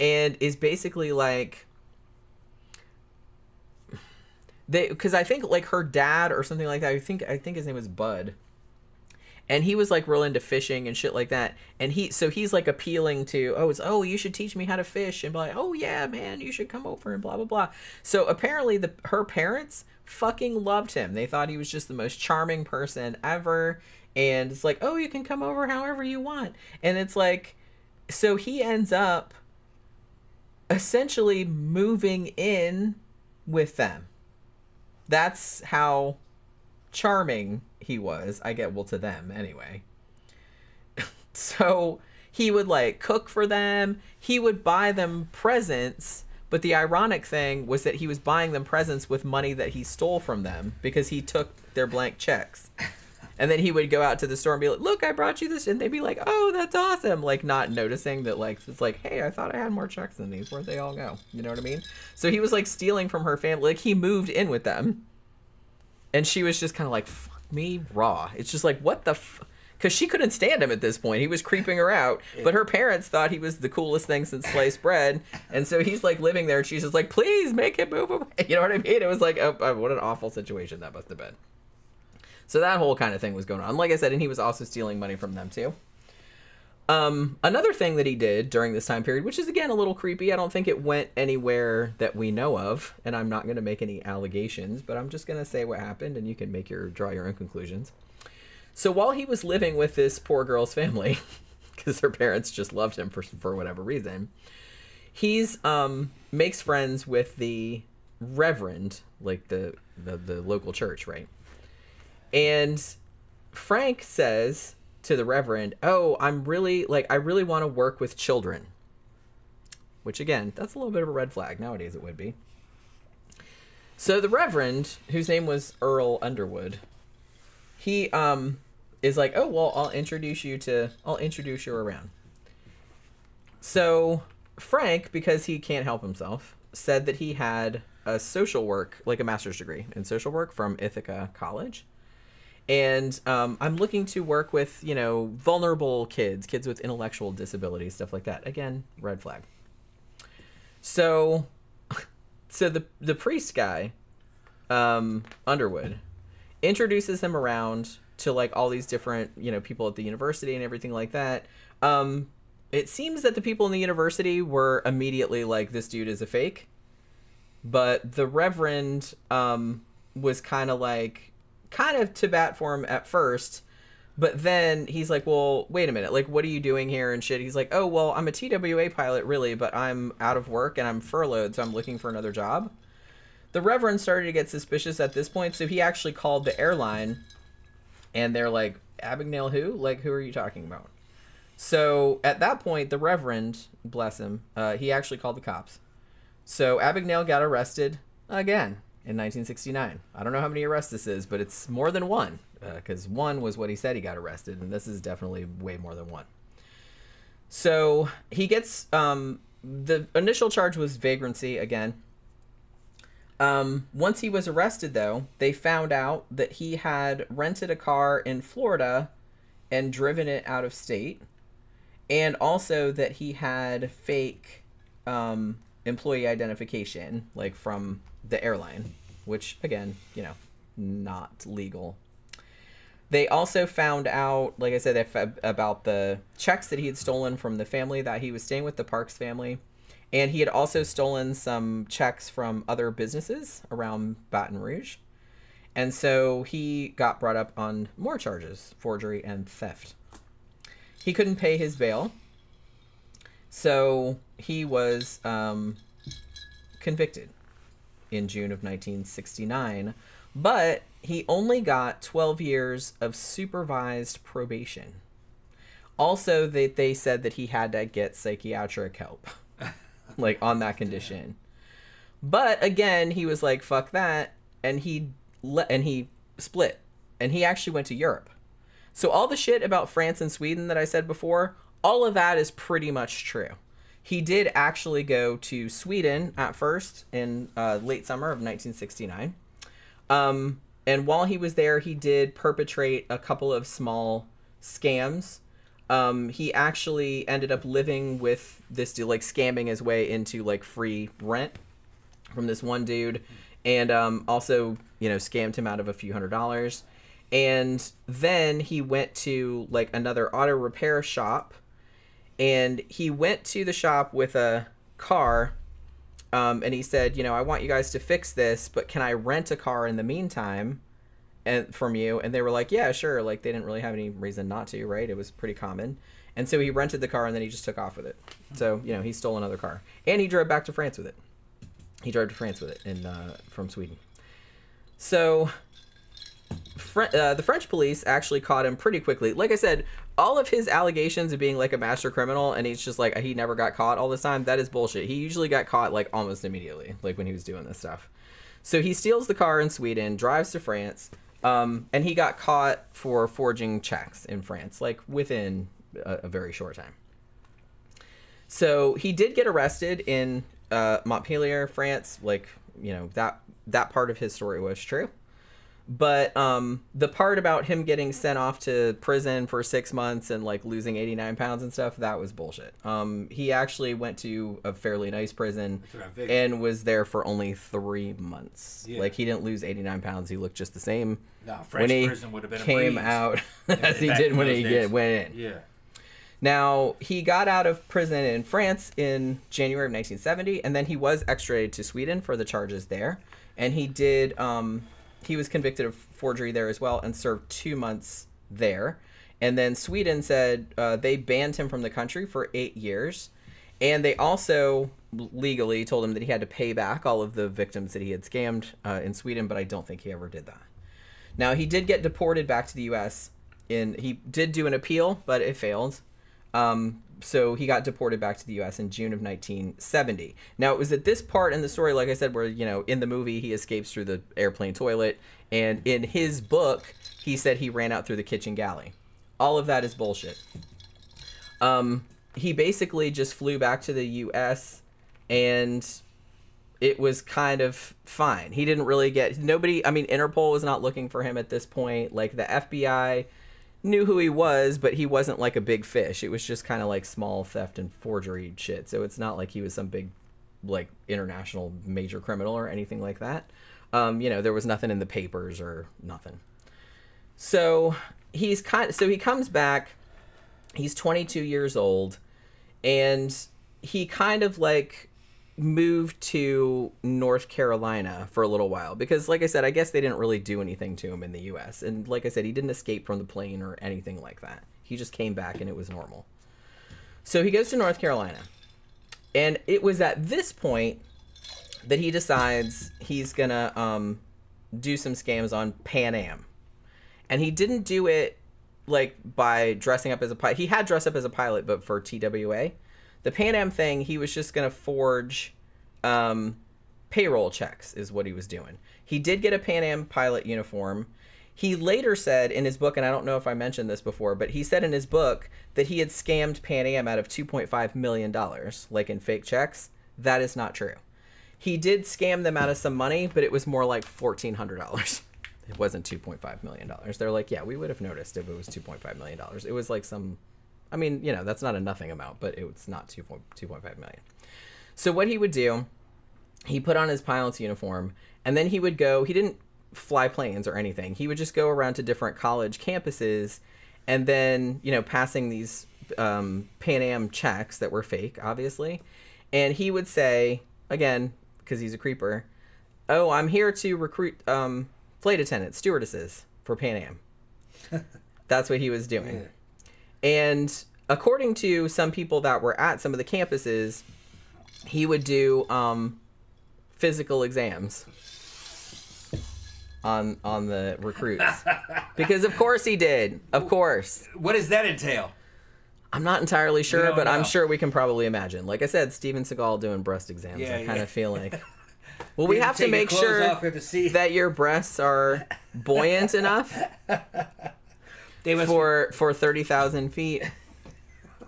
Speaker 4: and is basically like. They, because I think like her dad or something like that. I think I think his name was Bud. And he was like real into fishing and shit like that. And he so he's like appealing to oh it's oh you should teach me how to fish and be like oh yeah man you should come over and blah blah blah. So apparently the her parents fucking loved him. They thought he was just the most charming person ever. And it's like oh you can come over however you want. And it's like so he ends up essentially moving in with them that's how charming he was. I get well to them anyway. [laughs] so he would like cook for them. He would buy them presents. But the ironic thing was that he was buying them presents with money that he stole from them because he took their blank checks. And then he would go out to the store and be like, "Look, I brought you this," and they'd be like, "Oh, that's awesome!" Like not noticing that, like it's like, "Hey, I thought I had more checks than these. Where'd they all go?" You know what I mean? So he was like stealing from her family. Like he moved in with them, and she was just kind of like, "Fuck me, raw." It's just like, what the. F-? Because she couldn't stand him at this point. He was creeping her out. But her parents thought he was the coolest thing since sliced bread. And so he's like living there. And she's just like, please make him move away. [laughs] You know what I mean? It was like, oh, oh, what an awful situation that must have been. So that whole kind of thing was going on. Like I said, and he was also stealing money from them too. Um, another thing that he did during this time period, which is again a little creepy, I don't think it went anywhere that we know of, and I'm not going to make any allegations, but I'm just going to say what happened, and you can make your draw your own conclusions. So while he was living with this poor girl's family, [laughs] because her parents just loved him for for whatever reason, he's um makes friends with the reverend, like the the, the local church, right? And Frank says to the Reverend, Oh, I'm really, like, I really want to work with children. Which, again, that's a little bit of a red flag. Nowadays, it would be. So the Reverend, whose name was Earl Underwood, he, um, is like, Oh, well, I'll introduce you to, I'll introduce you around. So Frank, because he can't help himself, said that he had a social work, like a master's degree in social work from Ithaca College and um, I'm looking to work with you know vulnerable kids, kids with intellectual disabilities, stuff like that. Again, red flag. So, [laughs] so the the priest guy, um, Underwood, introduces him around to like all these different you know people at the university and everything like that. Um, it seems that the people in the university were immediately like, "This dude is a fake," but the Reverend um, was kind of like kind of to bat for him at first. But then he's like, well, wait a minute. Like, what are you doing here and shit? He's like, oh, well, I'm a TWA pilot, really, but I'm out of work and I'm furloughed, so I'm looking for another job. The Reverend started to get suspicious at this point, so he actually called the airline and they're like, Abagnale who? Like, who are you talking about? So at that point, the Reverend, bless him, uh, he actually called the cops. So Abagnale got arrested again in 1969. I don't know how many arrests this is, but it's more than one because uh, one was what he said he got arrested, and this is definitely way more than one. So he gets um, the initial charge was vagrancy again. Um, once he was arrested, though, they found out that he had rented a car in Florida and driven it out of state, and also that he had fake um, employee identification, like from the airline, which again, you know, not legal. They also found out, like I said, about the checks that he had stolen from the family that he was staying with, the Parks family. And he had also stolen some checks from other businesses around Baton Rouge. And so he got brought up on more charges forgery and theft. He couldn't pay his bail. So he was um, convicted in June of 1969, but he only got 12 years of supervised probation. Also, they, they said that he had to get psychiatric help, [laughs] like on that condition. But again, he was like, "Fuck that," and he le- and he split, and he actually went to Europe. So all the shit about France and Sweden that I said before, all of that is pretty much true. He did actually go to Sweden at first in uh, late summer of 1969. Um, and while he was there, he did perpetrate a couple of small scams. Um, he actually ended up living with this dude, like scamming his way into like free rent from this one dude, and um, also you know scammed him out of a few hundred dollars. And then he went to like another auto repair shop, and he went to the shop with a car um, and he said, you know, I want you guys to fix this, but can I rent a car in the meantime, and from you? And they were like, yeah, sure. Like they didn't really have any reason not to, right? It was pretty common. And so he rented the car and then he just took off with it. So you know, he stole another car and he drove back to France with it. He drove to France with it in uh, from Sweden. So Fre- uh, the French police actually caught him pretty quickly. Like I said, all of his allegations of being like a master criminal and he's just like he never got caught all this time, that is bullshit. He usually got caught like almost immediately, like when he was doing this stuff. So he steals the car in Sweden, drives to France, um, and he got caught for forging checks in France, like within a, a very short time. So he did get arrested in uh, Montpellier, France. Like you know that that part of his story was true. But um, the part about him getting sent off to prison for six months and like losing 89 pounds and stuff, that was bullshit. Um, he actually went to a fairly nice prison
Speaker 5: That's what I figured.
Speaker 4: and was there for only three months.
Speaker 5: Yeah.
Speaker 4: Like he didn't lose 89 pounds. He looked just the same
Speaker 5: No, French
Speaker 4: when he
Speaker 5: prison would have been
Speaker 4: came out [laughs] as he did when he get, went in.
Speaker 5: Yeah.
Speaker 4: Now, he got out of prison in France in January of 1970, and then he was extradited to Sweden for the charges there. And he did, um, he was convicted of forgery there as well and served two months there. And then Sweden said uh, they banned him from the country for eight years. And they also legally told him that he had to pay back all of the victims that he had scammed uh, in Sweden, but I don't think he ever did that. Now he did get deported back to the U.S. In he did do an appeal, but it failed. Um, so he got deported back to the U.S. in June of 1970. Now it was at this part in the story, like I said, where you know in the movie he escapes through the airplane toilet, and in his book he said he ran out through the kitchen galley. All of that is bullshit. Um, he basically just flew back to the U.S. and it was kind of fine. He didn't really get nobody. I mean, Interpol was not looking for him at this point. Like the FBI knew who he was, but he wasn't like a big fish. It was just kind of like small theft and forgery shit. So it's not like he was some big, like international major criminal or anything like that. Um, you know, there was nothing in the papers or nothing. So he's kind. So he comes back. He's 22 years old, and he kind of like moved to North Carolina for a little while because like I said I guess they didn't really do anything to him in the US and like I said he didn't escape from the plane or anything like that. He just came back and it was normal. So he goes to North Carolina. And it was at this point that he decides he's going to um do some scams on Pan Am. And he didn't do it like by dressing up as a pilot. He had dressed up as a pilot but for TWA the Pan Am thing, he was just going to forge um, payroll checks, is what he was doing. He did get a Pan Am pilot uniform. He later said in his book, and I don't know if I mentioned this before, but he said in his book that he had scammed Pan Am out of $2.5 million, like in fake checks. That is not true. He did scam them out of some money, but it was more like $1,400. [laughs] It wasn't $2.5 million. They're like, yeah, we would have noticed if it was $2.5 million. It was like some I mean, you know, that's not a nothing amount, but it's not 2, 2.5 million. So what he would do, he put on his pilot's uniform, and then he would go, he didn't fly planes or anything. He would just go around to different college campuses and then, you know, passing these um, Pan Am checks that were fake, obviously. And he would say, again, because he's a creeper, oh, I'm here to recruit um, flight attendants, stewardesses for Pan Am. [laughs] That's what he was doing. And according to some people that were at some of the campuses, he would do um, physical exams on on the recruits [laughs] because of course he did. Of course.
Speaker 5: What does that entail?
Speaker 4: I'm not entirely sure, but I'm sure we can probably imagine. Like I said, Steven Seagal doing breast exams.
Speaker 5: Yeah,
Speaker 4: I kind of feel like. [laughs] Well, we have to make sure
Speaker 5: off, have to see.
Speaker 4: that your breasts are buoyant [laughs] enough
Speaker 5: They must
Speaker 4: for for thirty thousand feet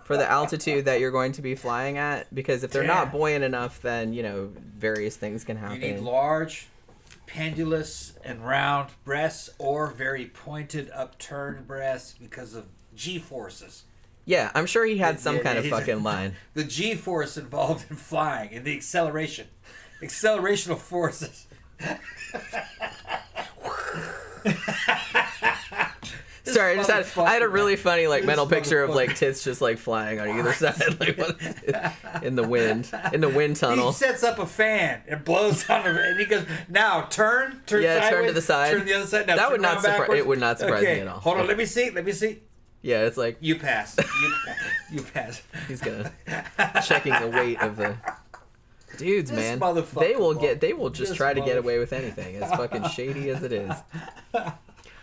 Speaker 4: for the altitude that you're going to be flying at. Because if they're not buoyant enough, then you know various things can happen.
Speaker 5: you need large pendulous and round breasts or very pointed upturned breasts because of G forces.
Speaker 4: Yeah, I'm sure he had some
Speaker 5: Yeah,
Speaker 4: kind of
Speaker 5: he's a-
Speaker 4: fucking line. [laughs]
Speaker 5: The G force involved in flying and the acceleration, accelerational forces. [laughs] [laughs]
Speaker 4: Sorry, I just had I had a really funny like mental picture of like tits just like flying on either side, like in the wind, in the wind tunnel.
Speaker 5: He sets up a fan and blows on the and he goes, now turn, turn
Speaker 4: Yeah, turn to the side.
Speaker 5: turn the other side. Now
Speaker 4: That would not
Speaker 5: around
Speaker 4: surpri-
Speaker 5: backwards."
Speaker 4: it would not surprise me at all.
Speaker 5: Hold on, let me see, let me see.
Speaker 4: Yeah, it's like
Speaker 5: You pass. You, you pass.
Speaker 4: he's gonna checking the weight of the dudes,
Speaker 5: This
Speaker 4: man. They will get they will just
Speaker 5: This
Speaker 4: try to get away with anything, as fucking shady as it is. [laughs]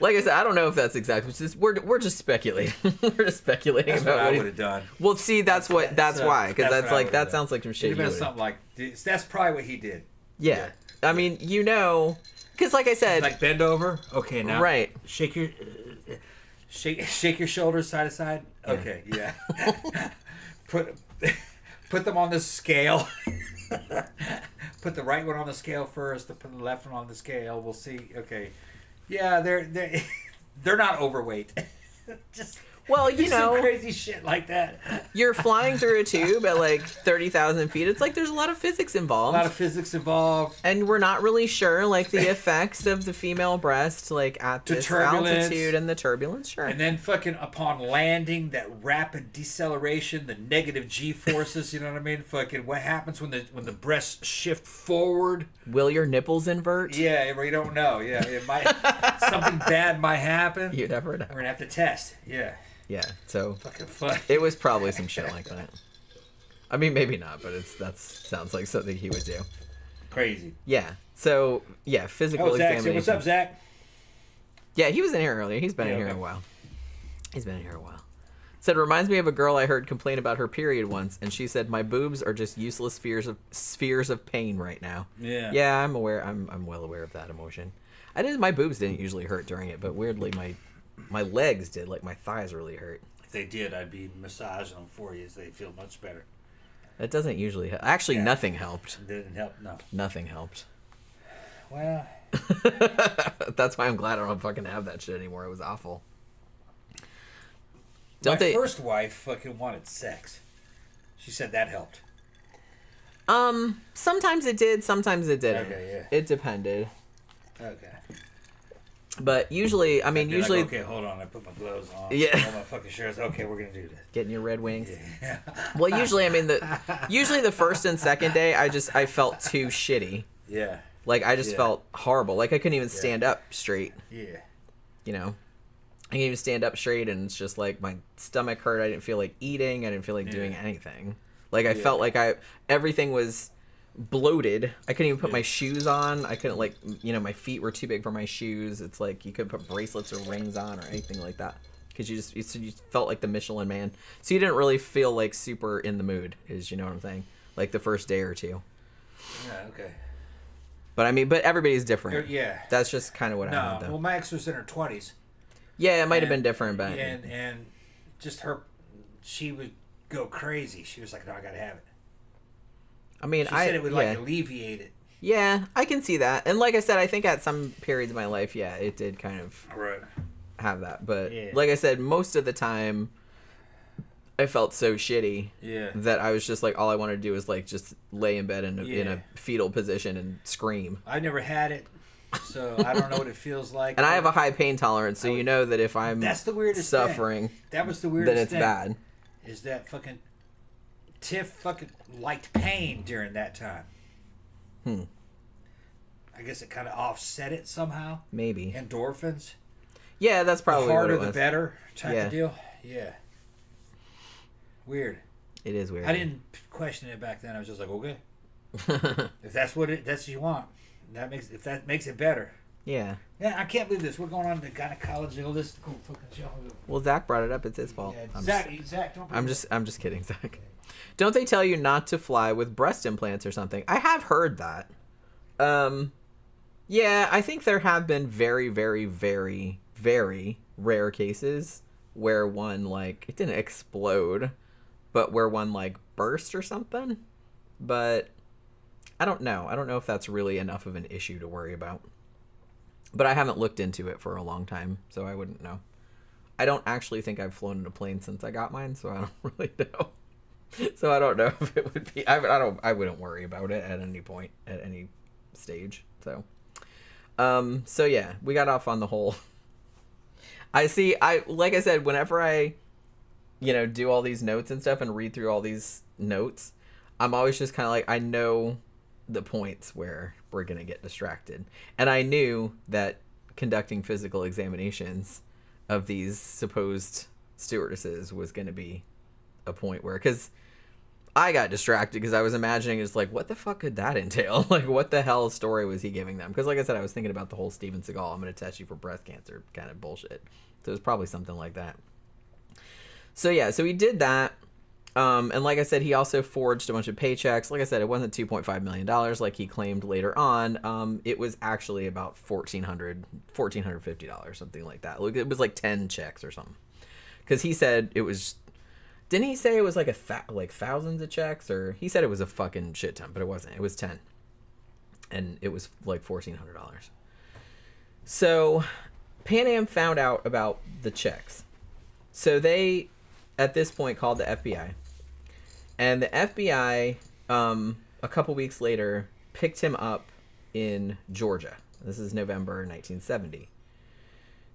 Speaker 4: Like I said, I don't know if that's exactly. It's just, we're we're just speculating. [laughs] [laughs] we're just speculating
Speaker 5: That's what
Speaker 4: about
Speaker 5: I would have done.
Speaker 4: well, see, that's what that's
Speaker 5: So,
Speaker 4: why, because
Speaker 5: that's
Speaker 4: that's, like that
Speaker 5: done.
Speaker 4: sounds like some shit. You
Speaker 5: have been something like this- that's probably what he did.
Speaker 4: Yeah, I mean, you know, because like I said,
Speaker 5: Like bend over. Okay, now
Speaker 4: Right.
Speaker 5: Shake your uh, shake shake your shoulders side to side. Okay, yeah. [laughs] put put them on the scale. put the right one on the scale first. Put the left one on the scale. We'll see. Okay. Yeah, they're they [laughs] they're not overweight. [laughs] Just
Speaker 4: well, you know,
Speaker 5: crazy shit like that.
Speaker 4: you're flying through a tube at like thirty thousand feet. It's like there's a lot of physics involved.
Speaker 5: A lot of physics involved.
Speaker 4: and we're not really sure like the effects of the female breast like at
Speaker 5: The
Speaker 4: this altitude and the turbulence sure
Speaker 5: And then fucking upon landing, that rapid deceleration, the negative G forces, you know what I mean? Fucking what happens when the when the breasts shift forward?
Speaker 4: will your nipples invert
Speaker 5: Yeah, we don't know. Yeah, it might [laughs] something bad might happen.
Speaker 4: you never know
Speaker 5: We're gonna have to test. Yeah,
Speaker 4: yeah so
Speaker 5: fucking fun.
Speaker 4: it was probably some shit like that i mean maybe not but it's that sounds like something he would do
Speaker 5: Crazy.
Speaker 4: yeah so yeah physical
Speaker 5: Oh, Zach, what's up, Zach?
Speaker 4: yeah he was in here earlier he's been in here
Speaker 5: okay.
Speaker 4: a while he's been in here a while said reminds me of a girl i heard complain about her period once and she said my boobs are just useless spheres of spheres of pain right now
Speaker 5: Yeah.
Speaker 4: Yeah, I'm aware. I'm I'm well aware of that emotion. I did. My boobs didn't usually hurt during it, but weirdly, my my legs did. Like my thighs really hurt.
Speaker 5: If they did, I'd be massaging them for you, so they feel much better.
Speaker 4: That doesn't usually. Help. Actually,
Speaker 5: Yeah.
Speaker 4: nothing helped.
Speaker 5: Didn't help. No.
Speaker 4: Nothing helped.
Speaker 5: Well, [laughs]
Speaker 4: That's why I'm glad I don't fucking have that shit anymore. It was awful. Don't
Speaker 5: my
Speaker 4: they?
Speaker 5: first wife fucking wanted sex. She said that helped.
Speaker 4: Um. Sometimes it did. Sometimes it didn't.
Speaker 5: Okay, yeah.
Speaker 4: It depended.
Speaker 5: Okay.
Speaker 4: But usually, I mean,
Speaker 5: Be like,
Speaker 4: usually
Speaker 5: okay, hold on. I put my gloves on.
Speaker 4: Yeah.
Speaker 5: All my fucking shirts. Okay, we're gonna do this.
Speaker 4: getting your red wings.
Speaker 5: Yeah.
Speaker 4: Well, usually, I mean, the [laughs] usually the first and second day, I just I felt too shitty.
Speaker 5: Yeah.
Speaker 4: Like I just
Speaker 5: Yeah.
Speaker 4: felt horrible. Like I couldn't even stand up straight.
Speaker 5: Yeah.
Speaker 4: You know, I can't even stand up straight, and it's just like my stomach hurt. I didn't feel like eating. I didn't feel like doing anything. Like I
Speaker 5: Yeah.
Speaker 4: felt like I everything was bloated. I couldn't even put my shoes on. I couldn't like you know my feet were too big for my shoes. It's like you couldn't put bracelets or rings on or anything like that because you just you, you felt like the Michelin Man. So you didn't really feel like super in the mood. Is you know what I'm saying? Like the first day or two.
Speaker 5: Yeah. Okay.
Speaker 4: But I mean, but everybody's
Speaker 5: Er,
Speaker 4: different.
Speaker 5: Yeah.
Speaker 4: That's just kind of what I
Speaker 5: No.
Speaker 4: had though.
Speaker 5: Well, my ex was in her twenties.
Speaker 4: yeah, it might have been different, but
Speaker 5: And and just her, she would go crazy. She was like, "No, I gotta have it."
Speaker 4: I mean,
Speaker 5: She
Speaker 4: I
Speaker 5: said it would
Speaker 4: yeah.
Speaker 5: like alleviate it.
Speaker 4: Yeah, I can see that. And like I said, I think at some periods of my life, yeah, it did kind of
Speaker 5: Right.
Speaker 4: have that. But
Speaker 5: Yeah.
Speaker 4: like I said, most of the time, I felt so shitty
Speaker 5: Yeah.
Speaker 4: that I was just like, all I wanted to do was like just lay in bed in a, in a fetal position and scream.
Speaker 5: I never had it, so I don't know what it feels like.
Speaker 4: And I have a high pain tolerance, so you know that if I'm
Speaker 5: That's the weirdest thing.
Speaker 4: suffering,
Speaker 5: That was the weirdest
Speaker 4: then it's
Speaker 5: thing.
Speaker 4: bad.
Speaker 5: Is that fucking Tiff fucking liked pain during that time?
Speaker 4: Hmm.
Speaker 5: I guess it kind of offset it somehow.
Speaker 4: Maybe.
Speaker 5: Endorphins.
Speaker 4: Yeah, that's probably
Speaker 5: the
Speaker 4: what
Speaker 5: harder the better type
Speaker 4: Yeah.
Speaker 5: of deal. Yeah. Weird.
Speaker 4: It is weird.
Speaker 5: I didn't question it back then. I was just like, okay, [laughs] if that's what it, that's what you want, that makes if that makes it better.
Speaker 4: yeah.
Speaker 5: Yeah, I can't believe this. We're going on to gynecology. All this cool fucking show.
Speaker 4: Well, Zach brought it up. It's his fault.
Speaker 5: Yeah,
Speaker 4: I'm
Speaker 5: Zach,
Speaker 4: just-
Speaker 5: Zach, don't.
Speaker 4: I'm just I'm just kidding, [laughs] Zach. Don't they tell you not to fly with breast implants or something? I have heard that. Um yeah, I think there have been very very very very rare cases where one like it didn't explode, but where one like burst or something. But I don't know. I don't know if that's really enough of an issue to worry about. But I haven't looked into it for a long time, so I wouldn't know. I don't actually think I've flown in a plane since I got mine, so I don't [laughs] really know. [laughs] So I don't know [laughs] if it would be. I, I don't. I wouldn't worry about it at any point, at any stage. So, um. So yeah, we got off on the whole. [laughs] I see. I like I said, whenever I, you know, do all these notes and stuff and read through all these notes, I'm always just kind of like I know the points where we're gonna get distracted, and I knew that conducting physical examinations of these supposed stewardesses was gonna be a point where because I got distracted because I was imagining it's like what the fuck could that [laughs] entail? like what the hell story was he giving them? Because like I said, I was thinking about the whole Steven Seagal I'm gonna test you for breast cancer kind of bullshit. So it was probably something like that. So yeah, so he did that. Um, and like I said, he also forged a bunch of paychecks. Like I said, it wasn't two point five million dollars like he claimed later on. Um, it was actually about fourteen hundred, fourteen hundred fifty dollars, something like that. Like it was like ten checks or something. Because he said it was didn't he say it was like a fa- like thousands of checks, or he said it was a fucking shit ton, but it wasn't. It was ten, and it was like fourteen hundred dollars. So, Pan Am found out about the checks, so they, at this point, called the FBI, and the FBI, um, a couple weeks later, picked him up in Georgia. This is November 1970.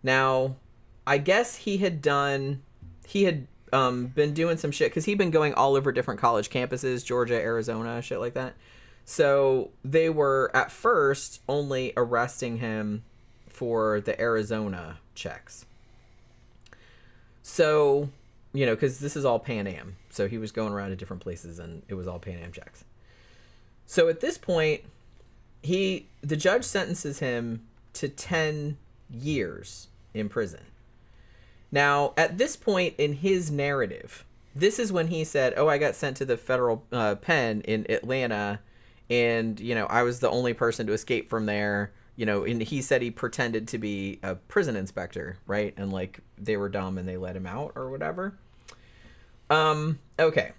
Speaker 4: Now, I guess he had done, he had um, been doing some shit because he'd been going all over different college campuses, Georgia, Arizona, shit like that. So they were at first only arresting him for the Arizona checks. So, you know, because this is all Pan Am. So he was going around to different places and it was all Pan Am checks. So at this point, he the judge sentences him to 10 years in prison. Now, at this point in his narrative, this is when he said, "Oh, I got sent to the federal uh, pen in Atlanta, and you know, I was the only person to escape from there." You know, and he said he pretended to be a prison inspector, right? And like they were dumb and they let him out or whatever. Um, okay.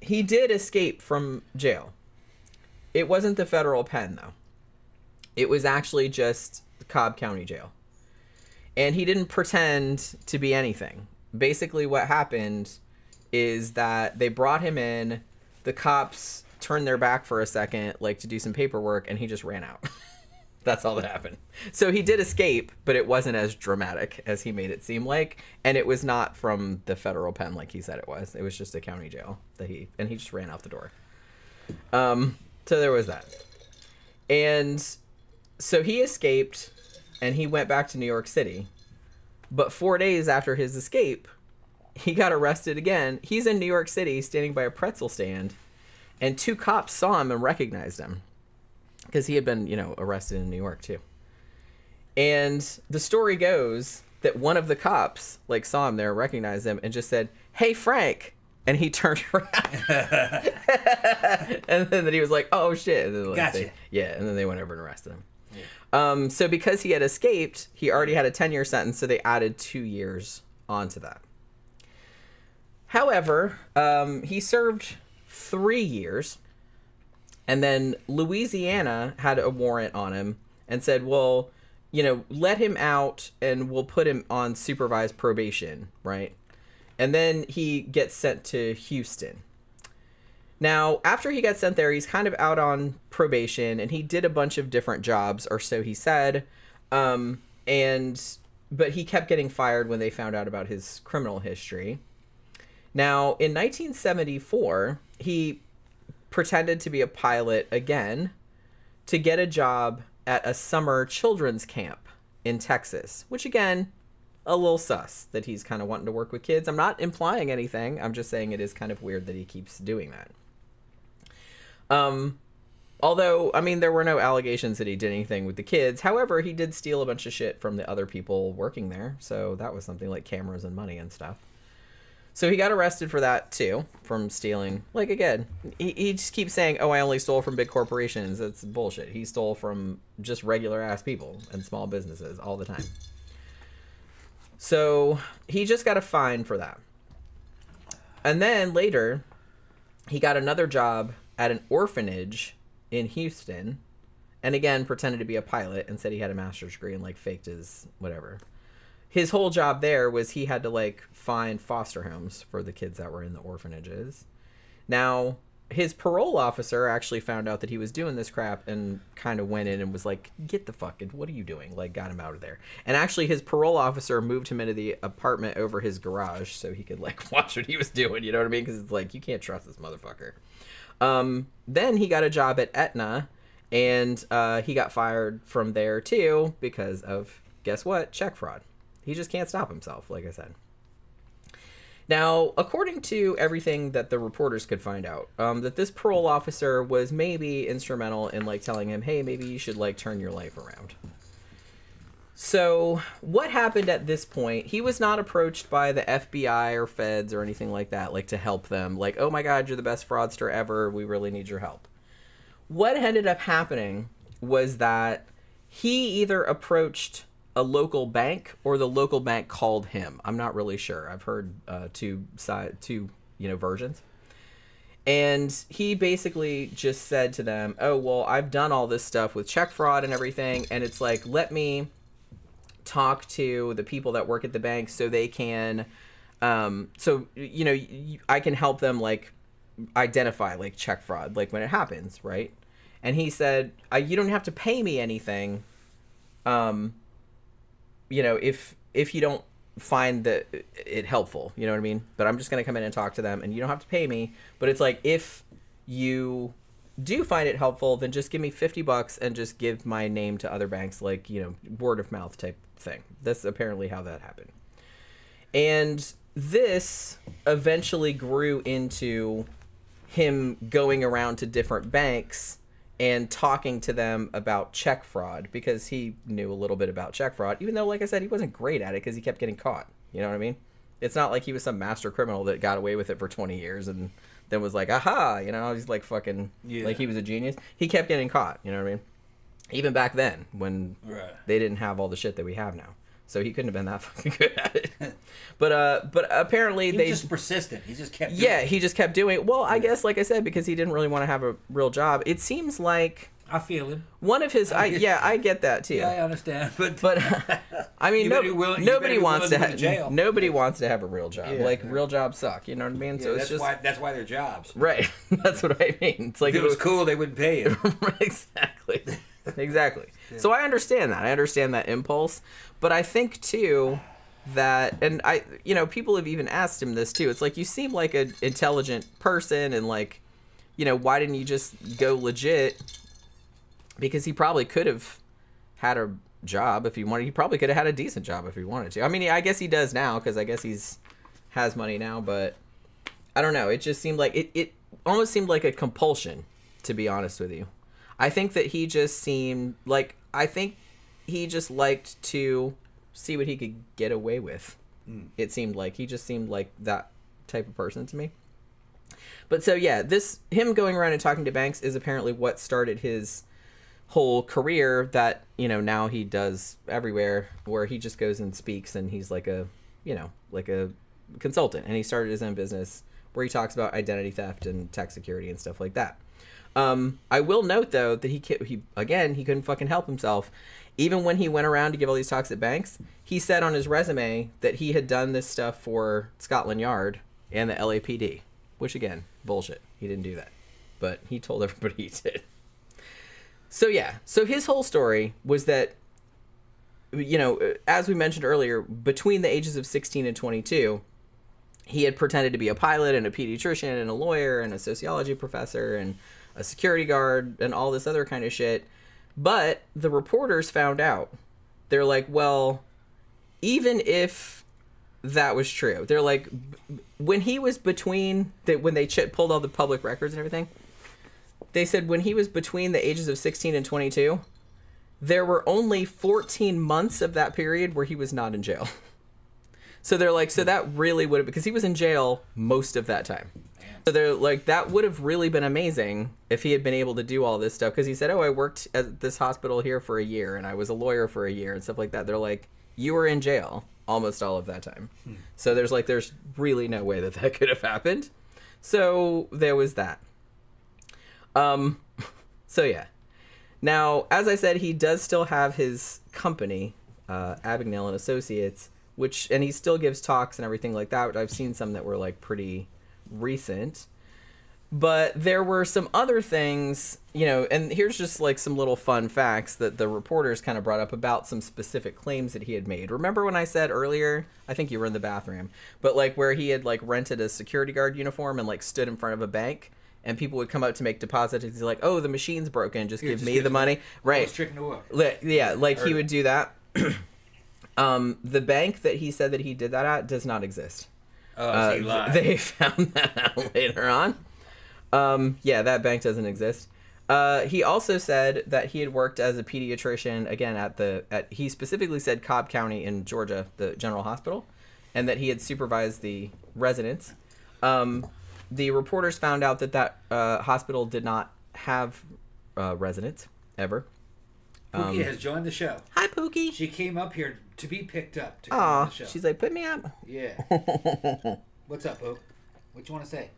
Speaker 4: He did escape from jail. It wasn't the federal pen though. It was actually just Cobb County Jail and he didn't pretend to be anything. Basically, what happened is that they brought him in. The cops turned their back for a second, like to do some paperwork, and he just ran out. [laughs] That's all that happened. So he did escape, but it wasn't as dramatic as he made it seem like, and it was not from the federal pen like he said it was. It was just a county jail that he and he just ran out the door. Um, so there was that, and so he escaped and he went back to New York City. But four days after his escape, he got arrested again. He's in New York City standing by a pretzel stand, and two cops saw him and recognized him because he had been, you know, arrested in New York too. And the story goes that one of the cops like saw him there, recognized him, and just said, "Hey, Frank." And he [laughs] turned around, [laughs] and then he was like, "Oh shit!" And then, like,
Speaker 5: Gotcha.
Speaker 4: they- yeah, and then they went over and arrested him. Um, so because he had escaped, he already had a 10 year sentence, so they added two years onto that. However, um, he served three years, and then Louisiana had a warrant on him and said, well, you know, let him out and we'll put him on supervised probation, right? And then he gets sent to Houston. Now, after he got sent there, he's kind of out on probation and he did a bunch of different jobs, or so he said. Um, and but he kept getting fired when they found out about his criminal history. Now, in 1974, he pretended to be a pilot again to get a job at a summer children's camp in Texas, which again, a little sus that he's kind of wanting to work with kids. I'm not implying anything. I'm just saying it is kind of weird that he keeps doing that. Um, although I mean there were no allegations that he did anything with the kids. However, he did steal a bunch of shit from the other people working there, so that was something like cameras and money and stuff. So he got arrested for that too, from stealing. Like again, he, he just keeps saying, "Oh, I only stole from big corporations." That's bullshit. He stole from just regular ass people and small businesses all the time. So he just got a fine for that. And then later, he got another job at an orphanage in Houston, and again pretended to be a pilot and said he had a master's degree and like faked his whatever. His whole job there was he had to like find foster homes for the kids that were in the orphanages. Now, his parole officer actually found out that he was doing this crap and kind of went in and was like, "Get the fucking, what are you doing?" Like, got him out of there. And actually, his parole officer moved him into the apartment over his garage so he could like [laughs] watch what he was doing. You know what I mean? Because it's like you can't trust this motherfucker. Um, then he got a job at Aetna, and uh, he got fired from there too because of guess what? Check fraud. He just can't stop himself. Like I said. Now, according to everything that the reporters could find out, um, that this parole officer was maybe instrumental in like telling him, "Hey, maybe you should like turn your life around." So, what happened at this point? He was not approached by the FBI or feds or anything like that, like to help them. Like, "Oh my God, you're the best fraudster ever. We really need your help." What ended up happening was that he either approached a local bank or the local bank called him. I'm not really sure. I've heard uh, two side two you know versions. And he basically just said to them, "Oh well, I've done all this stuff with check fraud and everything, and it's like let me talk to the people that work at the bank so they can, um, so you know i can help them like identify like check fraud like when it happens, right?" And he said, "You don't have to pay me anything." Um, you know, if if you don't find that it helpful, you know what I mean? But I'm just going to come in and talk to them and you don't have to pay me, but it's like if you do find it helpful, then just give me 50 bucks and just give my name to other banks like, you know, word of mouth type thing. That's apparently how that happened. And this eventually grew into him going around to different banks and talking to them about check fraud because he knew a little bit about check fraud, even though, like I said, he wasn't great at it because he kept getting caught. You know what I mean? It's not like he was some master criminal that got away with it for 20 years and then was like, aha, you know, he's like fucking,
Speaker 5: Yeah.
Speaker 4: like he was a genius. He kept getting caught, you know what I mean? Even back then when
Speaker 5: Right.
Speaker 4: they didn't have all the shit that we have now. So he couldn't have been that [laughs] fucking good at it. [laughs] But uh but apparently
Speaker 5: He
Speaker 4: they
Speaker 5: just persistent. He just kept.
Speaker 4: yeah,
Speaker 5: it.
Speaker 4: he just kept doing it. Well, I guess like I said because he didn't really want to have a real job. It seems like
Speaker 5: I feel him.
Speaker 4: one of his I yeah, I get that too. [laughs]
Speaker 5: Yeah, I understand. But
Speaker 4: But [laughs] I mean, no,
Speaker 5: willing-
Speaker 4: nobody wants to
Speaker 5: to
Speaker 4: have
Speaker 5: go to jail.
Speaker 4: nobody wants to have a real job.
Speaker 5: Yeah.
Speaker 4: like real jobs suck. You know what I mean?
Speaker 5: yeah,
Speaker 4: so it's
Speaker 5: that's
Speaker 4: just
Speaker 5: why that's why they're jobs.
Speaker 4: right. [laughs] that's what I mean. It's like
Speaker 5: If it was cool, they wouldn't pay you.
Speaker 4: exactly exactly so i understand that i understand that impulse but i think too that and i you know people have even asked him this too it's like you seem like an intelligent person and like you know why didn't you just go legit because he probably could have had a job if he wanted he probably could have had a decent job if he wanted to i mean i guess he does now because i guess he's has money now but I don't know. It just seemed like it, it almost seemed like a compulsion, to be honest with you. I think that he just seemed like I think he just liked to see what he could get away with. Hmm. It seemed like he just seemed like that type of person to me. But so yeah, this him going around and talking to banks is apparently what started his whole career that, you know, now he does everywhere where he just goes and speaks and he's like a, you know, like a consultant and he started his own business where he talks about identity theft and tech security and stuff like that. Um, I will note though that he he again he couldn't fucking help himself. Even when he went around to give all these talks at banks, he said on his resume that he had done this stuff for Scotland Yard and the LAPD, which again bullshit. He didn't do that, but he told [laughs] everybody he did. So yeah, so his whole story was that you know, as we mentioned earlier, between the ages of 16 and 22, he had pretended to be a pilot and a pediatrician and a lawyer and a sociology professor and a security guard and all this other kind of shit. But the reporters found out. They're like, well, even if that was true, they're like, when he was between, the, when they ch- pulled all the public records and everything, they said when he was between the ages of 16 and 22, there were only 14 months of that period where he was not in jail. So they're like, so that really would have because he was in jail most of that time. So they're like, that would have really been amazing if he had been able to do all this stuff because he said, oh, I worked at this hospital here for a year and I was a lawyer for a year and stuff like that. They're like, you were in jail almost all of that time. Hmm. So there's like, there's really no way that that could have happened. So there was that. Um, [laughs] So yeah. Now, as I said, he does still have his company, uh, Abagnale and Associates, which and he still gives talks and everything like that. I've seen some that were like pretty recent. But there were some other things, you know, and here's just like some little fun facts that the reporters kind of brought up about some specific claims that he had made. Remember when I said earlier, I think you were in the bathroom, but like where he had like rented a security guard uniform and like stood in front of a bank and people would come up to make deposits and he's like, "Oh, the machine's broken, just
Speaker 5: Here,
Speaker 4: give
Speaker 5: just
Speaker 4: me the money." Right.
Speaker 5: Stricken
Speaker 4: yeah, like he would do that. [clears throat] um, the bank that he said that he did that at does not exist.
Speaker 5: Oh,
Speaker 4: Uh, they [laughs] found that out later on. Um, yeah, that bank doesn't exist. Uh, he also said that he had worked as a pediatrician again at the at he specifically said Cobb County in Georgia, the General Hospital, and that he had supervised the residents. Um, the reporters found out that that uh, hospital did not have uh, residents ever.
Speaker 5: Pookie
Speaker 4: um,
Speaker 5: has joined the show.
Speaker 4: Hi, Pookie.
Speaker 5: She came up here to be picked up. To come on
Speaker 4: Aw,
Speaker 5: the show.
Speaker 4: she's like, put me up.
Speaker 5: Yeah. [laughs] What's up, Poop? What you want to say?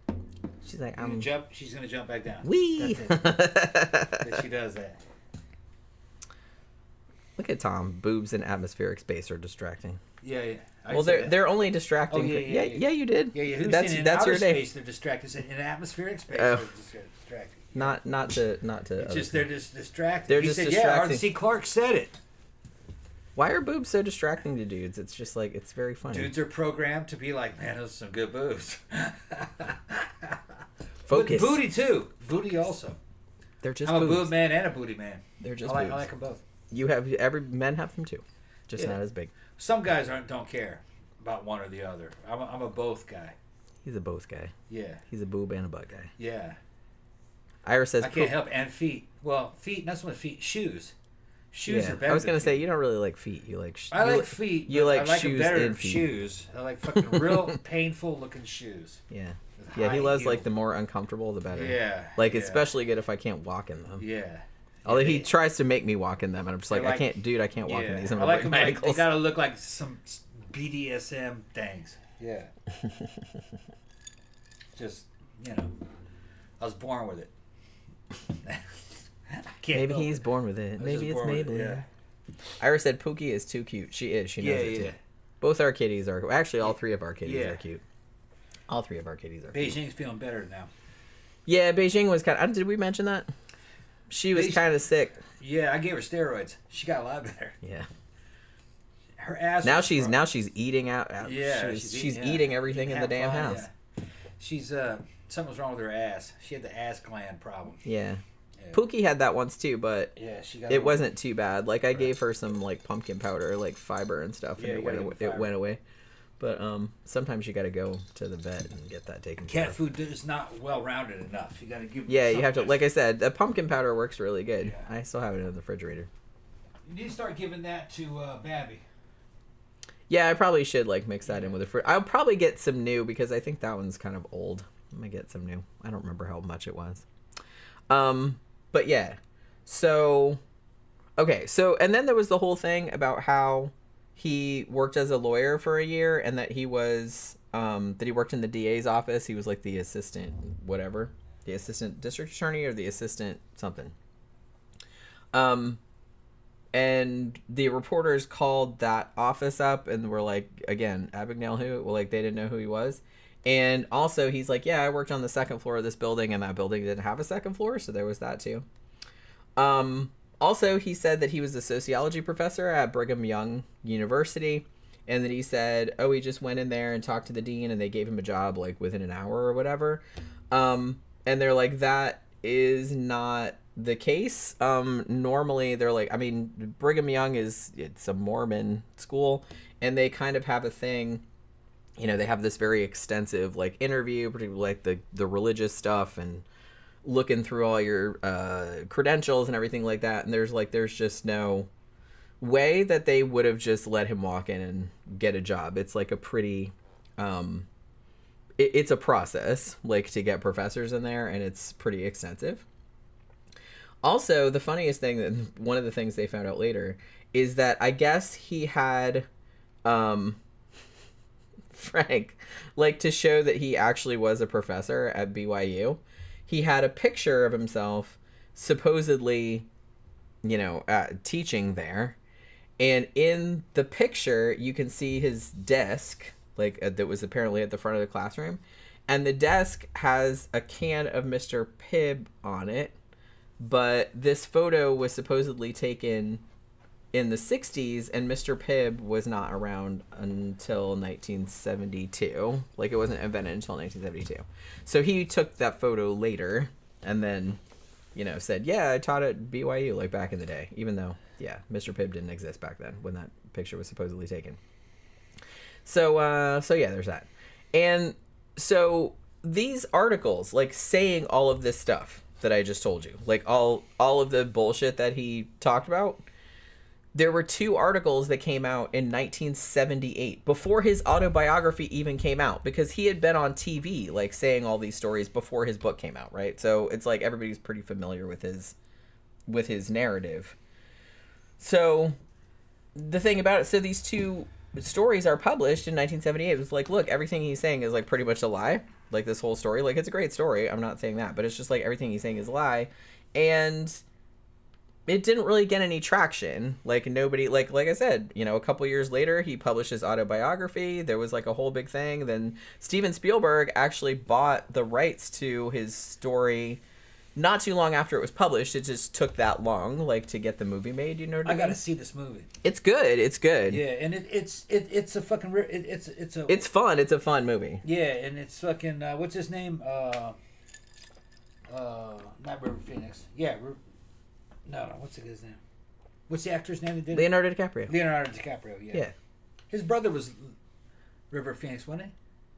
Speaker 4: She's like,
Speaker 5: You gonna
Speaker 4: I'm
Speaker 5: jump? She's gonna jump back down.
Speaker 4: wee. [laughs]
Speaker 5: That she does that.
Speaker 4: Look at Tom. Boobs in atmospheric space are distracting.
Speaker 5: Yeah, yeah. I
Speaker 4: well, they're
Speaker 5: that.
Speaker 4: they're only distracting.
Speaker 5: Oh, yeah, yeah,
Speaker 4: yeah,
Speaker 5: yeah.
Speaker 4: you did.
Speaker 5: Yeah, yeah. Who's
Speaker 4: that's
Speaker 5: in
Speaker 4: that's your day.
Speaker 5: space they're distracted? In atmospheric space they're dis- distracted.
Speaker 4: Not not to not to.
Speaker 5: It's just they're just distracted.
Speaker 4: They're
Speaker 5: he
Speaker 4: just
Speaker 5: said,
Speaker 4: distracting.
Speaker 5: Yeah, Arthur Clark said it.
Speaker 4: Why are boobs so distracting to dudes? It's just like it's very funny.
Speaker 5: Dudes are programmed to be like, man, those are some good boobs. [laughs]
Speaker 4: Focus.
Speaker 5: But booty too. Booty also.
Speaker 4: They're just
Speaker 5: I'm a
Speaker 4: boobs.
Speaker 5: boob man and a booty man.
Speaker 4: They're just
Speaker 5: I like, I like them both.
Speaker 4: You have every men have them too, just
Speaker 5: Yeah.
Speaker 4: not as big.
Speaker 5: Some guys aren't don't care about one or the other. I'm a, I'm a both guy.
Speaker 4: He's a both guy.
Speaker 5: Yeah,
Speaker 4: He's a boob and a butt guy.
Speaker 5: yeah.
Speaker 4: Iris says.
Speaker 5: I can't help and feet. Well, feet. Not so much feet. Shoes. Shoes
Speaker 4: Yeah.
Speaker 5: are better.
Speaker 4: I was gonna say you don't really like feet. You like. Sh-
Speaker 5: I like feet.
Speaker 4: you like
Speaker 5: I like
Speaker 4: shoes
Speaker 5: better shoes. I like fucking [laughs] real painful looking shoes.
Speaker 4: Yeah. Yeah, he loves
Speaker 5: heel.
Speaker 4: like the more uncomfortable, the better.
Speaker 5: Yeah.
Speaker 4: Like
Speaker 5: yeah,
Speaker 4: especially good if I can't walk in them.
Speaker 5: Yeah.
Speaker 4: Although he
Speaker 5: They-
Speaker 4: tries to make me walk in them, and I'm just like,
Speaker 5: They're
Speaker 4: I can't, dude, I can't walk in these. I'm
Speaker 5: I like
Speaker 4: break
Speaker 5: them.
Speaker 4: my
Speaker 5: Like, they gotta look like some BDSM things. Yeah. [laughs] Just you know, I was born with it. [laughs] I can't
Speaker 4: Maybe he's
Speaker 5: it.
Speaker 4: born with it. Maybe it's
Speaker 5: born with it,
Speaker 4: Maybelline. Iris said Pookie is too cute. She is. She knows
Speaker 5: Yeah,
Speaker 4: it
Speaker 5: yeah.
Speaker 4: too. Both our kitties are. Actually, all three of our kitties
Speaker 5: Yeah.
Speaker 4: are cute. All three of our kitties are. cute.
Speaker 5: Beijing's feeling better now.
Speaker 4: Yeah, Beijing was kind. of... Did we mention that? She was kind of sick.
Speaker 5: Yeah, I gave her steroids. She got a lot better.
Speaker 4: Yeah.
Speaker 5: Her ass.
Speaker 4: Now she's
Speaker 5: sprung.
Speaker 4: now she's eating out. out-
Speaker 5: Yeah,
Speaker 4: she's, she's,
Speaker 5: yeah.
Speaker 4: eating everything in the damn
Speaker 5: fun,
Speaker 4: house.
Speaker 5: yeah. She's uh, something was wrong with her ass. She had the ass gland problem.
Speaker 4: Yeah.
Speaker 5: Yeah.
Speaker 4: Pookie had that once too, but
Speaker 5: Yeah, she got.
Speaker 4: it wasn't too bad. Like I gave her some like pumpkin powder, like fiber and stuff, and it went away. It went away. But um, sometimes you got to go to the vet and get that taken care
Speaker 5: Cat
Speaker 4: of.
Speaker 5: food is not well rounded enough. You got to give.
Speaker 4: Yeah, you have to. Like I said, the pumpkin powder works really good.
Speaker 5: Yeah.
Speaker 4: I still have it in the refrigerator.
Speaker 5: You need to start giving that to uh, Babby.
Speaker 4: Yeah, I probably should like mix that in with the fruit. I'll probably get some new because I think that one's kind of old. I'm gonna get some new. I don't remember how much it was. Um, but yeah. So, okay. So, and then there was the whole thing about how he worked as a lawyer for a year and that he was um that he worked in the DA's office. He was like the assistant whatever, the assistant district attorney or the assistant something. Um and the reporters called that office up and were like again abagnale who well like they didn't know who he was and also he's like yeah i worked on the second floor of this building and that building didn't have a second floor so there was that too um also he said that he was a sociology professor at brigham young university and then he said oh he just went in there and talked to the dean and they gave him a job like within an hour or whatever. Um and they're like that is not the case. Um normally they're like i mean brigham young is it's a mormon school and they kind of have a thing you know they have this very extensive like interview particularly like the the religious stuff and looking through all your uh credentials and everything like that and there's like there's just no way that they would have just let him walk in and get a job. It's like a pretty um it, it's a process like to get professors in there and it's pretty extensive. Also the funniest thing that one of the things they found out later is that i guess he had um [laughs] frank like to show that he actually was a professor at byu he had a picture of himself supposedly, you know, uh, teaching there. And in the picture, you can see his desk, like uh, that was apparently at the front of the classroom, and the desk has a can of Mr. Pibb on it. But this photo was supposedly taken in the 60s, and Mr. Pibb was not around until 1972. Like, it wasn't invented until 1972. So he took that photo later and then, you know, said, Yeah, I taught at BYU, like back in the day, even though, yeah, Mr. Pibb didn't exist back then when that picture was supposedly taken. So, uh, so yeah, there's that. And so these articles, like saying all of this stuff that I just told you, like all all of the bullshit that he talked about, there were two articles that came out in 1978 before his autobiography even came out because he had been on TV like saying all these stories before his book came out, right? So it's like everybody's pretty familiar with his with his narrative. So the thing about it, so these two stories are published in 1978. It was like, look, everything he's saying is like pretty much a lie. Like this whole story, like it's a great story. I'm not saying that, but it's just like everything he's saying is a lie, and it didn't really get any traction. Like nobody, like like I said, you know, a couple years later, he published his autobiography. There was like a whole big thing. Then Steven Spielberg actually bought the rights to his story. Not too long after it was published, it just took that long, like to get the movie made. You know what I,
Speaker 5: I gotta see this movie.
Speaker 4: It's good. It's good.
Speaker 5: Yeah, and it, it's it, it's a fucking it, it's it's a
Speaker 4: It's fun. It's a fun movie.
Speaker 5: yeah, and it's fucking uh, what's his name? Uh, uh, not River Phoenix. Yeah, no, no. What's his name? What's the actor's name that did?
Speaker 4: Leonardo DiCaprio.
Speaker 5: Leonardo DiCaprio. Yeah.
Speaker 4: Yeah.
Speaker 5: His brother was River Phoenix, wasn't he?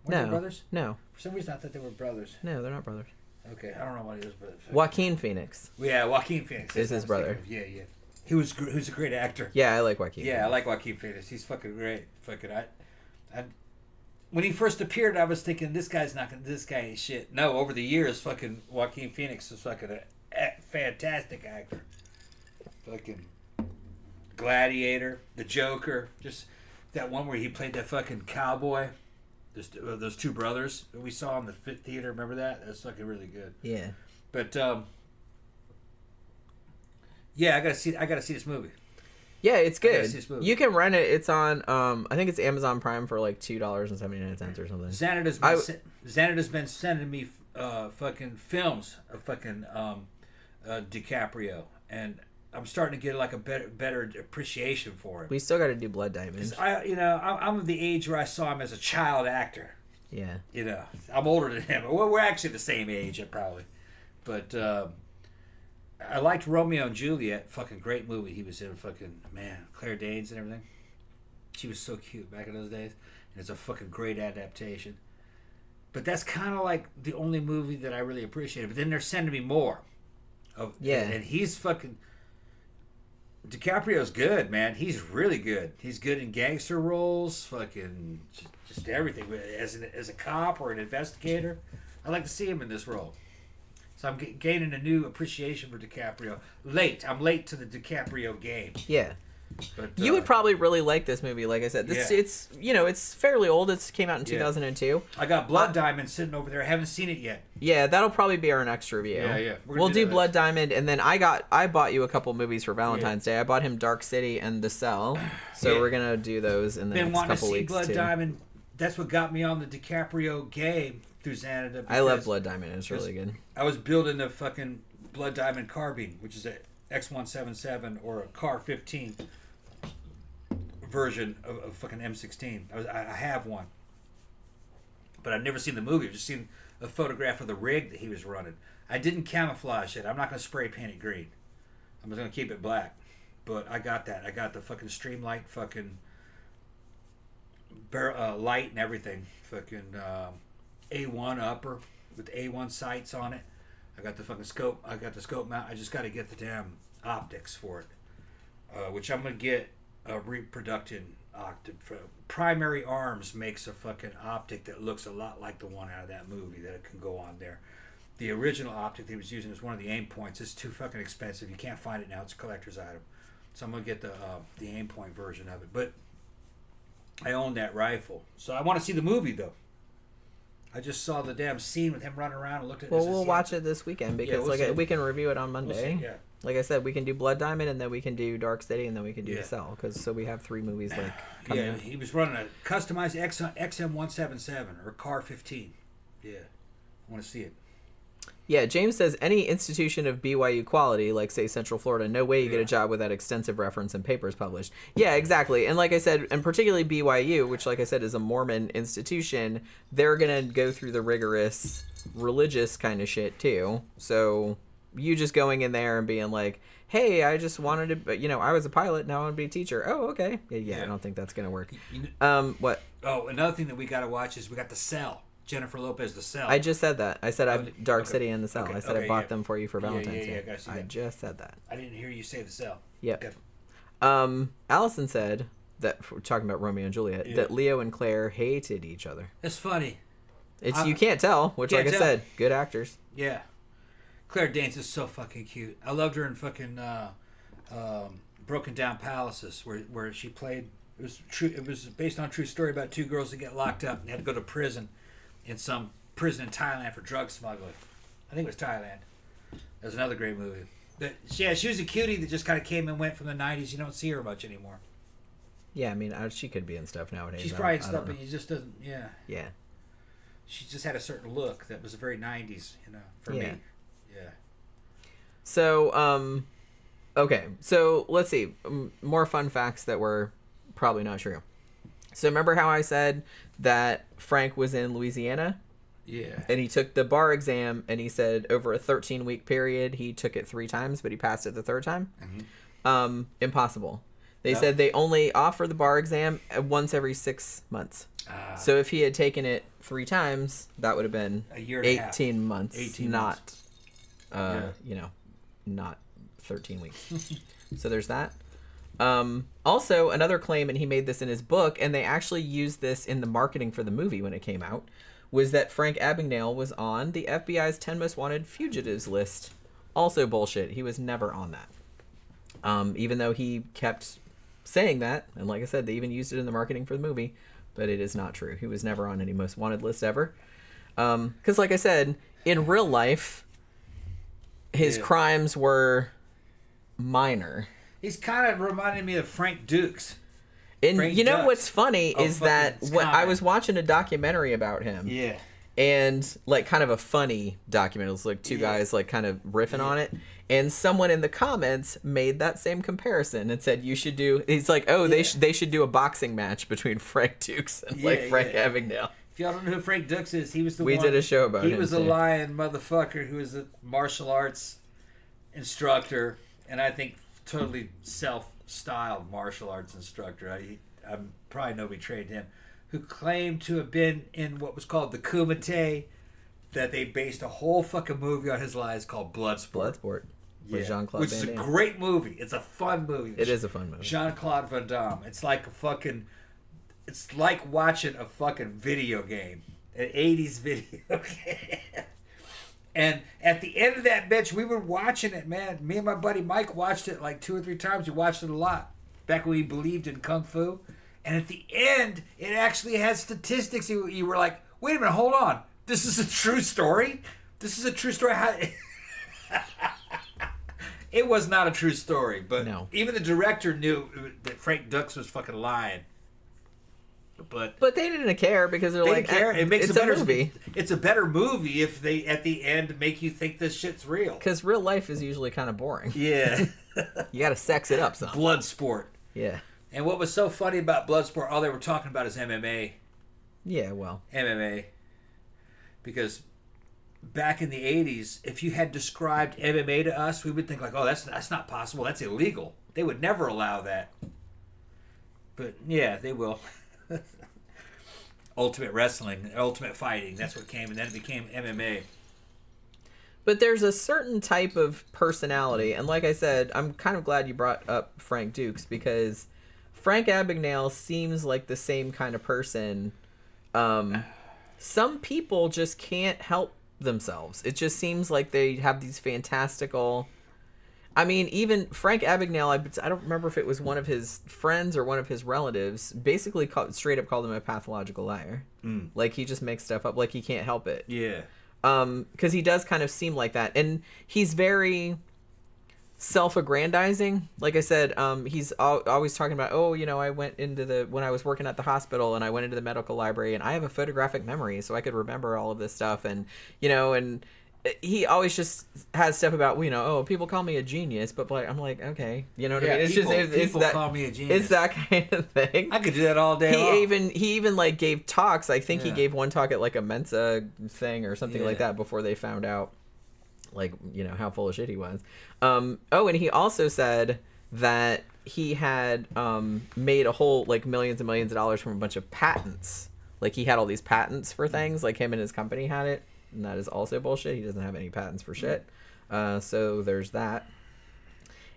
Speaker 5: Weren't
Speaker 4: No.
Speaker 5: they brothers?
Speaker 4: No.
Speaker 5: For some reason, I thought they were brothers.
Speaker 4: No, they're not brothers.
Speaker 5: Okay, I don't know what he was, but
Speaker 4: Joaquin Phoenix.
Speaker 5: yeah, Joaquin Phoenix
Speaker 4: Is
Speaker 5: that's
Speaker 4: his
Speaker 5: what I was
Speaker 4: brother.
Speaker 5: thinking of. Yeah, yeah. He was gr- was a great actor.
Speaker 4: Yeah, I like Joaquin.
Speaker 5: Yeah, I like Joaquin Phoenix. He's fucking great. Fucking I, I, when he first appeared, I was thinking this guy's not gonna. This guy ain't shit. No, over the years, fucking Joaquin Phoenix is fucking a, a fantastic actor. Fucking Gladiator, The Joker, just that one where he played that fucking cowboy. Those, uh, those two brothers that we saw in the Fit Theater. Remember that? That's fucking really good.
Speaker 4: Yeah.
Speaker 5: But um, yeah, I gotta see. I gotta see this movie.
Speaker 4: Yeah, it's
Speaker 5: I gotta
Speaker 4: good.
Speaker 5: see this movie.
Speaker 4: You can rent it. It's on um I think it's Amazon Prime for like two dollars and seventy nine cents or something.
Speaker 5: Xanada's been,
Speaker 4: I-
Speaker 5: sen- Xanada's been sending me uh, fucking films of fucking um, uh, DiCaprio, and I'm starting to get like a better better appreciation for him.
Speaker 4: We still got to do Blood Diamond.
Speaker 5: 'Cause I, you know, I'm I'm of the age where I saw him as a child actor.
Speaker 4: Yeah.
Speaker 5: You know, I'm older than him. Well, we're actually the same age, uh, probably. But um, I liked Romeo and Juliet. Fucking great movie. He was in. Fucking man, Claire Danes and everything. She was so cute back in those days, and it's a fucking great adaptation. But that's kind of like the only movie that I really appreciated. But then they're sending me more. Of,
Speaker 4: Yeah.
Speaker 5: and he's fucking. DiCaprio's good, man. He's really good. He's good in gangster roles, fucking just, everything. As an, as a cop or an investigator, I like to see him in this role. So I'm gaining a new appreciation for DiCaprio. Late, I'm late to the DiCaprio game.
Speaker 4: Yeah.
Speaker 5: But
Speaker 4: You
Speaker 5: uh,
Speaker 4: would probably really like this movie. Like I said, this
Speaker 5: Yeah.
Speaker 4: it's you know it's fairly old. It came out in
Speaker 5: Yeah.
Speaker 4: 2002.
Speaker 5: I got Blood Diamond sitting over there. I haven't seen it yet.
Speaker 4: Yeah, that'll probably be our next review.
Speaker 5: Yeah, yeah.
Speaker 4: We'll
Speaker 5: do
Speaker 4: do Blood. Diamond, and then I got I bought you a couple movies for Valentine's Day. I bought him Dark City and The Cell, [clears throat] so
Speaker 5: Yeah.
Speaker 4: we're gonna do those in the
Speaker 5: Been
Speaker 4: next
Speaker 5: wanting to
Speaker 4: couple
Speaker 5: see
Speaker 4: weeks
Speaker 5: Blood
Speaker 4: too.
Speaker 5: Diamond. That's what got me on the DiCaprio game through Xanada.
Speaker 4: I love Blood Diamond. It's really good.
Speaker 5: I was building a fucking Blood Diamond carbine, which is a XM177 or a Car 15 version of, of fucking M16. I, was, I have one, but I've never seen the movie. I've just seen a photograph of the rig that he was running. I didn't camouflage it. I'm not going to spray paint it green. I'm just to keep it black. But I got that. I got the fucking Streamlight fucking bar- uh, light and everything. Fucking um, A1 upper with A1 sights on it. I got the fucking scope. I got the scope mount. I just got to get the damn optics for it, uh, which I'm gonna get a reproductive optic. Primary Arms makes a fucking optic that looks a lot like the one out of that movie that it can go on there. The original optic he was using was one of the Aimpoints. It's too fucking expensive. You can't find it now. It's a collector's item. So I'm gonna get the uh, the Aimpoint version of it. But I own that rifle, so I want to see the movie though. I just saw the damn scene with him running around and looked at.
Speaker 4: Well, we'll watch it this weekend because,
Speaker 5: we'll
Speaker 4: like,
Speaker 5: see.
Speaker 4: we can review it on
Speaker 5: We'll
Speaker 4: Monday.
Speaker 5: see, yeah.
Speaker 4: Like I said, we can do Blood Diamond and then we can do Dark City and then we can do
Speaker 5: Yeah.
Speaker 4: The Cell. Because so we have three movies like. [sighs]
Speaker 5: Yeah,
Speaker 4: out.
Speaker 5: he was running a customized XM one seven seven or Car fifteen. Yeah, I want to see it.
Speaker 4: Yeah, James says any institution of BYU quality, like say Central Florida, no way you get a job without extensive reference and papers published. Yeah, exactly. And like I said, and particularly BYU, which like I said is a Mormon institution, they're gonna go through the rigorous religious kind of shit too. So you just going in there and being like, "Hey, I just wanted to, you know, I was a pilot, now I want to be a teacher." Oh, okay. Yeah, yeah, I don't think that's gonna work.
Speaker 5: You
Speaker 4: Um, what?
Speaker 5: oh, another thing that we got to watch is we got the Cell. Jennifer Lopez, the Cell.
Speaker 4: I just said that. I said
Speaker 5: Oh,
Speaker 4: I've Dark
Speaker 5: okay.
Speaker 4: City and the Cell.
Speaker 5: Okay,
Speaker 4: I said I bought
Speaker 5: yeah.
Speaker 4: them for you for
Speaker 5: Yeah, yeah,
Speaker 4: Valentine's
Speaker 5: yeah,
Speaker 4: Day.
Speaker 5: I
Speaker 4: I just said that.
Speaker 5: I didn't hear you say the Cell.
Speaker 4: Yep.
Speaker 5: Okay.
Speaker 4: Um, Allison said that we're talking about Romeo and Juliet
Speaker 5: Yeah.
Speaker 4: that Leo and Claire hated each other.
Speaker 5: That's funny.
Speaker 4: It's
Speaker 5: I-
Speaker 4: you can't tell, which,
Speaker 5: Can't
Speaker 4: like I said, good actors.
Speaker 5: Yeah. Claire Danes is so fucking cute. I loved her in fucking uh, um, Broken Down Palaces, where where she played. It was true. It was based on a true story about two girls that get locked up and had to go to prison in some prison in Thailand for drug smuggling. I think it was Thailand. That was another great movie. But yeah, she was a cutie that just kind of came and went from the '90s. You don't see her much anymore.
Speaker 4: Yeah, I mean, I, she could be in stuff nowadays.
Speaker 5: She's probably in stuff, but you just doesn't. Yeah,
Speaker 4: Yeah.
Speaker 5: she just had a certain look that was very '90s. You know, for
Speaker 4: Yeah.
Speaker 5: me. Yeah.
Speaker 4: So, um, okay. So let's see. Um, more fun facts that were probably not true. So remember how I said that Frank was in Louisiana
Speaker 5: Yeah.
Speaker 4: and he took the bar exam and he said over a 13 week period he took it three times, but he passed it the third time. Um, impossible. They
Speaker 5: No.
Speaker 4: said they only offer the bar exam once every six months.
Speaker 5: Ah.
Speaker 4: So if he had taken it three times, that would have been
Speaker 5: A year and a
Speaker 4: 18 months,
Speaker 5: 18
Speaker 4: not, uh, you know, not 13 weeks. so there's that. Um, also, another claim, and he made this in his book, and they actually used this in the marketing for the movie when it came out, was that Frank Abagnale was on the FBI's 10 most wanted fugitives list. Also bullshit. He was never on that. Um, even though he kept saying that, and like I said, they even used it in the marketing for the movie, but it is not true. He was never on any most wanted list ever. Because, like I said, in real life, his
Speaker 5: Yeah.
Speaker 4: crimes were minor.
Speaker 5: He's kind of reminding me of Frank Dux.
Speaker 4: And
Speaker 5: Frank
Speaker 4: you know
Speaker 5: Dux.
Speaker 4: what's funny
Speaker 5: Oh,
Speaker 4: is that when I was watching a documentary about him,
Speaker 5: Yeah.
Speaker 4: and like kind of a funny documentary. It was like two
Speaker 5: Yeah.
Speaker 4: guys like kind of riffing on it, and someone in the comments made that same comparison and said you should do. He's like, oh, they
Speaker 5: Yeah.
Speaker 4: should they should do a boxing match between [laughs] Frank Dux and like Frank
Speaker 5: yeah. Y'all don't know who Frank Dux is, he was the
Speaker 4: We
Speaker 5: one.
Speaker 4: did a show about
Speaker 5: He
Speaker 4: him,
Speaker 5: was a lion motherfucker who was a martial arts instructor, and I think totally self-styled martial arts instructor. I, I'm probably nobody trained him. Who claimed to have been in what was called the Kumite, that they based a whole fucking movie on his lies called Bloodsport.
Speaker 4: Bloodsport with Jean Claude
Speaker 5: which
Speaker 4: Van
Speaker 5: is a
Speaker 4: Damme.
Speaker 5: great movie. It's a fun movie.
Speaker 4: It is a fun movie.
Speaker 5: Jean Claude Van Damme. It's like a fucking. It's like watching a fucking video game, an '80s video [laughs] game. and at the end of that bitch, we were watching it, man. Me and my buddy Mike watched it like two or three times. We watched it a lot back when we believed in kung fu. And at the end, it actually has statistics. You, you were like, wait a minute, hold on. This is a true story. This is a true story. How, [laughs] it was not a true story, but
Speaker 4: No.
Speaker 5: even the director knew that Frank Dux was fucking lying. But
Speaker 4: But they didn't care because they're
Speaker 5: they
Speaker 4: like,
Speaker 5: care.
Speaker 4: eh,
Speaker 5: It makes
Speaker 4: it's
Speaker 5: a better
Speaker 4: movie.
Speaker 5: It's a better movie if they at the end make you think this shit's real.
Speaker 4: Because real life is usually kind of boring.
Speaker 5: Yeah, [laughs]
Speaker 4: You got to sex it up some.
Speaker 5: blood sport.
Speaker 4: Yeah.
Speaker 5: And what was so funny about Bloodsport, all they were talking about is MMA.
Speaker 4: Yeah. Well.
Speaker 5: MMA. Because back in the 80s, if you had described MMA to us, we would think like, "Oh, that's that's not possible. That's illegal." They would never allow that. But yeah, they will. [laughs] [laughs] ultimate wrestling, ultimate fighting, that's what came and then it became MMA.
Speaker 4: But there's a certain type of personality, and like I said, I'm kind of glad you brought up Frank Dux because Frank Abagnale seems like the same kind of person. Um, some people just can't help themselves. It just seems like they have these fantastical. I mean, even Frank Abagnale, I, I don't remember if it was one of his friends or one of his relatives, basically called, straight up called him a pathological liar.
Speaker 2: Mm.
Speaker 4: Like he just makes stuff up, like he can't help it.
Speaker 2: Yeah.
Speaker 4: Um, because he does kind of seem like that, and he's very self-aggrandizing. Like I said, um, he's al- always talking about, oh, you know, I went into the when I was working at the hospital, and I went into the medical library, and I have a photographic memory, so I could remember all of this stuff, and you know, and he always just has stuff about you know oh people call me a genius but like I'm like okay you know what I mean? It's
Speaker 5: people-
Speaker 4: just it's, it's
Speaker 5: people
Speaker 4: that
Speaker 5: call me a genius.
Speaker 4: it's that kind of thing.
Speaker 5: I could do that all day long.
Speaker 4: he even he even like gave talks. I think he gave one talk at like a Mensa thing or something like that before they found out like you know how full of shit he was. Um oh and he also said that he had um made a whole like millions and millions of dollars from a bunch of patents. Like he had all these patents for things like him and his company had it and that is also bullshit. He doesn't have any patents for shit. Uh so there's that.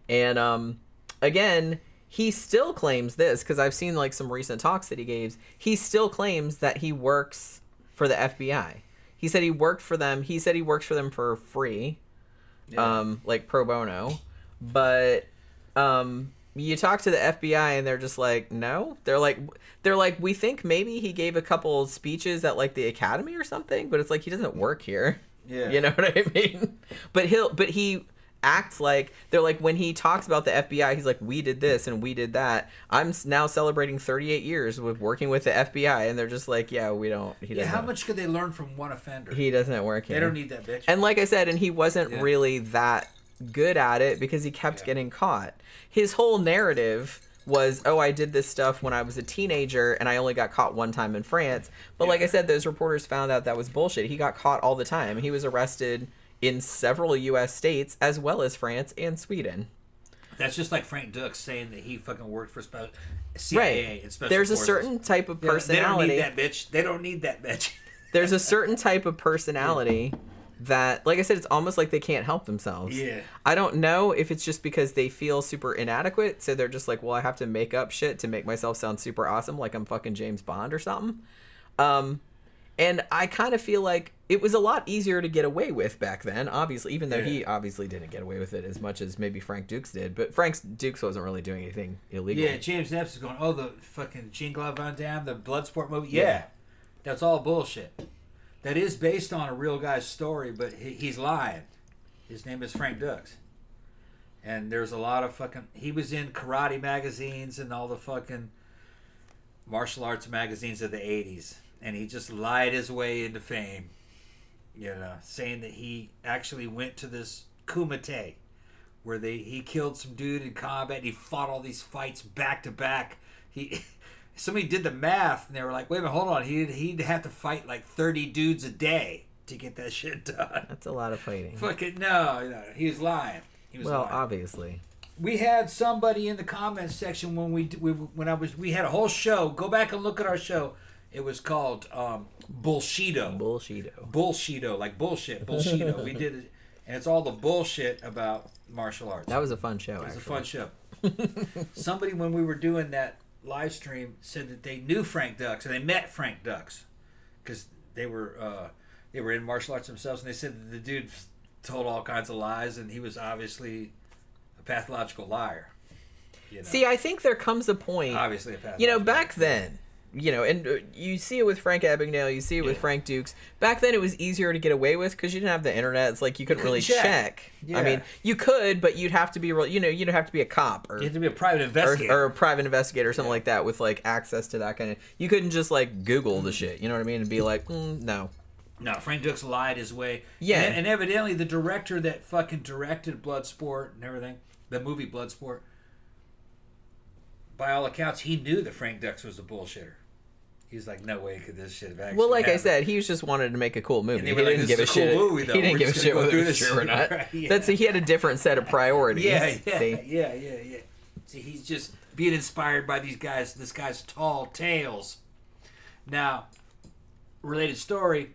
Speaker 4: And um again he still claims this because i've seen like some recent talks that he gave. He still claims that he works for the fbi he said he worked for them. He said he works for them for free um like pro bono. But um you talk to the FBI and they're just like no they're like they're like we think maybe he gave a couple speeches at like the academy or something but it's like he doesn't work here
Speaker 2: Yeah.
Speaker 4: you know what I mean but he'll but he acts like they're like when he talks about the FBI he's like we did this and we did that I'm now celebrating 38 years with working with the FBI and they're just like yeah we don't he
Speaker 5: yeah, how much could they learn from one offender?
Speaker 4: he doesn't work here.
Speaker 5: they don't need that bitch.
Speaker 4: and like I said, and he wasn't
Speaker 5: Yeah.
Speaker 4: really that good at it because he kept
Speaker 5: Yeah.
Speaker 4: getting caught. His whole narrative was, "Oh, I did this stuff when I was a teenager and I only got caught one time in France." But like I said, those reporters found out that was bullshit. He got caught all the time. He was arrested in several US states as well as France and Sweden.
Speaker 5: That's just like Frank Dux saying that he fucking worked for spe- CIA
Speaker 4: Right.
Speaker 5: and special
Speaker 4: There's a certain type of
Speaker 5: Yeah,
Speaker 4: personality.
Speaker 5: They don't need that bitch. They don't need that bitch.
Speaker 4: There's a certain type of [laughs] personality that like I said it's almost like they can't help themselves.
Speaker 5: Yeah.
Speaker 4: I don't know if it's just because they feel super inadequate, so they're just like, well, I have to make up shit to make myself sound super awesome, like I'm fucking James Bond or something. Um, and I kind of feel like it was a lot easier to get away with back then, obviously, even though he obviously didn't get away with it as much as maybe Frank Dux did. But Frank Dux wasn't really doing anything illegal.
Speaker 5: Yeah, James Epps is going, oh, the fucking Jean Claude Van Damme, the Bloodsport movie. Yeah.
Speaker 4: Yeah.
Speaker 5: That's all bullshit. That is based on a real guy's story, but he, he's lying. His name is Frank Dux. And there's a lot of fucking. He was in karate magazines and all the fucking martial arts magazines of the 80s. And he just lied his way into fame. You know, saying that he actually went to this Kumite where they he killed some dude in combat and he fought all these fights back to back. He [laughs] somebody did the math and they were like, wait a minute, hold on, he'd he'd have to fight like thirty dudes a day to get that [laughs] shit done.
Speaker 4: That's a lot of fighting.
Speaker 5: Fucking no, no, he was lying. He was
Speaker 4: Well,
Speaker 5: lying.
Speaker 4: obviously.
Speaker 5: we had somebody in the comments section when we, we when I was we had a whole show. Go back and look at our show. It was called um, Bullshito.
Speaker 4: Bullshito.
Speaker 5: Bullshito, like bullshit, bullshito. we [laughs] did it, and it's all the bullshit about martial arts.
Speaker 4: That was a fun show,
Speaker 5: It was a fun show. [laughs] Somebody, when we were doing that live stream, said that they knew Frank Dux and they met Frank Dux because they were uh, they were in martial arts themselves, and they said that the dude told all kinds of lies, and he was obviously a pathological liar. You know?
Speaker 4: See, I think there comes a point.
Speaker 5: obviously a pathological.
Speaker 4: you know, back then, you know, and uh, you see it with Frank Abagnale, you see it with Frank Dux. Back then, it was easier to get away with because you didn't have the internet. It's like you couldn't
Speaker 5: couldn't
Speaker 4: really
Speaker 5: check.
Speaker 4: check.
Speaker 5: Yeah.
Speaker 4: I mean, you could, but you'd have to be real. You know, you'd have to be a cop or
Speaker 5: You have to be a private investigator.
Speaker 4: or a private investigator or something like that with like access to that kind of. You couldn't just like Google the shit. You know what I mean? And be like, mm, no.
Speaker 5: No, Frank Dux lied his way.
Speaker 4: Yeah.
Speaker 5: and, and evidently the director that fucking directed Bloodsport and everything, the movie Bloodsport, by all accounts, he knew that Frank Dux was a bullshitter. He's like, no way could this shit have actually.
Speaker 4: Well, like I said, he was just wanted to make a cool movie. He
Speaker 5: like,
Speaker 4: didn't give a
Speaker 5: cool
Speaker 4: shit.
Speaker 5: movie.
Speaker 4: He didn't give a shit whether
Speaker 5: go
Speaker 4: it was true or not.
Speaker 5: Right, [laughs] yeah.
Speaker 4: That's he had a different set of [laughs] priorities.
Speaker 5: yeah, yeah,
Speaker 4: See?
Speaker 5: yeah, yeah, yeah. See, he's just being inspired by these guys. This guy's tall tales. Now, related story.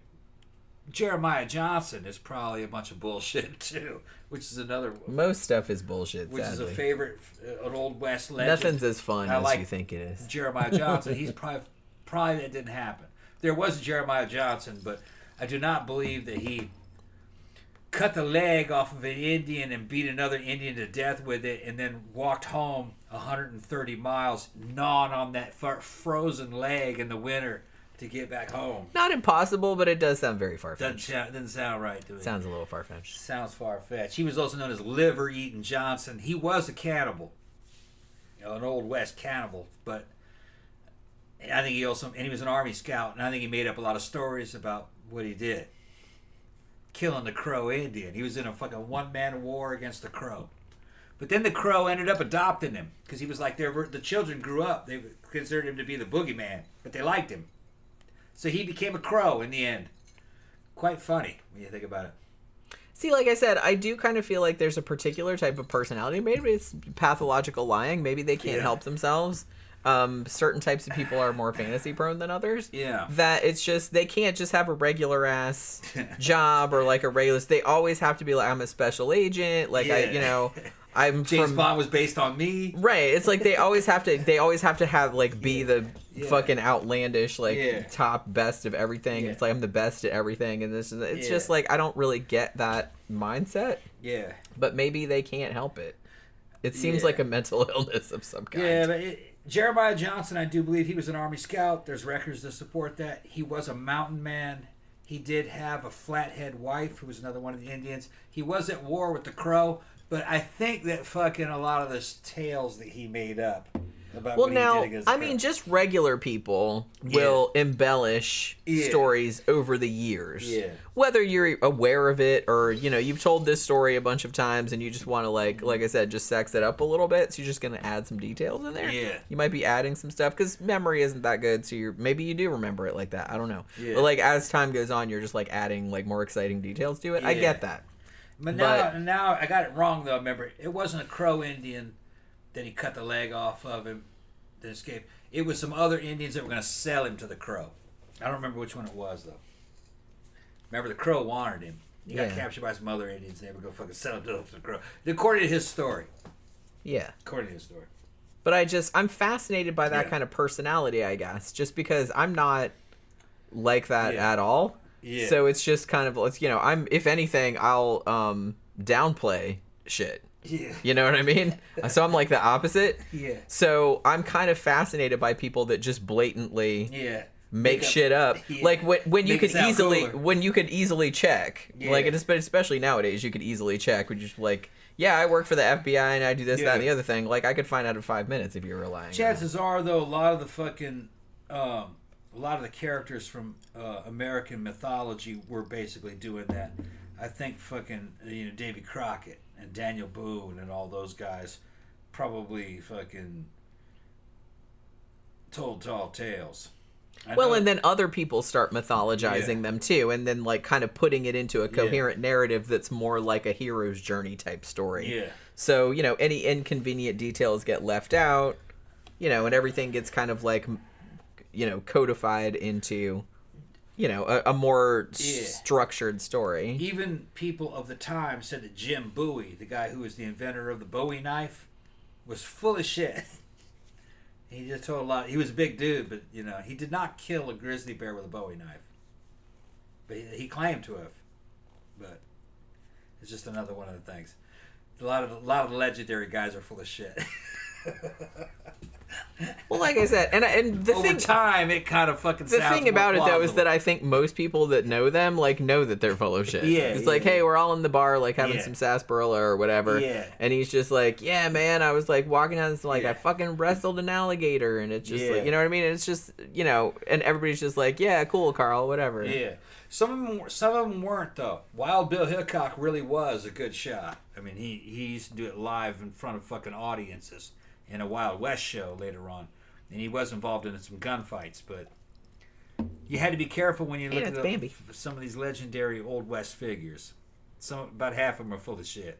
Speaker 5: Jeremiah Johnson is probably a bunch of bullshit [laughs] too, which is another
Speaker 4: Most stuff is bullshit.
Speaker 5: which is a favorite, uh, an old west legend.
Speaker 4: Nothing's as fun
Speaker 5: I
Speaker 4: as
Speaker 5: like
Speaker 4: you think it is.
Speaker 5: Jeremiah Johnson. He's probably probably that didn't happen. There was a Jeremiah Johnson, but I do not believe that he cut the leg off of an Indian and beat another Indian to death with it, and then walked home 130 miles, gnawing on that fr- frozen leg in the winter to get back home.
Speaker 4: Not impossible, but it does sound very far
Speaker 5: Doesn't
Speaker 4: fetched.
Speaker 5: doesn't sound right to me.
Speaker 4: Sounds a little far fetched.
Speaker 5: Sounds far fetched. He was also known as Liver Eating Johnson. He was a cannibal, you know, an old West cannibal. But I think he also and he was an army scout, and I think he made up a lot of stories about what he did, killing the Crow Indian. He was in a fucking one man war against the Crow. But then the Crow ended up adopting him because he was like their the children grew up. They considered him to be the boogeyman, but they liked him, so he became a Crow in the end. Quite funny when you think about it.
Speaker 4: See, like I said, I do kind of feel like there's a particular type of personality. Maybe it's pathological lying. Maybe they can't
Speaker 5: Yeah.
Speaker 4: help themselves. Um, certain types of people are more fantasy prone than others.
Speaker 5: Yeah.
Speaker 4: That it's just they can't just have a regular ass [laughs] job or like a regular. They always have to be like I'm a special agent. Like I, you know, I'm [laughs]
Speaker 5: James
Speaker 4: from,
Speaker 5: Bond was based on me.
Speaker 4: Right. It's like they always have to. They always have to have like be the
Speaker 5: Yeah.
Speaker 4: fucking outlandish, like
Speaker 5: Yeah.
Speaker 4: top best of everything.
Speaker 5: Yeah.
Speaker 4: It's like I'm the best at everything, and this. and. It's
Speaker 5: Yeah.
Speaker 4: just like I don't really get that mindset.
Speaker 5: Yeah.
Speaker 4: But maybe they can't help it. It seems
Speaker 5: Yeah.
Speaker 4: like a mental [laughs] illness of some kind.
Speaker 5: Yeah, but it, Jeremiah Johnson, I do believe he was an Army Scout. There's records to support that. He was a mountain man. He did have a flathead wife who was another one of the Indians. He was at war with the Crow, but I think that fucking a lot of those tales that he made up
Speaker 4: Well, now,
Speaker 5: he did against the
Speaker 4: I mean, just regular people will embellish
Speaker 5: Yeah.
Speaker 4: stories over the years.
Speaker 5: Yeah.
Speaker 4: Whether you're aware of it or, you know, you've told this story a bunch of times and you just want to, like, like I said, just sex it up a little bit. So you're just going to add some details in there.
Speaker 5: Yeah.
Speaker 4: You might be adding some stuff because memory isn't that good. So you're, maybe you do remember it like that. I don't know.
Speaker 5: Yeah.
Speaker 4: But, like, as time goes on, you're just, like, adding, like, more exciting details to it. I get that.
Speaker 5: But now,
Speaker 4: But-
Speaker 5: now I got it wrong though. Remember, it wasn't a Crow Indian that he cut the leg off of him that escaped. It was some other Indians that were going to sell him to the Crow. I don't remember which one it was though. Remember, the Crow wanted him. He got captured by some other Indians. and They were going to fucking sell him to the Crow. According to his story.
Speaker 4: Yeah.
Speaker 5: According to his story.
Speaker 4: but I just I'm fascinated by that
Speaker 5: Yeah.
Speaker 4: kind of personality, I guess, just because I'm not like that
Speaker 5: Yeah.
Speaker 4: at all.
Speaker 5: Yeah.
Speaker 4: So it's just kind of it's you know I'm if anything I'll um downplay shit.
Speaker 5: Yeah.
Speaker 4: You know what I mean? [laughs] so I'm like the opposite.
Speaker 5: Yeah.
Speaker 4: So I'm kind of fascinated by people that just blatantly
Speaker 5: Yeah.
Speaker 4: make
Speaker 5: Make up-
Speaker 4: shit up.
Speaker 5: Yeah.
Speaker 4: Like when when you
Speaker 5: Make it
Speaker 4: could easily
Speaker 5: cooler.
Speaker 4: when you could easily check.
Speaker 5: Yeah.
Speaker 4: Like it's but especially nowadays you could easily check. Would just like yeah I work for the FBI and I do this that and the other thing. Like I could find out in five minutes if you're relying. on.
Speaker 5: Chances are, though, a lot of the fucking, um, a lot of the characters from uh, American mythology were basically doing that. I think fucking, you know, Davy Crockett and Daniel Boone and all those guys probably fucking told tall tales. I
Speaker 4: Well,
Speaker 5: know-
Speaker 4: and then other people start mythologizing
Speaker 5: Yeah.
Speaker 4: them too, and then like kind of putting it into a
Speaker 5: Yeah.
Speaker 4: coherent narrative that's more like a hero's journey type story.
Speaker 5: Yeah.
Speaker 4: So you know, any inconvenient details get left out, you know, and everything gets kind of like, you know, codified into, you know, a, a more
Speaker 5: Yeah.
Speaker 4: structured story.
Speaker 5: Even people of the time said that Jim Bowie, the guy who was the inventor of the Bowie knife, was full of shit. [laughs] He just told a lot. He was a big dude, but you know, he did not kill a grizzly bear with a Bowie knife. But he, he claimed to have. But it's just another one of the things. A lot of a lot of legendary guys are full of shit. [laughs]
Speaker 4: Well, like I said, and and the
Speaker 5: Over
Speaker 4: thing.
Speaker 5: time, it kind of fucking.
Speaker 4: The thing about it though is that I think most people that know them like know that they're full of shit.
Speaker 5: Yeah,
Speaker 4: it's
Speaker 5: yeah,
Speaker 4: like, hey, we're all in the bar like having
Speaker 5: Yeah.
Speaker 4: some sarsaparilla or whatever.
Speaker 5: Yeah.
Speaker 4: And he's just like, yeah, man, I was like walking down this like
Speaker 5: Yeah.
Speaker 4: I fucking wrestled an alligator, and it's just
Speaker 5: Yeah.
Speaker 4: like, you know what I mean? And it's just you know, and everybody's just like, yeah, cool, Carl, whatever.
Speaker 5: Yeah, some of them, some of them weren't though. Wild Bill Hickok really was a good shot. I mean, he he used to do it live in front of fucking audiences in a Wild West show later on, and he was involved in some gunfights. But you had to be careful when you look at the,
Speaker 4: Bambi.
Speaker 5: some of these legendary Old West figures. Some about half of them are full of shit.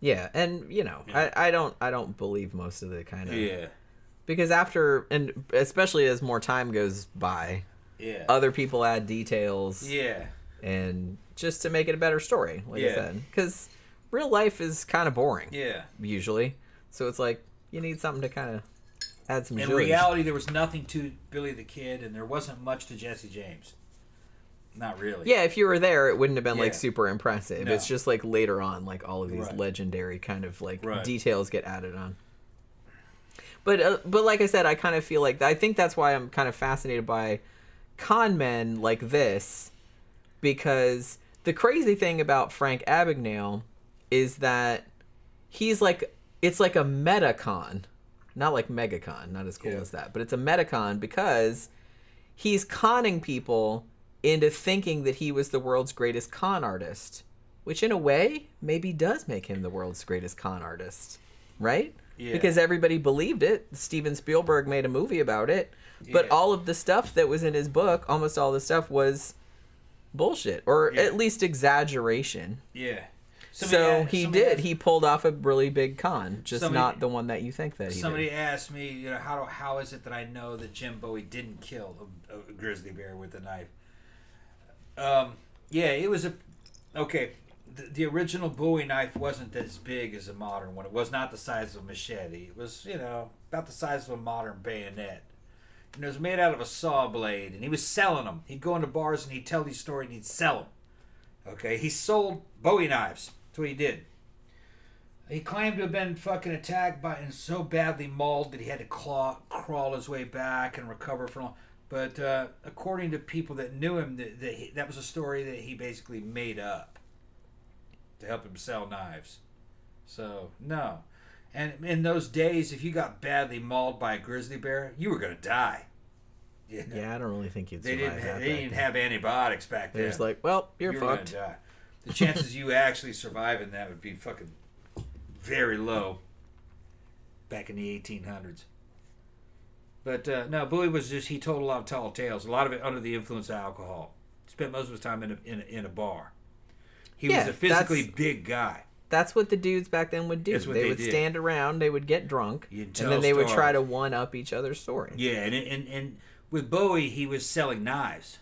Speaker 4: Yeah, and you know,
Speaker 5: Yeah.
Speaker 4: I, I don't I don't believe most of the kind of
Speaker 5: Yeah,
Speaker 4: because after and especially as more time goes by,
Speaker 5: yeah,
Speaker 4: other people add details.
Speaker 5: yeah,
Speaker 4: and just to make it a better story, like I
Speaker 5: Yeah.
Speaker 4: said, because real life is kind of boring
Speaker 5: yeah.
Speaker 4: usually. So it's like you need something to kind of add some.
Speaker 5: In
Speaker 4: zhuzh.
Speaker 5: reality, there was nothing to Billy the Kid, and there wasn't much to Jesse James. not really.
Speaker 4: Yeah, if you were there, it wouldn't have been like super impressive.
Speaker 5: No.
Speaker 4: It's just like later on, like all of these
Speaker 5: Right.
Speaker 4: legendary kind of like
Speaker 5: Right.
Speaker 4: details get added on. But uh, but like I said, I kind of feel like I think that's why I'm kind of fascinated by con men like this, because the crazy thing about Frank Abagnale is that he's like it's like a metacon, not like megacon, not as cool
Speaker 5: Yeah.
Speaker 4: as that, but it's a metacon because he's conning people into thinking that he was the world's greatest con artist, which in a way maybe does make him the world's greatest con artist, right?
Speaker 5: Yeah.
Speaker 4: Because everybody believed it. Steven Spielberg made a movie about it, but
Speaker 5: Yeah.
Speaker 4: all of the stuff that was in his book, almost all the stuff was bullshit or
Speaker 5: Yeah.
Speaker 4: at least exaggeration.
Speaker 5: Yeah.
Speaker 4: So
Speaker 5: Somebody a-
Speaker 4: he did.
Speaker 5: asked-
Speaker 4: He pulled off a really big con, just
Speaker 5: Somebody-
Speaker 4: not the one that you think that he
Speaker 5: Somebody
Speaker 4: did.
Speaker 5: asked me, you know, how how is it that I know that Jim Bowie didn't kill a, a grizzly bear with a knife? Um, yeah, it was a okay. The, the original Bowie knife wasn't as big as a modern one. It was not the size of a machete. It was, you know, about the size of a modern bayonet. And it was made out of a saw blade, and he was selling them. He'd go into bars and he'd tell these stories and he'd sell them. Okay, he sold Bowie knives. That's what he did. He claimed to have been fucking attacked by and so badly mauled that he had to claw, crawl his way back and recover from. But uh, according to people that knew him, that, that, he, that was a story that he basically made up to help him sell knives. So no, and in those days, if you got badly mauled by a grizzly bear, you were gonna die. Yeah,
Speaker 4: Yeah, I don't really think you'd
Speaker 5: they
Speaker 4: survive
Speaker 5: didn't.
Speaker 4: that.
Speaker 5: They didn't
Speaker 4: then.
Speaker 5: have antibiotics back then.
Speaker 4: They're just like, well, you're
Speaker 5: you
Speaker 4: fucked.
Speaker 5: Were gonna die. The chances you actually surviving that would be fucking very low. Back in the 1800s. But uh, no, Bowie was just he told a lot of tall tales. A lot of it under the influence of alcohol. Spent most of his time in a, in a, in a bar. He
Speaker 4: Yeah,
Speaker 5: was a physically big guy.
Speaker 4: That's what the dudes back then would do. They,
Speaker 5: they
Speaker 4: would
Speaker 5: did.
Speaker 4: stand around, they would get drunk, and then they would try to one up each other's story.
Speaker 5: Yeah, and, and and with Bowie, he was selling knives.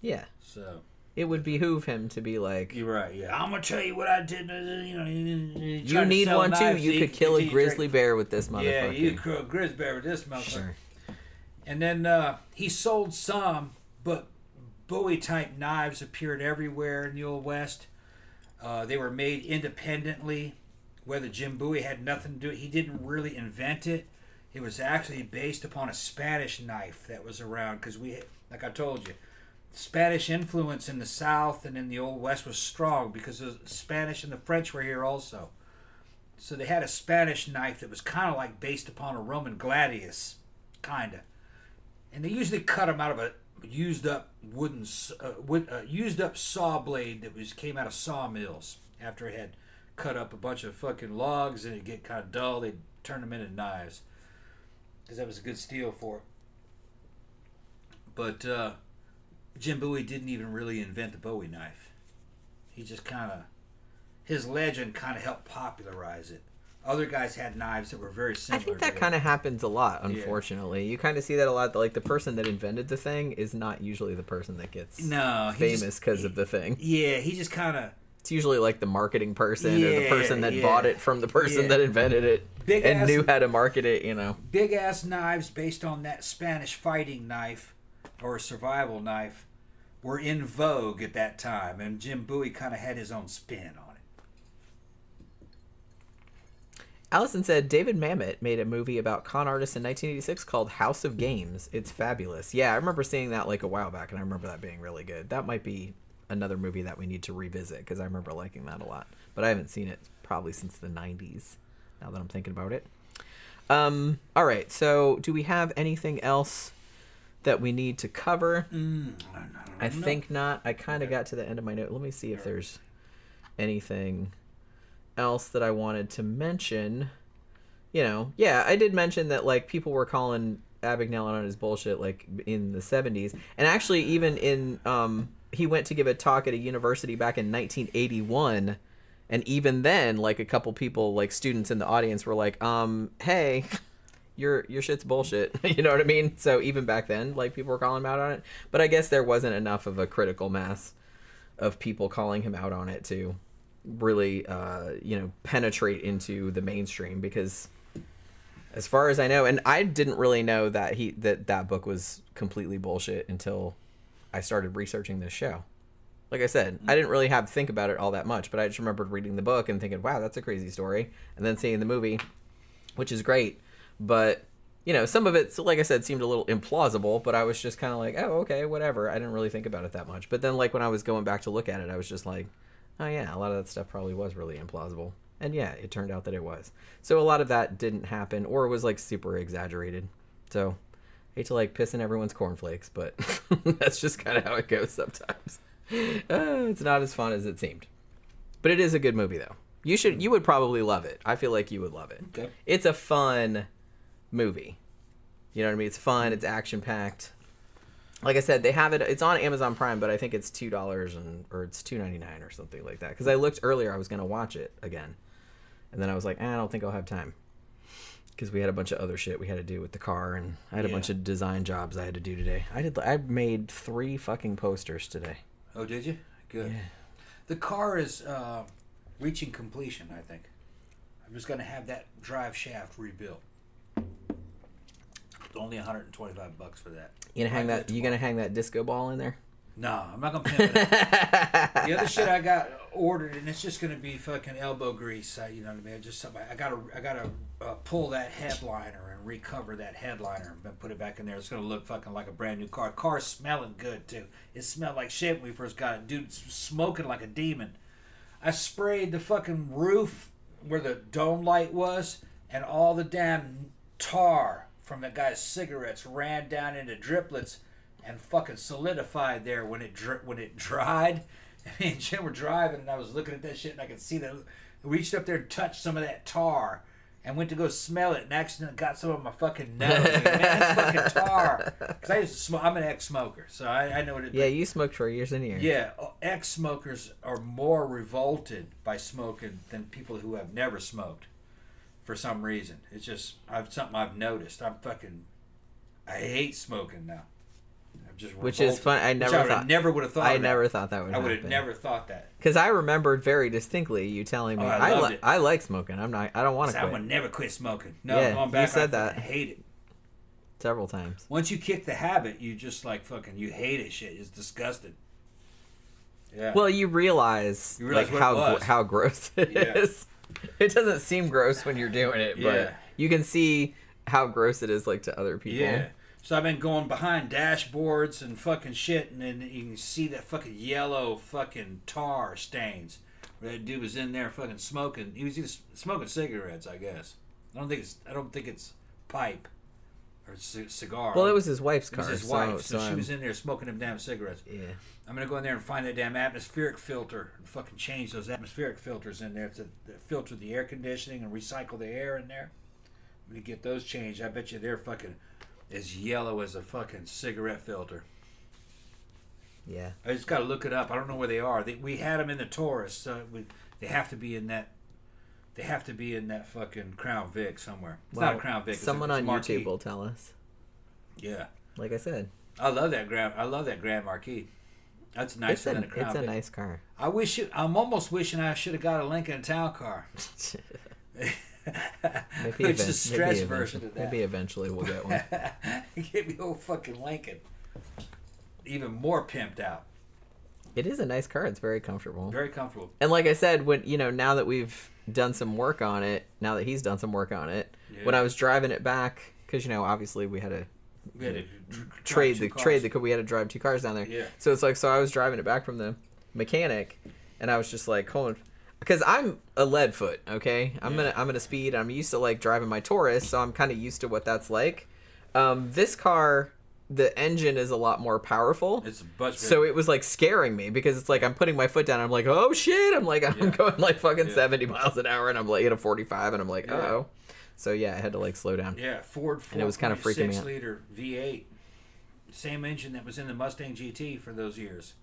Speaker 4: Yeah.
Speaker 5: So
Speaker 4: It would behoove him to be like,
Speaker 5: you're right. Yeah, I'm gonna tell you what I did. You know, you,
Speaker 4: need one too. You could kill a grizzly bear with this
Speaker 5: Yeah,
Speaker 4: motherfucker.
Speaker 5: you could kill a grizzly bear with this motherfucker.
Speaker 4: Sure.
Speaker 5: And then uh, he sold some, but Bowie type knives appeared everywhere in the Old West. Uh, they were made independently. Whether Jim Bowie had nothing to do it, he didn't really invent it. It was actually based upon a Spanish knife that was around because we, like I told you, Spanish influence in the South and in the Old West was strong because the Spanish and the French were here also. So they had a Spanish knife that was kind of like based upon a Roman gladius, kind of and they usually cut them out of a used up wooden uh, wood, uh, used up saw blade that was came out of sawmills after it had cut up a bunch of fucking logs and it get kind of dull they'd turn them into knives because that was a good steel for it but uh, jim bowie didn't even really invent the bowie knife he just kind of his legend kind of helped popularize it other guys had knives that were very similar.
Speaker 4: I
Speaker 5: think
Speaker 4: that kind of happens a lot, unfortunately. You kind of see that a lot. Like the person that invented the thing is not usually the person that gets
Speaker 5: no
Speaker 4: famous because of the thing.
Speaker 5: yeah he just kind of
Speaker 4: It's usually like the marketing person or the person that
Speaker 5: yeah.
Speaker 4: bought it from the person
Speaker 5: Yeah.
Speaker 4: that invented it
Speaker 5: Big
Speaker 4: and
Speaker 5: ass-
Speaker 4: knew how to market it. You know.
Speaker 5: big ass knives based on that Spanish fighting knife or a survival knife were in vogue at that time, and Jim Bowie kind of had his own spin on it.
Speaker 4: Allison said David Mamet made a movie about con artists in 1986 called House of Games. It's fabulous. Yeah, I remember seeing that like a while back, and I remember that being really good. That might be another movie that we need to revisit because I remember liking that a lot. But I haven't seen it probably since the 90s. Now that I'm thinking about it. Um. All right. So, do we have anything else that we need to cover? I think not. I kind of got to the end of my note. Let me see if there's anything else that I wanted to mention. You know, yeah, I did mention that like people were calling Abagnale on his bullshit like in the 70s. And actually even in um he went to give a talk at a university back in 1981 and even then like a couple people like students in the audience were like um hey [laughs] your your shit's bullshit. [laughs] you know what I mean? So even back then, like people were calling him out on it. But I guess there wasn't enough of a critical mass of people calling him out on it to really uh, you know, penetrate into the mainstream because as far as I know, and I didn't really know that he that that book was completely bullshit until I started researching this show. Like I said, I didn't really have to think about it all that much, but I just remembered reading the book and thinking, "Wow, that's a crazy story," and then seeing the movie, which is great. But you know, some of it, like I said, seemed a little implausible. But I was just kind of like, "Oh, okay, whatever." I didn't really think about it that much. But then, like when I was going back to look at it, I was just like, "Oh yeah, a lot of that stuff probably was really implausible." And yeah, it turned out that it was. So a lot of that didn't happen, or was like super exaggerated. So hate to like piss in everyone's cornflakes, but [laughs] that's just kind of how it goes sometimes. [laughs] Uh, it's not as fun as it seemed, but it is a good movie though. You should, you would probably love it. I feel like you would love it.
Speaker 5: Okay.
Speaker 4: It's a fun movie. You know what I mean? It's fun. It's action packed. Like I said, they have it. It's on Amazon Prime, but I think it's two dollars and or it's two ninety nine or something like that. Because I looked earlier, I was gonna watch it again, and then I was like, eh, I don't think I'll have time because we had a bunch of other shit we had to do with the car, and I had a bunch of design jobs I had to do today. I did. I made three fucking posters today.
Speaker 5: Oh, did you? Good.
Speaker 4: Yeah.
Speaker 5: The car is uh, reaching completion. I think. I'm just gonna have that drive shaft rebuilt. Only 125 bucks for that.
Speaker 4: You gonna hang that? You gonna hang that disco ball in there?
Speaker 5: No, I'm not gonna pimp it. [laughs] the other shit I got ordered, and it's just gonna be fucking elbow grease. Uh, you know what I mean? Just something. I gotta, I gotta uh, pull that headliner and recover that headliner and put it back in there. It's gonna look fucking like a brand new car. Car's smelling good too. It smelled like shit when we first got it. Dude, smoking like a demon. I sprayed the fucking roof where the dome light was, and all the damn tar from the guy's cigarettes ran down into driplets and fucking solidified there when it dr- when it dried. Me and Jim were driving, and I was looking at that shit, and I could see that. Reached up there and touched some of that tar, and went to go smell it, and accidentally got some of my fucking [laughs] nose. Like, Man, that's fucking tar. Because I used to smoke. I'm an ex-smoker, so I, I know what it.
Speaker 4: Yeah, you smoked for years and years.
Speaker 5: Yeah, uh, ex smokers are more revolted by smoking than people who have never smoked for some reason. It's just I've something I've noticed. I'm fucking I hate smoking now. I'm just
Speaker 4: Which
Speaker 5: revolted.
Speaker 4: is fun. I never
Speaker 5: I
Speaker 4: thought.
Speaker 5: never would have thought.
Speaker 4: I
Speaker 5: of that.
Speaker 4: never thought that would.
Speaker 5: I would have never thought that.
Speaker 4: Because I remembered very distinctly you telling oh, me
Speaker 5: Oh, I
Speaker 4: I, li-. I like smoking. I'm not. I don't want to
Speaker 5: I would never quit smoking. No,
Speaker 4: Yeah,
Speaker 5: going
Speaker 4: you
Speaker 5: back,
Speaker 4: said
Speaker 5: I
Speaker 4: that.
Speaker 5: fucking hate it.
Speaker 4: Several times.
Speaker 5: Once you kick the habit, you just like fucking you hate it. Shit, it's disgusting. Yeah.
Speaker 4: Well, you realize,
Speaker 5: You realize
Speaker 4: like how how gross [laughs] it is. [laughs] It doesn't seem gross when you're doing it, but
Speaker 5: Yeah.
Speaker 4: you can see how gross it is, like to other people.
Speaker 5: Yeah. So I've been going behind dashboards and fucking shit, and then you can see that fucking yellow fucking tar stains. Where that dude was in there fucking smoking. He was just smoking cigarettes, I guess. I don't think it's. I don't think it's pipe or c- cigar.
Speaker 4: Well, it was his wife's
Speaker 5: It
Speaker 4: car.
Speaker 5: was his
Speaker 4: so,
Speaker 5: wife, so,
Speaker 4: so
Speaker 5: she was in there smoking them damn cigarettes.
Speaker 4: Yeah.
Speaker 5: I'm gonna go in there and find that damn atmospheric filter and fucking change those atmospheric filters in there to, to filter the air conditioning and recycle the air in there. I'm gonna get those changed. I bet you they're fucking as yellow as a fucking cigarette filter.
Speaker 4: Yeah.
Speaker 5: I just gotta look it up. I don't know where they are. They, we had them in the Taurus, so we, they have to be in that. They have to be in that fucking Crown Vic somewhere. It's not a Crown Vic. it's
Speaker 4: Someone
Speaker 5: it's
Speaker 4: on
Speaker 5: Marquis.
Speaker 4: YouTube will tell us.
Speaker 5: Yeah,
Speaker 4: Like I said,
Speaker 5: I love that Grand. I love that Grand Marquis. That's
Speaker 4: it's
Speaker 5: nicer
Speaker 4: a,
Speaker 5: than a Crown Vic.
Speaker 4: it's a
Speaker 5: Vic.
Speaker 4: nice car.
Speaker 5: I wish it, I'm almost wishing I should have got a Lincoln Town car. [laughs] [laughs]
Speaker 4: Maybe
Speaker 5: Which is a stretch
Speaker 4: maybe
Speaker 5: version
Speaker 4: eventually-
Speaker 5: of that.
Speaker 4: Maybe eventually we'll get one. [laughs]
Speaker 5: Give me old fucking Lincoln. Even more pimped out.
Speaker 4: it is a nice car. It's very comfortable.
Speaker 5: Very comfortable.
Speaker 4: And like I said, when you know, now that we've done some work on it, now that he's done some work on it, when I was driving it back, because you know, obviously we had to
Speaker 5: We had to
Speaker 4: trade the
Speaker 5: cars.
Speaker 4: trade the we had to drive two cars down there.
Speaker 5: Yeah.
Speaker 4: So it's like so I was driving it back from the mechanic, and I was just like, hold on, because I'm a lead foot. Okay, I'm
Speaker 5: Yeah.
Speaker 4: gonna I'm gonna speed. I'm used to like driving my Taurus, so I'm kind of used to what that's like. Um, this car, the engine is a lot more powerful.
Speaker 5: It's much
Speaker 4: So it was like scaring me because it's like I'm putting my foot down. I'm like, oh shit! I'm like I'm
Speaker 5: Yeah.
Speaker 4: going like fucking
Speaker 5: Yeah.
Speaker 4: 70 miles an hour, and I'm like at a 45, and I'm like,
Speaker 5: Yeah.
Speaker 4: oh. So yeah, I had to like slow down.
Speaker 5: Yeah, Ford
Speaker 4: And it was kinda freaking me
Speaker 5: 4.6
Speaker 4: out.
Speaker 5: liter V8. Same engine that was in the Mustang GT for those years.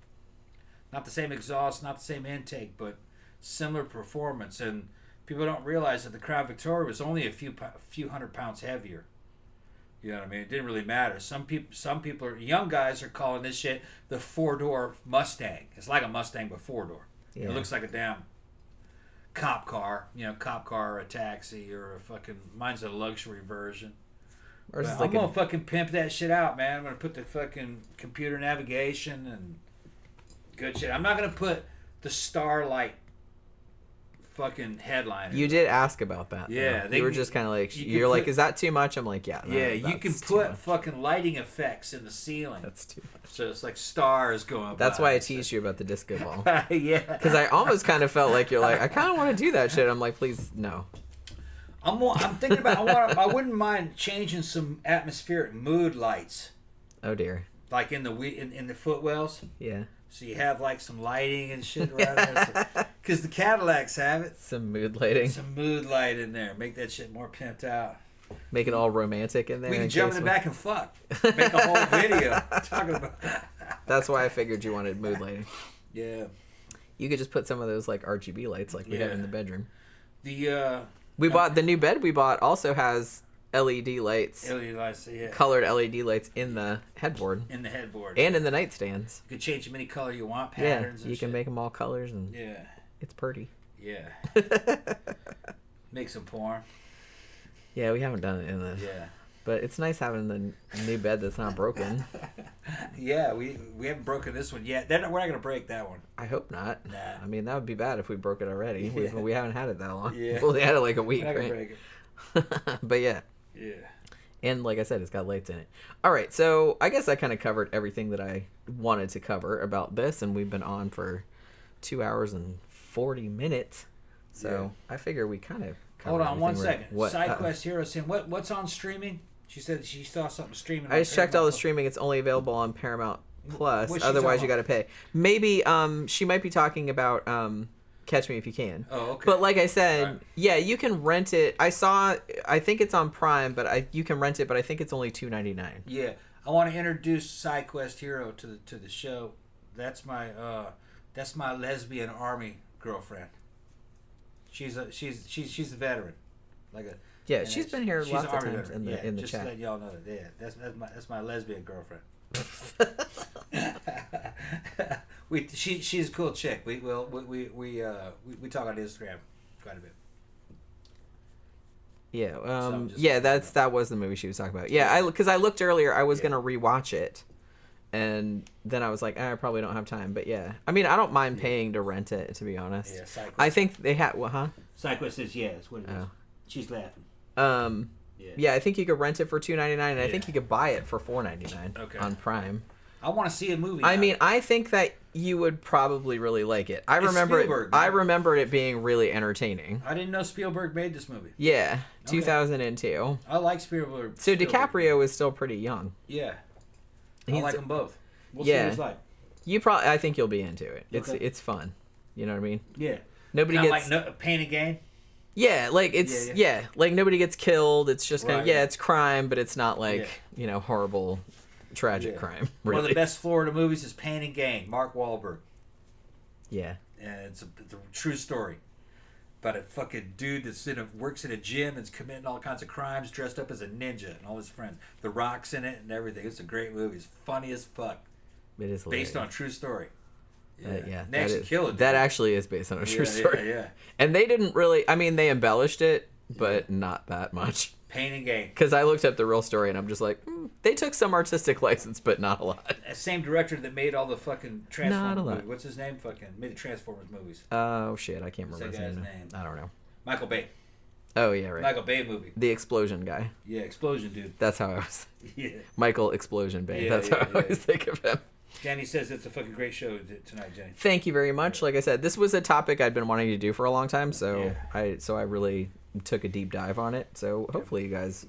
Speaker 5: Not the same exhaust, not the same intake, but similar performance. And people don't realize that the Crown Victoria was only a few pou- few hundred pounds heavier. You know what I mean? It didn't really matter. Some people, some people are young guys are calling this shit the four door Mustang. It's like a Mustang but four door.
Speaker 4: Yeah.
Speaker 5: It looks like a damn cop car, you know, cop car or a taxi or a fucking mine's a luxury version.
Speaker 4: Or is
Speaker 5: But
Speaker 4: like
Speaker 5: I'm gonna
Speaker 4: a,
Speaker 5: fucking pimp that shit out, man. I'm gonna put the fucking computer navigation and good shit. I'm not gonna put the Starlight fucking headline.
Speaker 4: you did ask about that. though.
Speaker 5: Yeah, they
Speaker 4: you were just kind of like,
Speaker 5: you
Speaker 4: you're like, is that too much? I'm like, yeah. no,
Speaker 5: yeah, you can put fucking lighting effects in the ceiling.
Speaker 4: That's too much.
Speaker 5: so it's like stars going.
Speaker 4: That's why I teased you about the disco ball. [laughs]
Speaker 5: yeah,
Speaker 4: Because I almost kind of felt like you're like, I kind of want to do that shit. I'm like, please, no.
Speaker 5: I'm I'm thinking about. I want. I wouldn't mind changing some atmospheric mood lights,
Speaker 4: Oh dear.
Speaker 5: like in the we- in, in the footwells.
Speaker 4: Yeah.
Speaker 5: So you have like some lighting and shit [laughs] around there. Because the Cadillacs have it.
Speaker 4: Some mood lighting.
Speaker 5: Some mood light in there. Make that shit more pimped out.
Speaker 4: Make it all romantic in there.
Speaker 5: We can
Speaker 4: in
Speaker 5: jump in the back and fuck. Make a whole [laughs] video talking about.
Speaker 4: That's why I figured you wanted mood lighting.
Speaker 5: Yeah.
Speaker 4: You could just put some of those like RGB lights like we have in the bedroom.
Speaker 5: The uh,
Speaker 4: We bought the new bed we bought also has LED lights,
Speaker 5: LED lights. Yeah.
Speaker 4: colored LED lights in the headboard
Speaker 5: In the headboard.
Speaker 4: and in the nightstands.
Speaker 5: you can change them any color you want.
Speaker 4: Yeah,
Speaker 5: Patterns. and
Speaker 4: you can
Speaker 5: shit.
Speaker 4: make them all colors and
Speaker 5: Yeah.
Speaker 4: it's pretty.
Speaker 5: Yeah. [laughs] Make some porn.
Speaker 4: yeah, we haven't done it in the,
Speaker 5: Yeah.
Speaker 4: but it's nice having the new bed that's not broken. [laughs]
Speaker 5: Yeah. We we haven't broken this one yet. Not, we're not gonna break that one.
Speaker 4: I hope not.
Speaker 5: Nah.
Speaker 4: I mean, that would be bad if we broke it already. We,
Speaker 5: Yeah.
Speaker 4: we haven't had it that long.
Speaker 5: Yeah. [laughs]
Speaker 4: We only had it like a week,
Speaker 5: We're not
Speaker 4: right?
Speaker 5: break it.
Speaker 4: but yeah.
Speaker 5: Yeah.
Speaker 4: And like I said, it's got lights in it. All right, so I guess I kind of covered everything that I wanted to cover about this, and we've been on for two hours and forty minutes. So I figure we kind of
Speaker 5: Hold on one second.
Speaker 4: What? uh,
Speaker 5: SideQuest Hero saying what what's on streaming? She said she saw something streaming.
Speaker 4: I just checked all the
Speaker 5: Paramount+.
Speaker 4: streaming. It's only available on Paramount Plus. Otherwise, you got to pay. Maybe um, she might be talking about um, Catch Me If You Can.
Speaker 5: Oh, okay.
Speaker 4: But like I said,
Speaker 5: Right.
Speaker 4: yeah, you can rent it. I saw. I think it's on Prime, but I you can rent it. But I think it's only two ninety nine.
Speaker 5: Yeah, I want to introduce SideQuest Hero to the to the show. That's my uh, that's my lesbian army girlfriend. She's a she's she's she's a veteran, like a
Speaker 4: Yeah, she's been here
Speaker 5: she's
Speaker 4: lots of
Speaker 5: army
Speaker 4: times
Speaker 5: veteran.
Speaker 4: in the
Speaker 5: yeah,
Speaker 4: in the
Speaker 5: just to
Speaker 4: chat.
Speaker 5: let y'all know that. Yeah, that's that's my that's my lesbian girlfriend. [laughs] [laughs] [laughs] we she she's a cool chick. We will we we we, uh, we we talk on Instagram quite a bit.
Speaker 4: Yeah, um,
Speaker 5: just-
Speaker 4: yeah, that's that was the movie she was talking about. Yeah, I because I looked earlier, I was
Speaker 5: Yeah.
Speaker 4: gonna rewatch it, and then I was like, eh, I probably don't have time. But yeah, I mean, I don't mind paying to rent it, to be honest.
Speaker 5: Yeah, SideQuest.
Speaker 4: I think they had, well, huh?
Speaker 5: SideQuest says yeah. That's what it is.
Speaker 4: Oh.
Speaker 5: She's laughing.
Speaker 4: Um,
Speaker 5: Yeah.
Speaker 4: yeah, I think you could rent it for two ninety nine, and I think you could buy it for four ninety nine
Speaker 5: Okay.
Speaker 4: on Prime.
Speaker 5: I want to see a movie.
Speaker 4: I
Speaker 5: now.
Speaker 4: mean, I think that you would probably really like it. I
Speaker 5: It's
Speaker 4: remember it.
Speaker 5: Spielberg,
Speaker 4: I
Speaker 5: man.
Speaker 4: remember it being really entertaining.
Speaker 5: I didn't know Spielberg made this movie.
Speaker 4: Yeah,
Speaker 5: Okay.
Speaker 4: two thousand and two.
Speaker 5: I like Spielberg.
Speaker 4: So
Speaker 5: Spielberg.
Speaker 4: DiCaprio is still pretty young.
Speaker 5: Yeah, I
Speaker 4: He's-
Speaker 5: like them both. We'll
Speaker 4: Yeah.
Speaker 5: see what it's like.
Speaker 4: You probably, I think you'll be into it. It's
Speaker 5: Okay.
Speaker 4: it's fun. You know what I mean?
Speaker 5: Yeah,
Speaker 4: Nobody gets
Speaker 5: like no, Pain and Gain.
Speaker 4: yeah, like it's yeah,
Speaker 5: Yeah, yeah.
Speaker 4: like nobody gets killed. It's just kind of
Speaker 5: Right.
Speaker 4: yeah, it's crime, but it's not like
Speaker 5: Yeah.
Speaker 4: you know horrible, tragic
Speaker 5: Yeah.
Speaker 4: crime.
Speaker 5: One of the best Florida movies is Pain and Gain. Mark Wahlberg,
Speaker 4: Yeah,
Speaker 5: and it's a, it's a true story. About a fucking dude that's in a works in a gym and's committing all kinds of crimes, dressed up as a ninja, and all his friends. The Rock's in it and everything. It's a great movie. It's funny as fuck,
Speaker 4: it is
Speaker 5: based on true story.
Speaker 4: Uh, yeah, that
Speaker 5: actually kill it.
Speaker 4: That actually is based on a true
Speaker 5: yeah,
Speaker 4: story.
Speaker 5: Yeah, yeah.
Speaker 4: And they didn't really. I mean, they embellished it, but not that much.
Speaker 5: Pain and Gain.
Speaker 4: Because I looked up the real story and I'm just like, mm, they took some artistic [laughs] license, but not a lot.
Speaker 5: Uh, Same director that made all the fucking
Speaker 4: Not a
Speaker 5: Transformers
Speaker 4: lot.
Speaker 5: movies. What's his name? Fucking made the Transformers movies.
Speaker 4: Oh shit, I can't remember his name.
Speaker 5: name?
Speaker 4: I don't know.
Speaker 5: Michael Bay.
Speaker 4: Oh yeah, right.
Speaker 5: Michael Bay movie.
Speaker 4: The explosion guy.
Speaker 5: Yeah, explosion dude.
Speaker 4: That's how I was. [laughs]
Speaker 5: Yeah.
Speaker 4: Michael Explosion Bay.
Speaker 5: Yeah,
Speaker 4: That's
Speaker 5: yeah,
Speaker 4: how I
Speaker 5: yeah.
Speaker 4: always think of him.
Speaker 5: Danny says it's a fucking great show tonight, Jenny.
Speaker 4: Thank you very much. Like I said, this was a topic I'd been wanting to do for a long time, so. I so I really took a deep dive on it. So hopefully you guys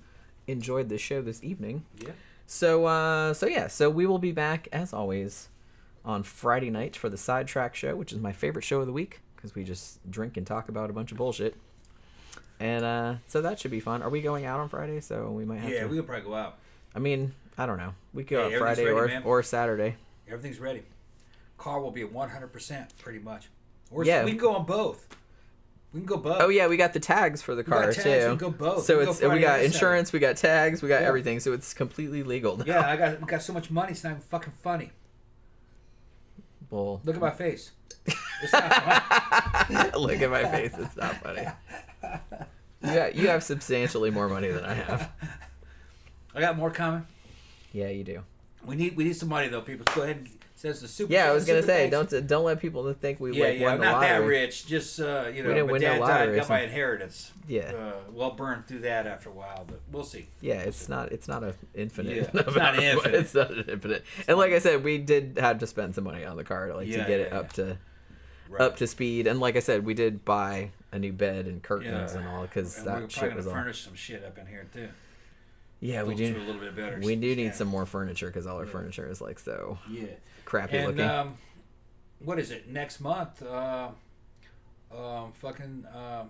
Speaker 4: enjoyed this show this evening.
Speaker 5: Yeah.
Speaker 4: So uh so yeah, so we will be back as always on Friday night for the sidetrack show, which is my favorite show of the week because we just drink and talk about a bunch of bullshit. And uh so that should be fun. Are we going out on Friday? So we might have
Speaker 5: Yeah,
Speaker 4: to
Speaker 5: we could probably go out.
Speaker 4: I mean, I don't know. We could go
Speaker 5: Hey,
Speaker 4: out Friday
Speaker 5: ready,
Speaker 4: or
Speaker 5: man.
Speaker 4: or Saturday.
Speaker 5: Everything's ready. Car will be at 100% pretty much. Or
Speaker 4: Yeah.
Speaker 5: we can go on both. We can go both.
Speaker 4: Oh yeah, we got the tags for the car
Speaker 5: tags,
Speaker 4: too.
Speaker 5: we can go both.
Speaker 4: So
Speaker 5: We can go
Speaker 4: it's we got insurance, we got tags, we got
Speaker 5: Yeah.
Speaker 4: everything. So it's completely legal. now.
Speaker 5: Yeah, I [laughs] got we got so much money. It's not even fucking funny.
Speaker 4: Well,
Speaker 5: Look at my face. It's not [laughs] funny.
Speaker 4: look at my face. It's not funny. [laughs] Yeah, you have substantially more money than I have.
Speaker 5: I got more coming.
Speaker 4: Yeah, you do.
Speaker 5: We need we need some money though, people. Go ahead and send the super.
Speaker 4: Yeah, I was gonna say,
Speaker 5: thanks.
Speaker 4: don't don't let people think we
Speaker 5: Yeah,
Speaker 4: like
Speaker 5: yeah,
Speaker 4: won the
Speaker 5: not that rich. Just uh, you know,
Speaker 4: didn't
Speaker 5: my
Speaker 4: win
Speaker 5: dad
Speaker 4: lottery
Speaker 5: died, got my inheritance.
Speaker 4: Yeah.
Speaker 5: uh, well burned through that after a while, but we'll see.
Speaker 4: Yeah, it's not it's not an infinite.
Speaker 5: Yeah, it's not infinite.
Speaker 4: It's not an infinite. And like I said, we did have to spend some money on the card, like
Speaker 5: Yeah,
Speaker 4: to get it up to
Speaker 5: Right.
Speaker 4: up to speed. And like I said, we did buy a new bed and curtains and all because
Speaker 5: And we're
Speaker 4: that shit was all.
Speaker 5: furnish some shit up in here too.
Speaker 4: Yeah, we do.
Speaker 5: a little bit better.
Speaker 4: We do need
Speaker 5: Yeah.
Speaker 4: some more furniture because all our
Speaker 5: Yeah.
Speaker 4: furniture is like so
Speaker 5: Yeah.
Speaker 4: Crappy
Speaker 5: And
Speaker 4: looking.
Speaker 5: um, what is it? Next month, uh, um, fucking um,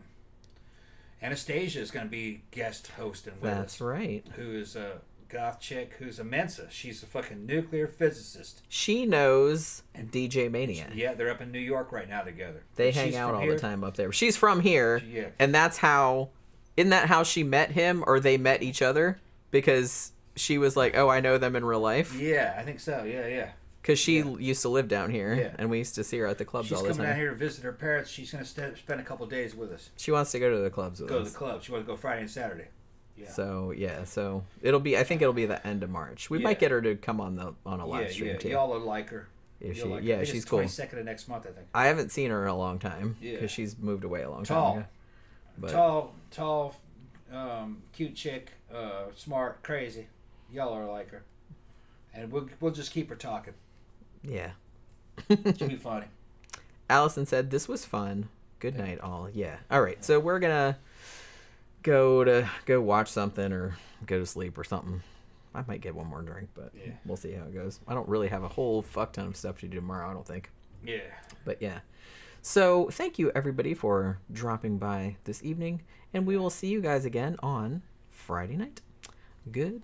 Speaker 5: Anastasia is going to be guest hosting with
Speaker 4: That's
Speaker 5: us.
Speaker 4: right.
Speaker 5: Who is a goth chick who's a Mensa. She's a fucking nuclear physicist.
Speaker 4: She knows and, DJ Mania.
Speaker 5: Yeah, they're up in New York right now together.
Speaker 4: They
Speaker 5: And
Speaker 4: hang out all
Speaker 5: here.
Speaker 4: the time up there. She's from here,
Speaker 5: Yeah.
Speaker 4: and that's how. Isn't that how she met him, or they met each other? Because she was like, "Oh, I know them in real life."
Speaker 5: Yeah, I think so. Yeah, yeah.
Speaker 4: Because she
Speaker 5: Yeah.
Speaker 4: used to live down here,
Speaker 5: Yeah.
Speaker 4: and we used to see her at the clubs
Speaker 5: She's
Speaker 4: all the
Speaker 5: coming
Speaker 4: time.
Speaker 5: down here to visit her parents. She's going to st- spend a couple days with us.
Speaker 4: She wants to go to the clubs with
Speaker 5: Go to the club. She wants to go Friday and Saturday. Yeah.
Speaker 4: So yeah, so it'll be. I think it'll be the end of March. We might get her to come on the on a live
Speaker 5: yeah,
Speaker 4: stream
Speaker 5: yeah.
Speaker 4: too.
Speaker 5: Y'all will like her.
Speaker 4: If
Speaker 5: You'll
Speaker 4: she-
Speaker 5: like her.
Speaker 4: yeah, she's cool.
Speaker 5: 22nd of next month, I think.
Speaker 4: I haven't seen her in a long time
Speaker 5: Yeah.
Speaker 4: because she's moved away a long
Speaker 5: Tall.
Speaker 4: time ago. But
Speaker 5: tall, tall, um, cute chick, uh, smart, crazy. Y'all are like her, and we'll we'll just keep her talking.
Speaker 4: Yeah,
Speaker 5: She'll be funny.
Speaker 4: Allison said this was fun. Good night, all. Yeah. All right. So we're gonna go to go watch something or go to sleep or something. I might get one more drink, but
Speaker 5: Yeah.
Speaker 4: we'll see how it goes. I don't really have a whole fuck ton of stuff to do tomorrow. I don't think.
Speaker 5: Yeah.
Speaker 4: But yeah. So thank you everybody for dropping by this evening, and we will see you guys again on Friday night. Good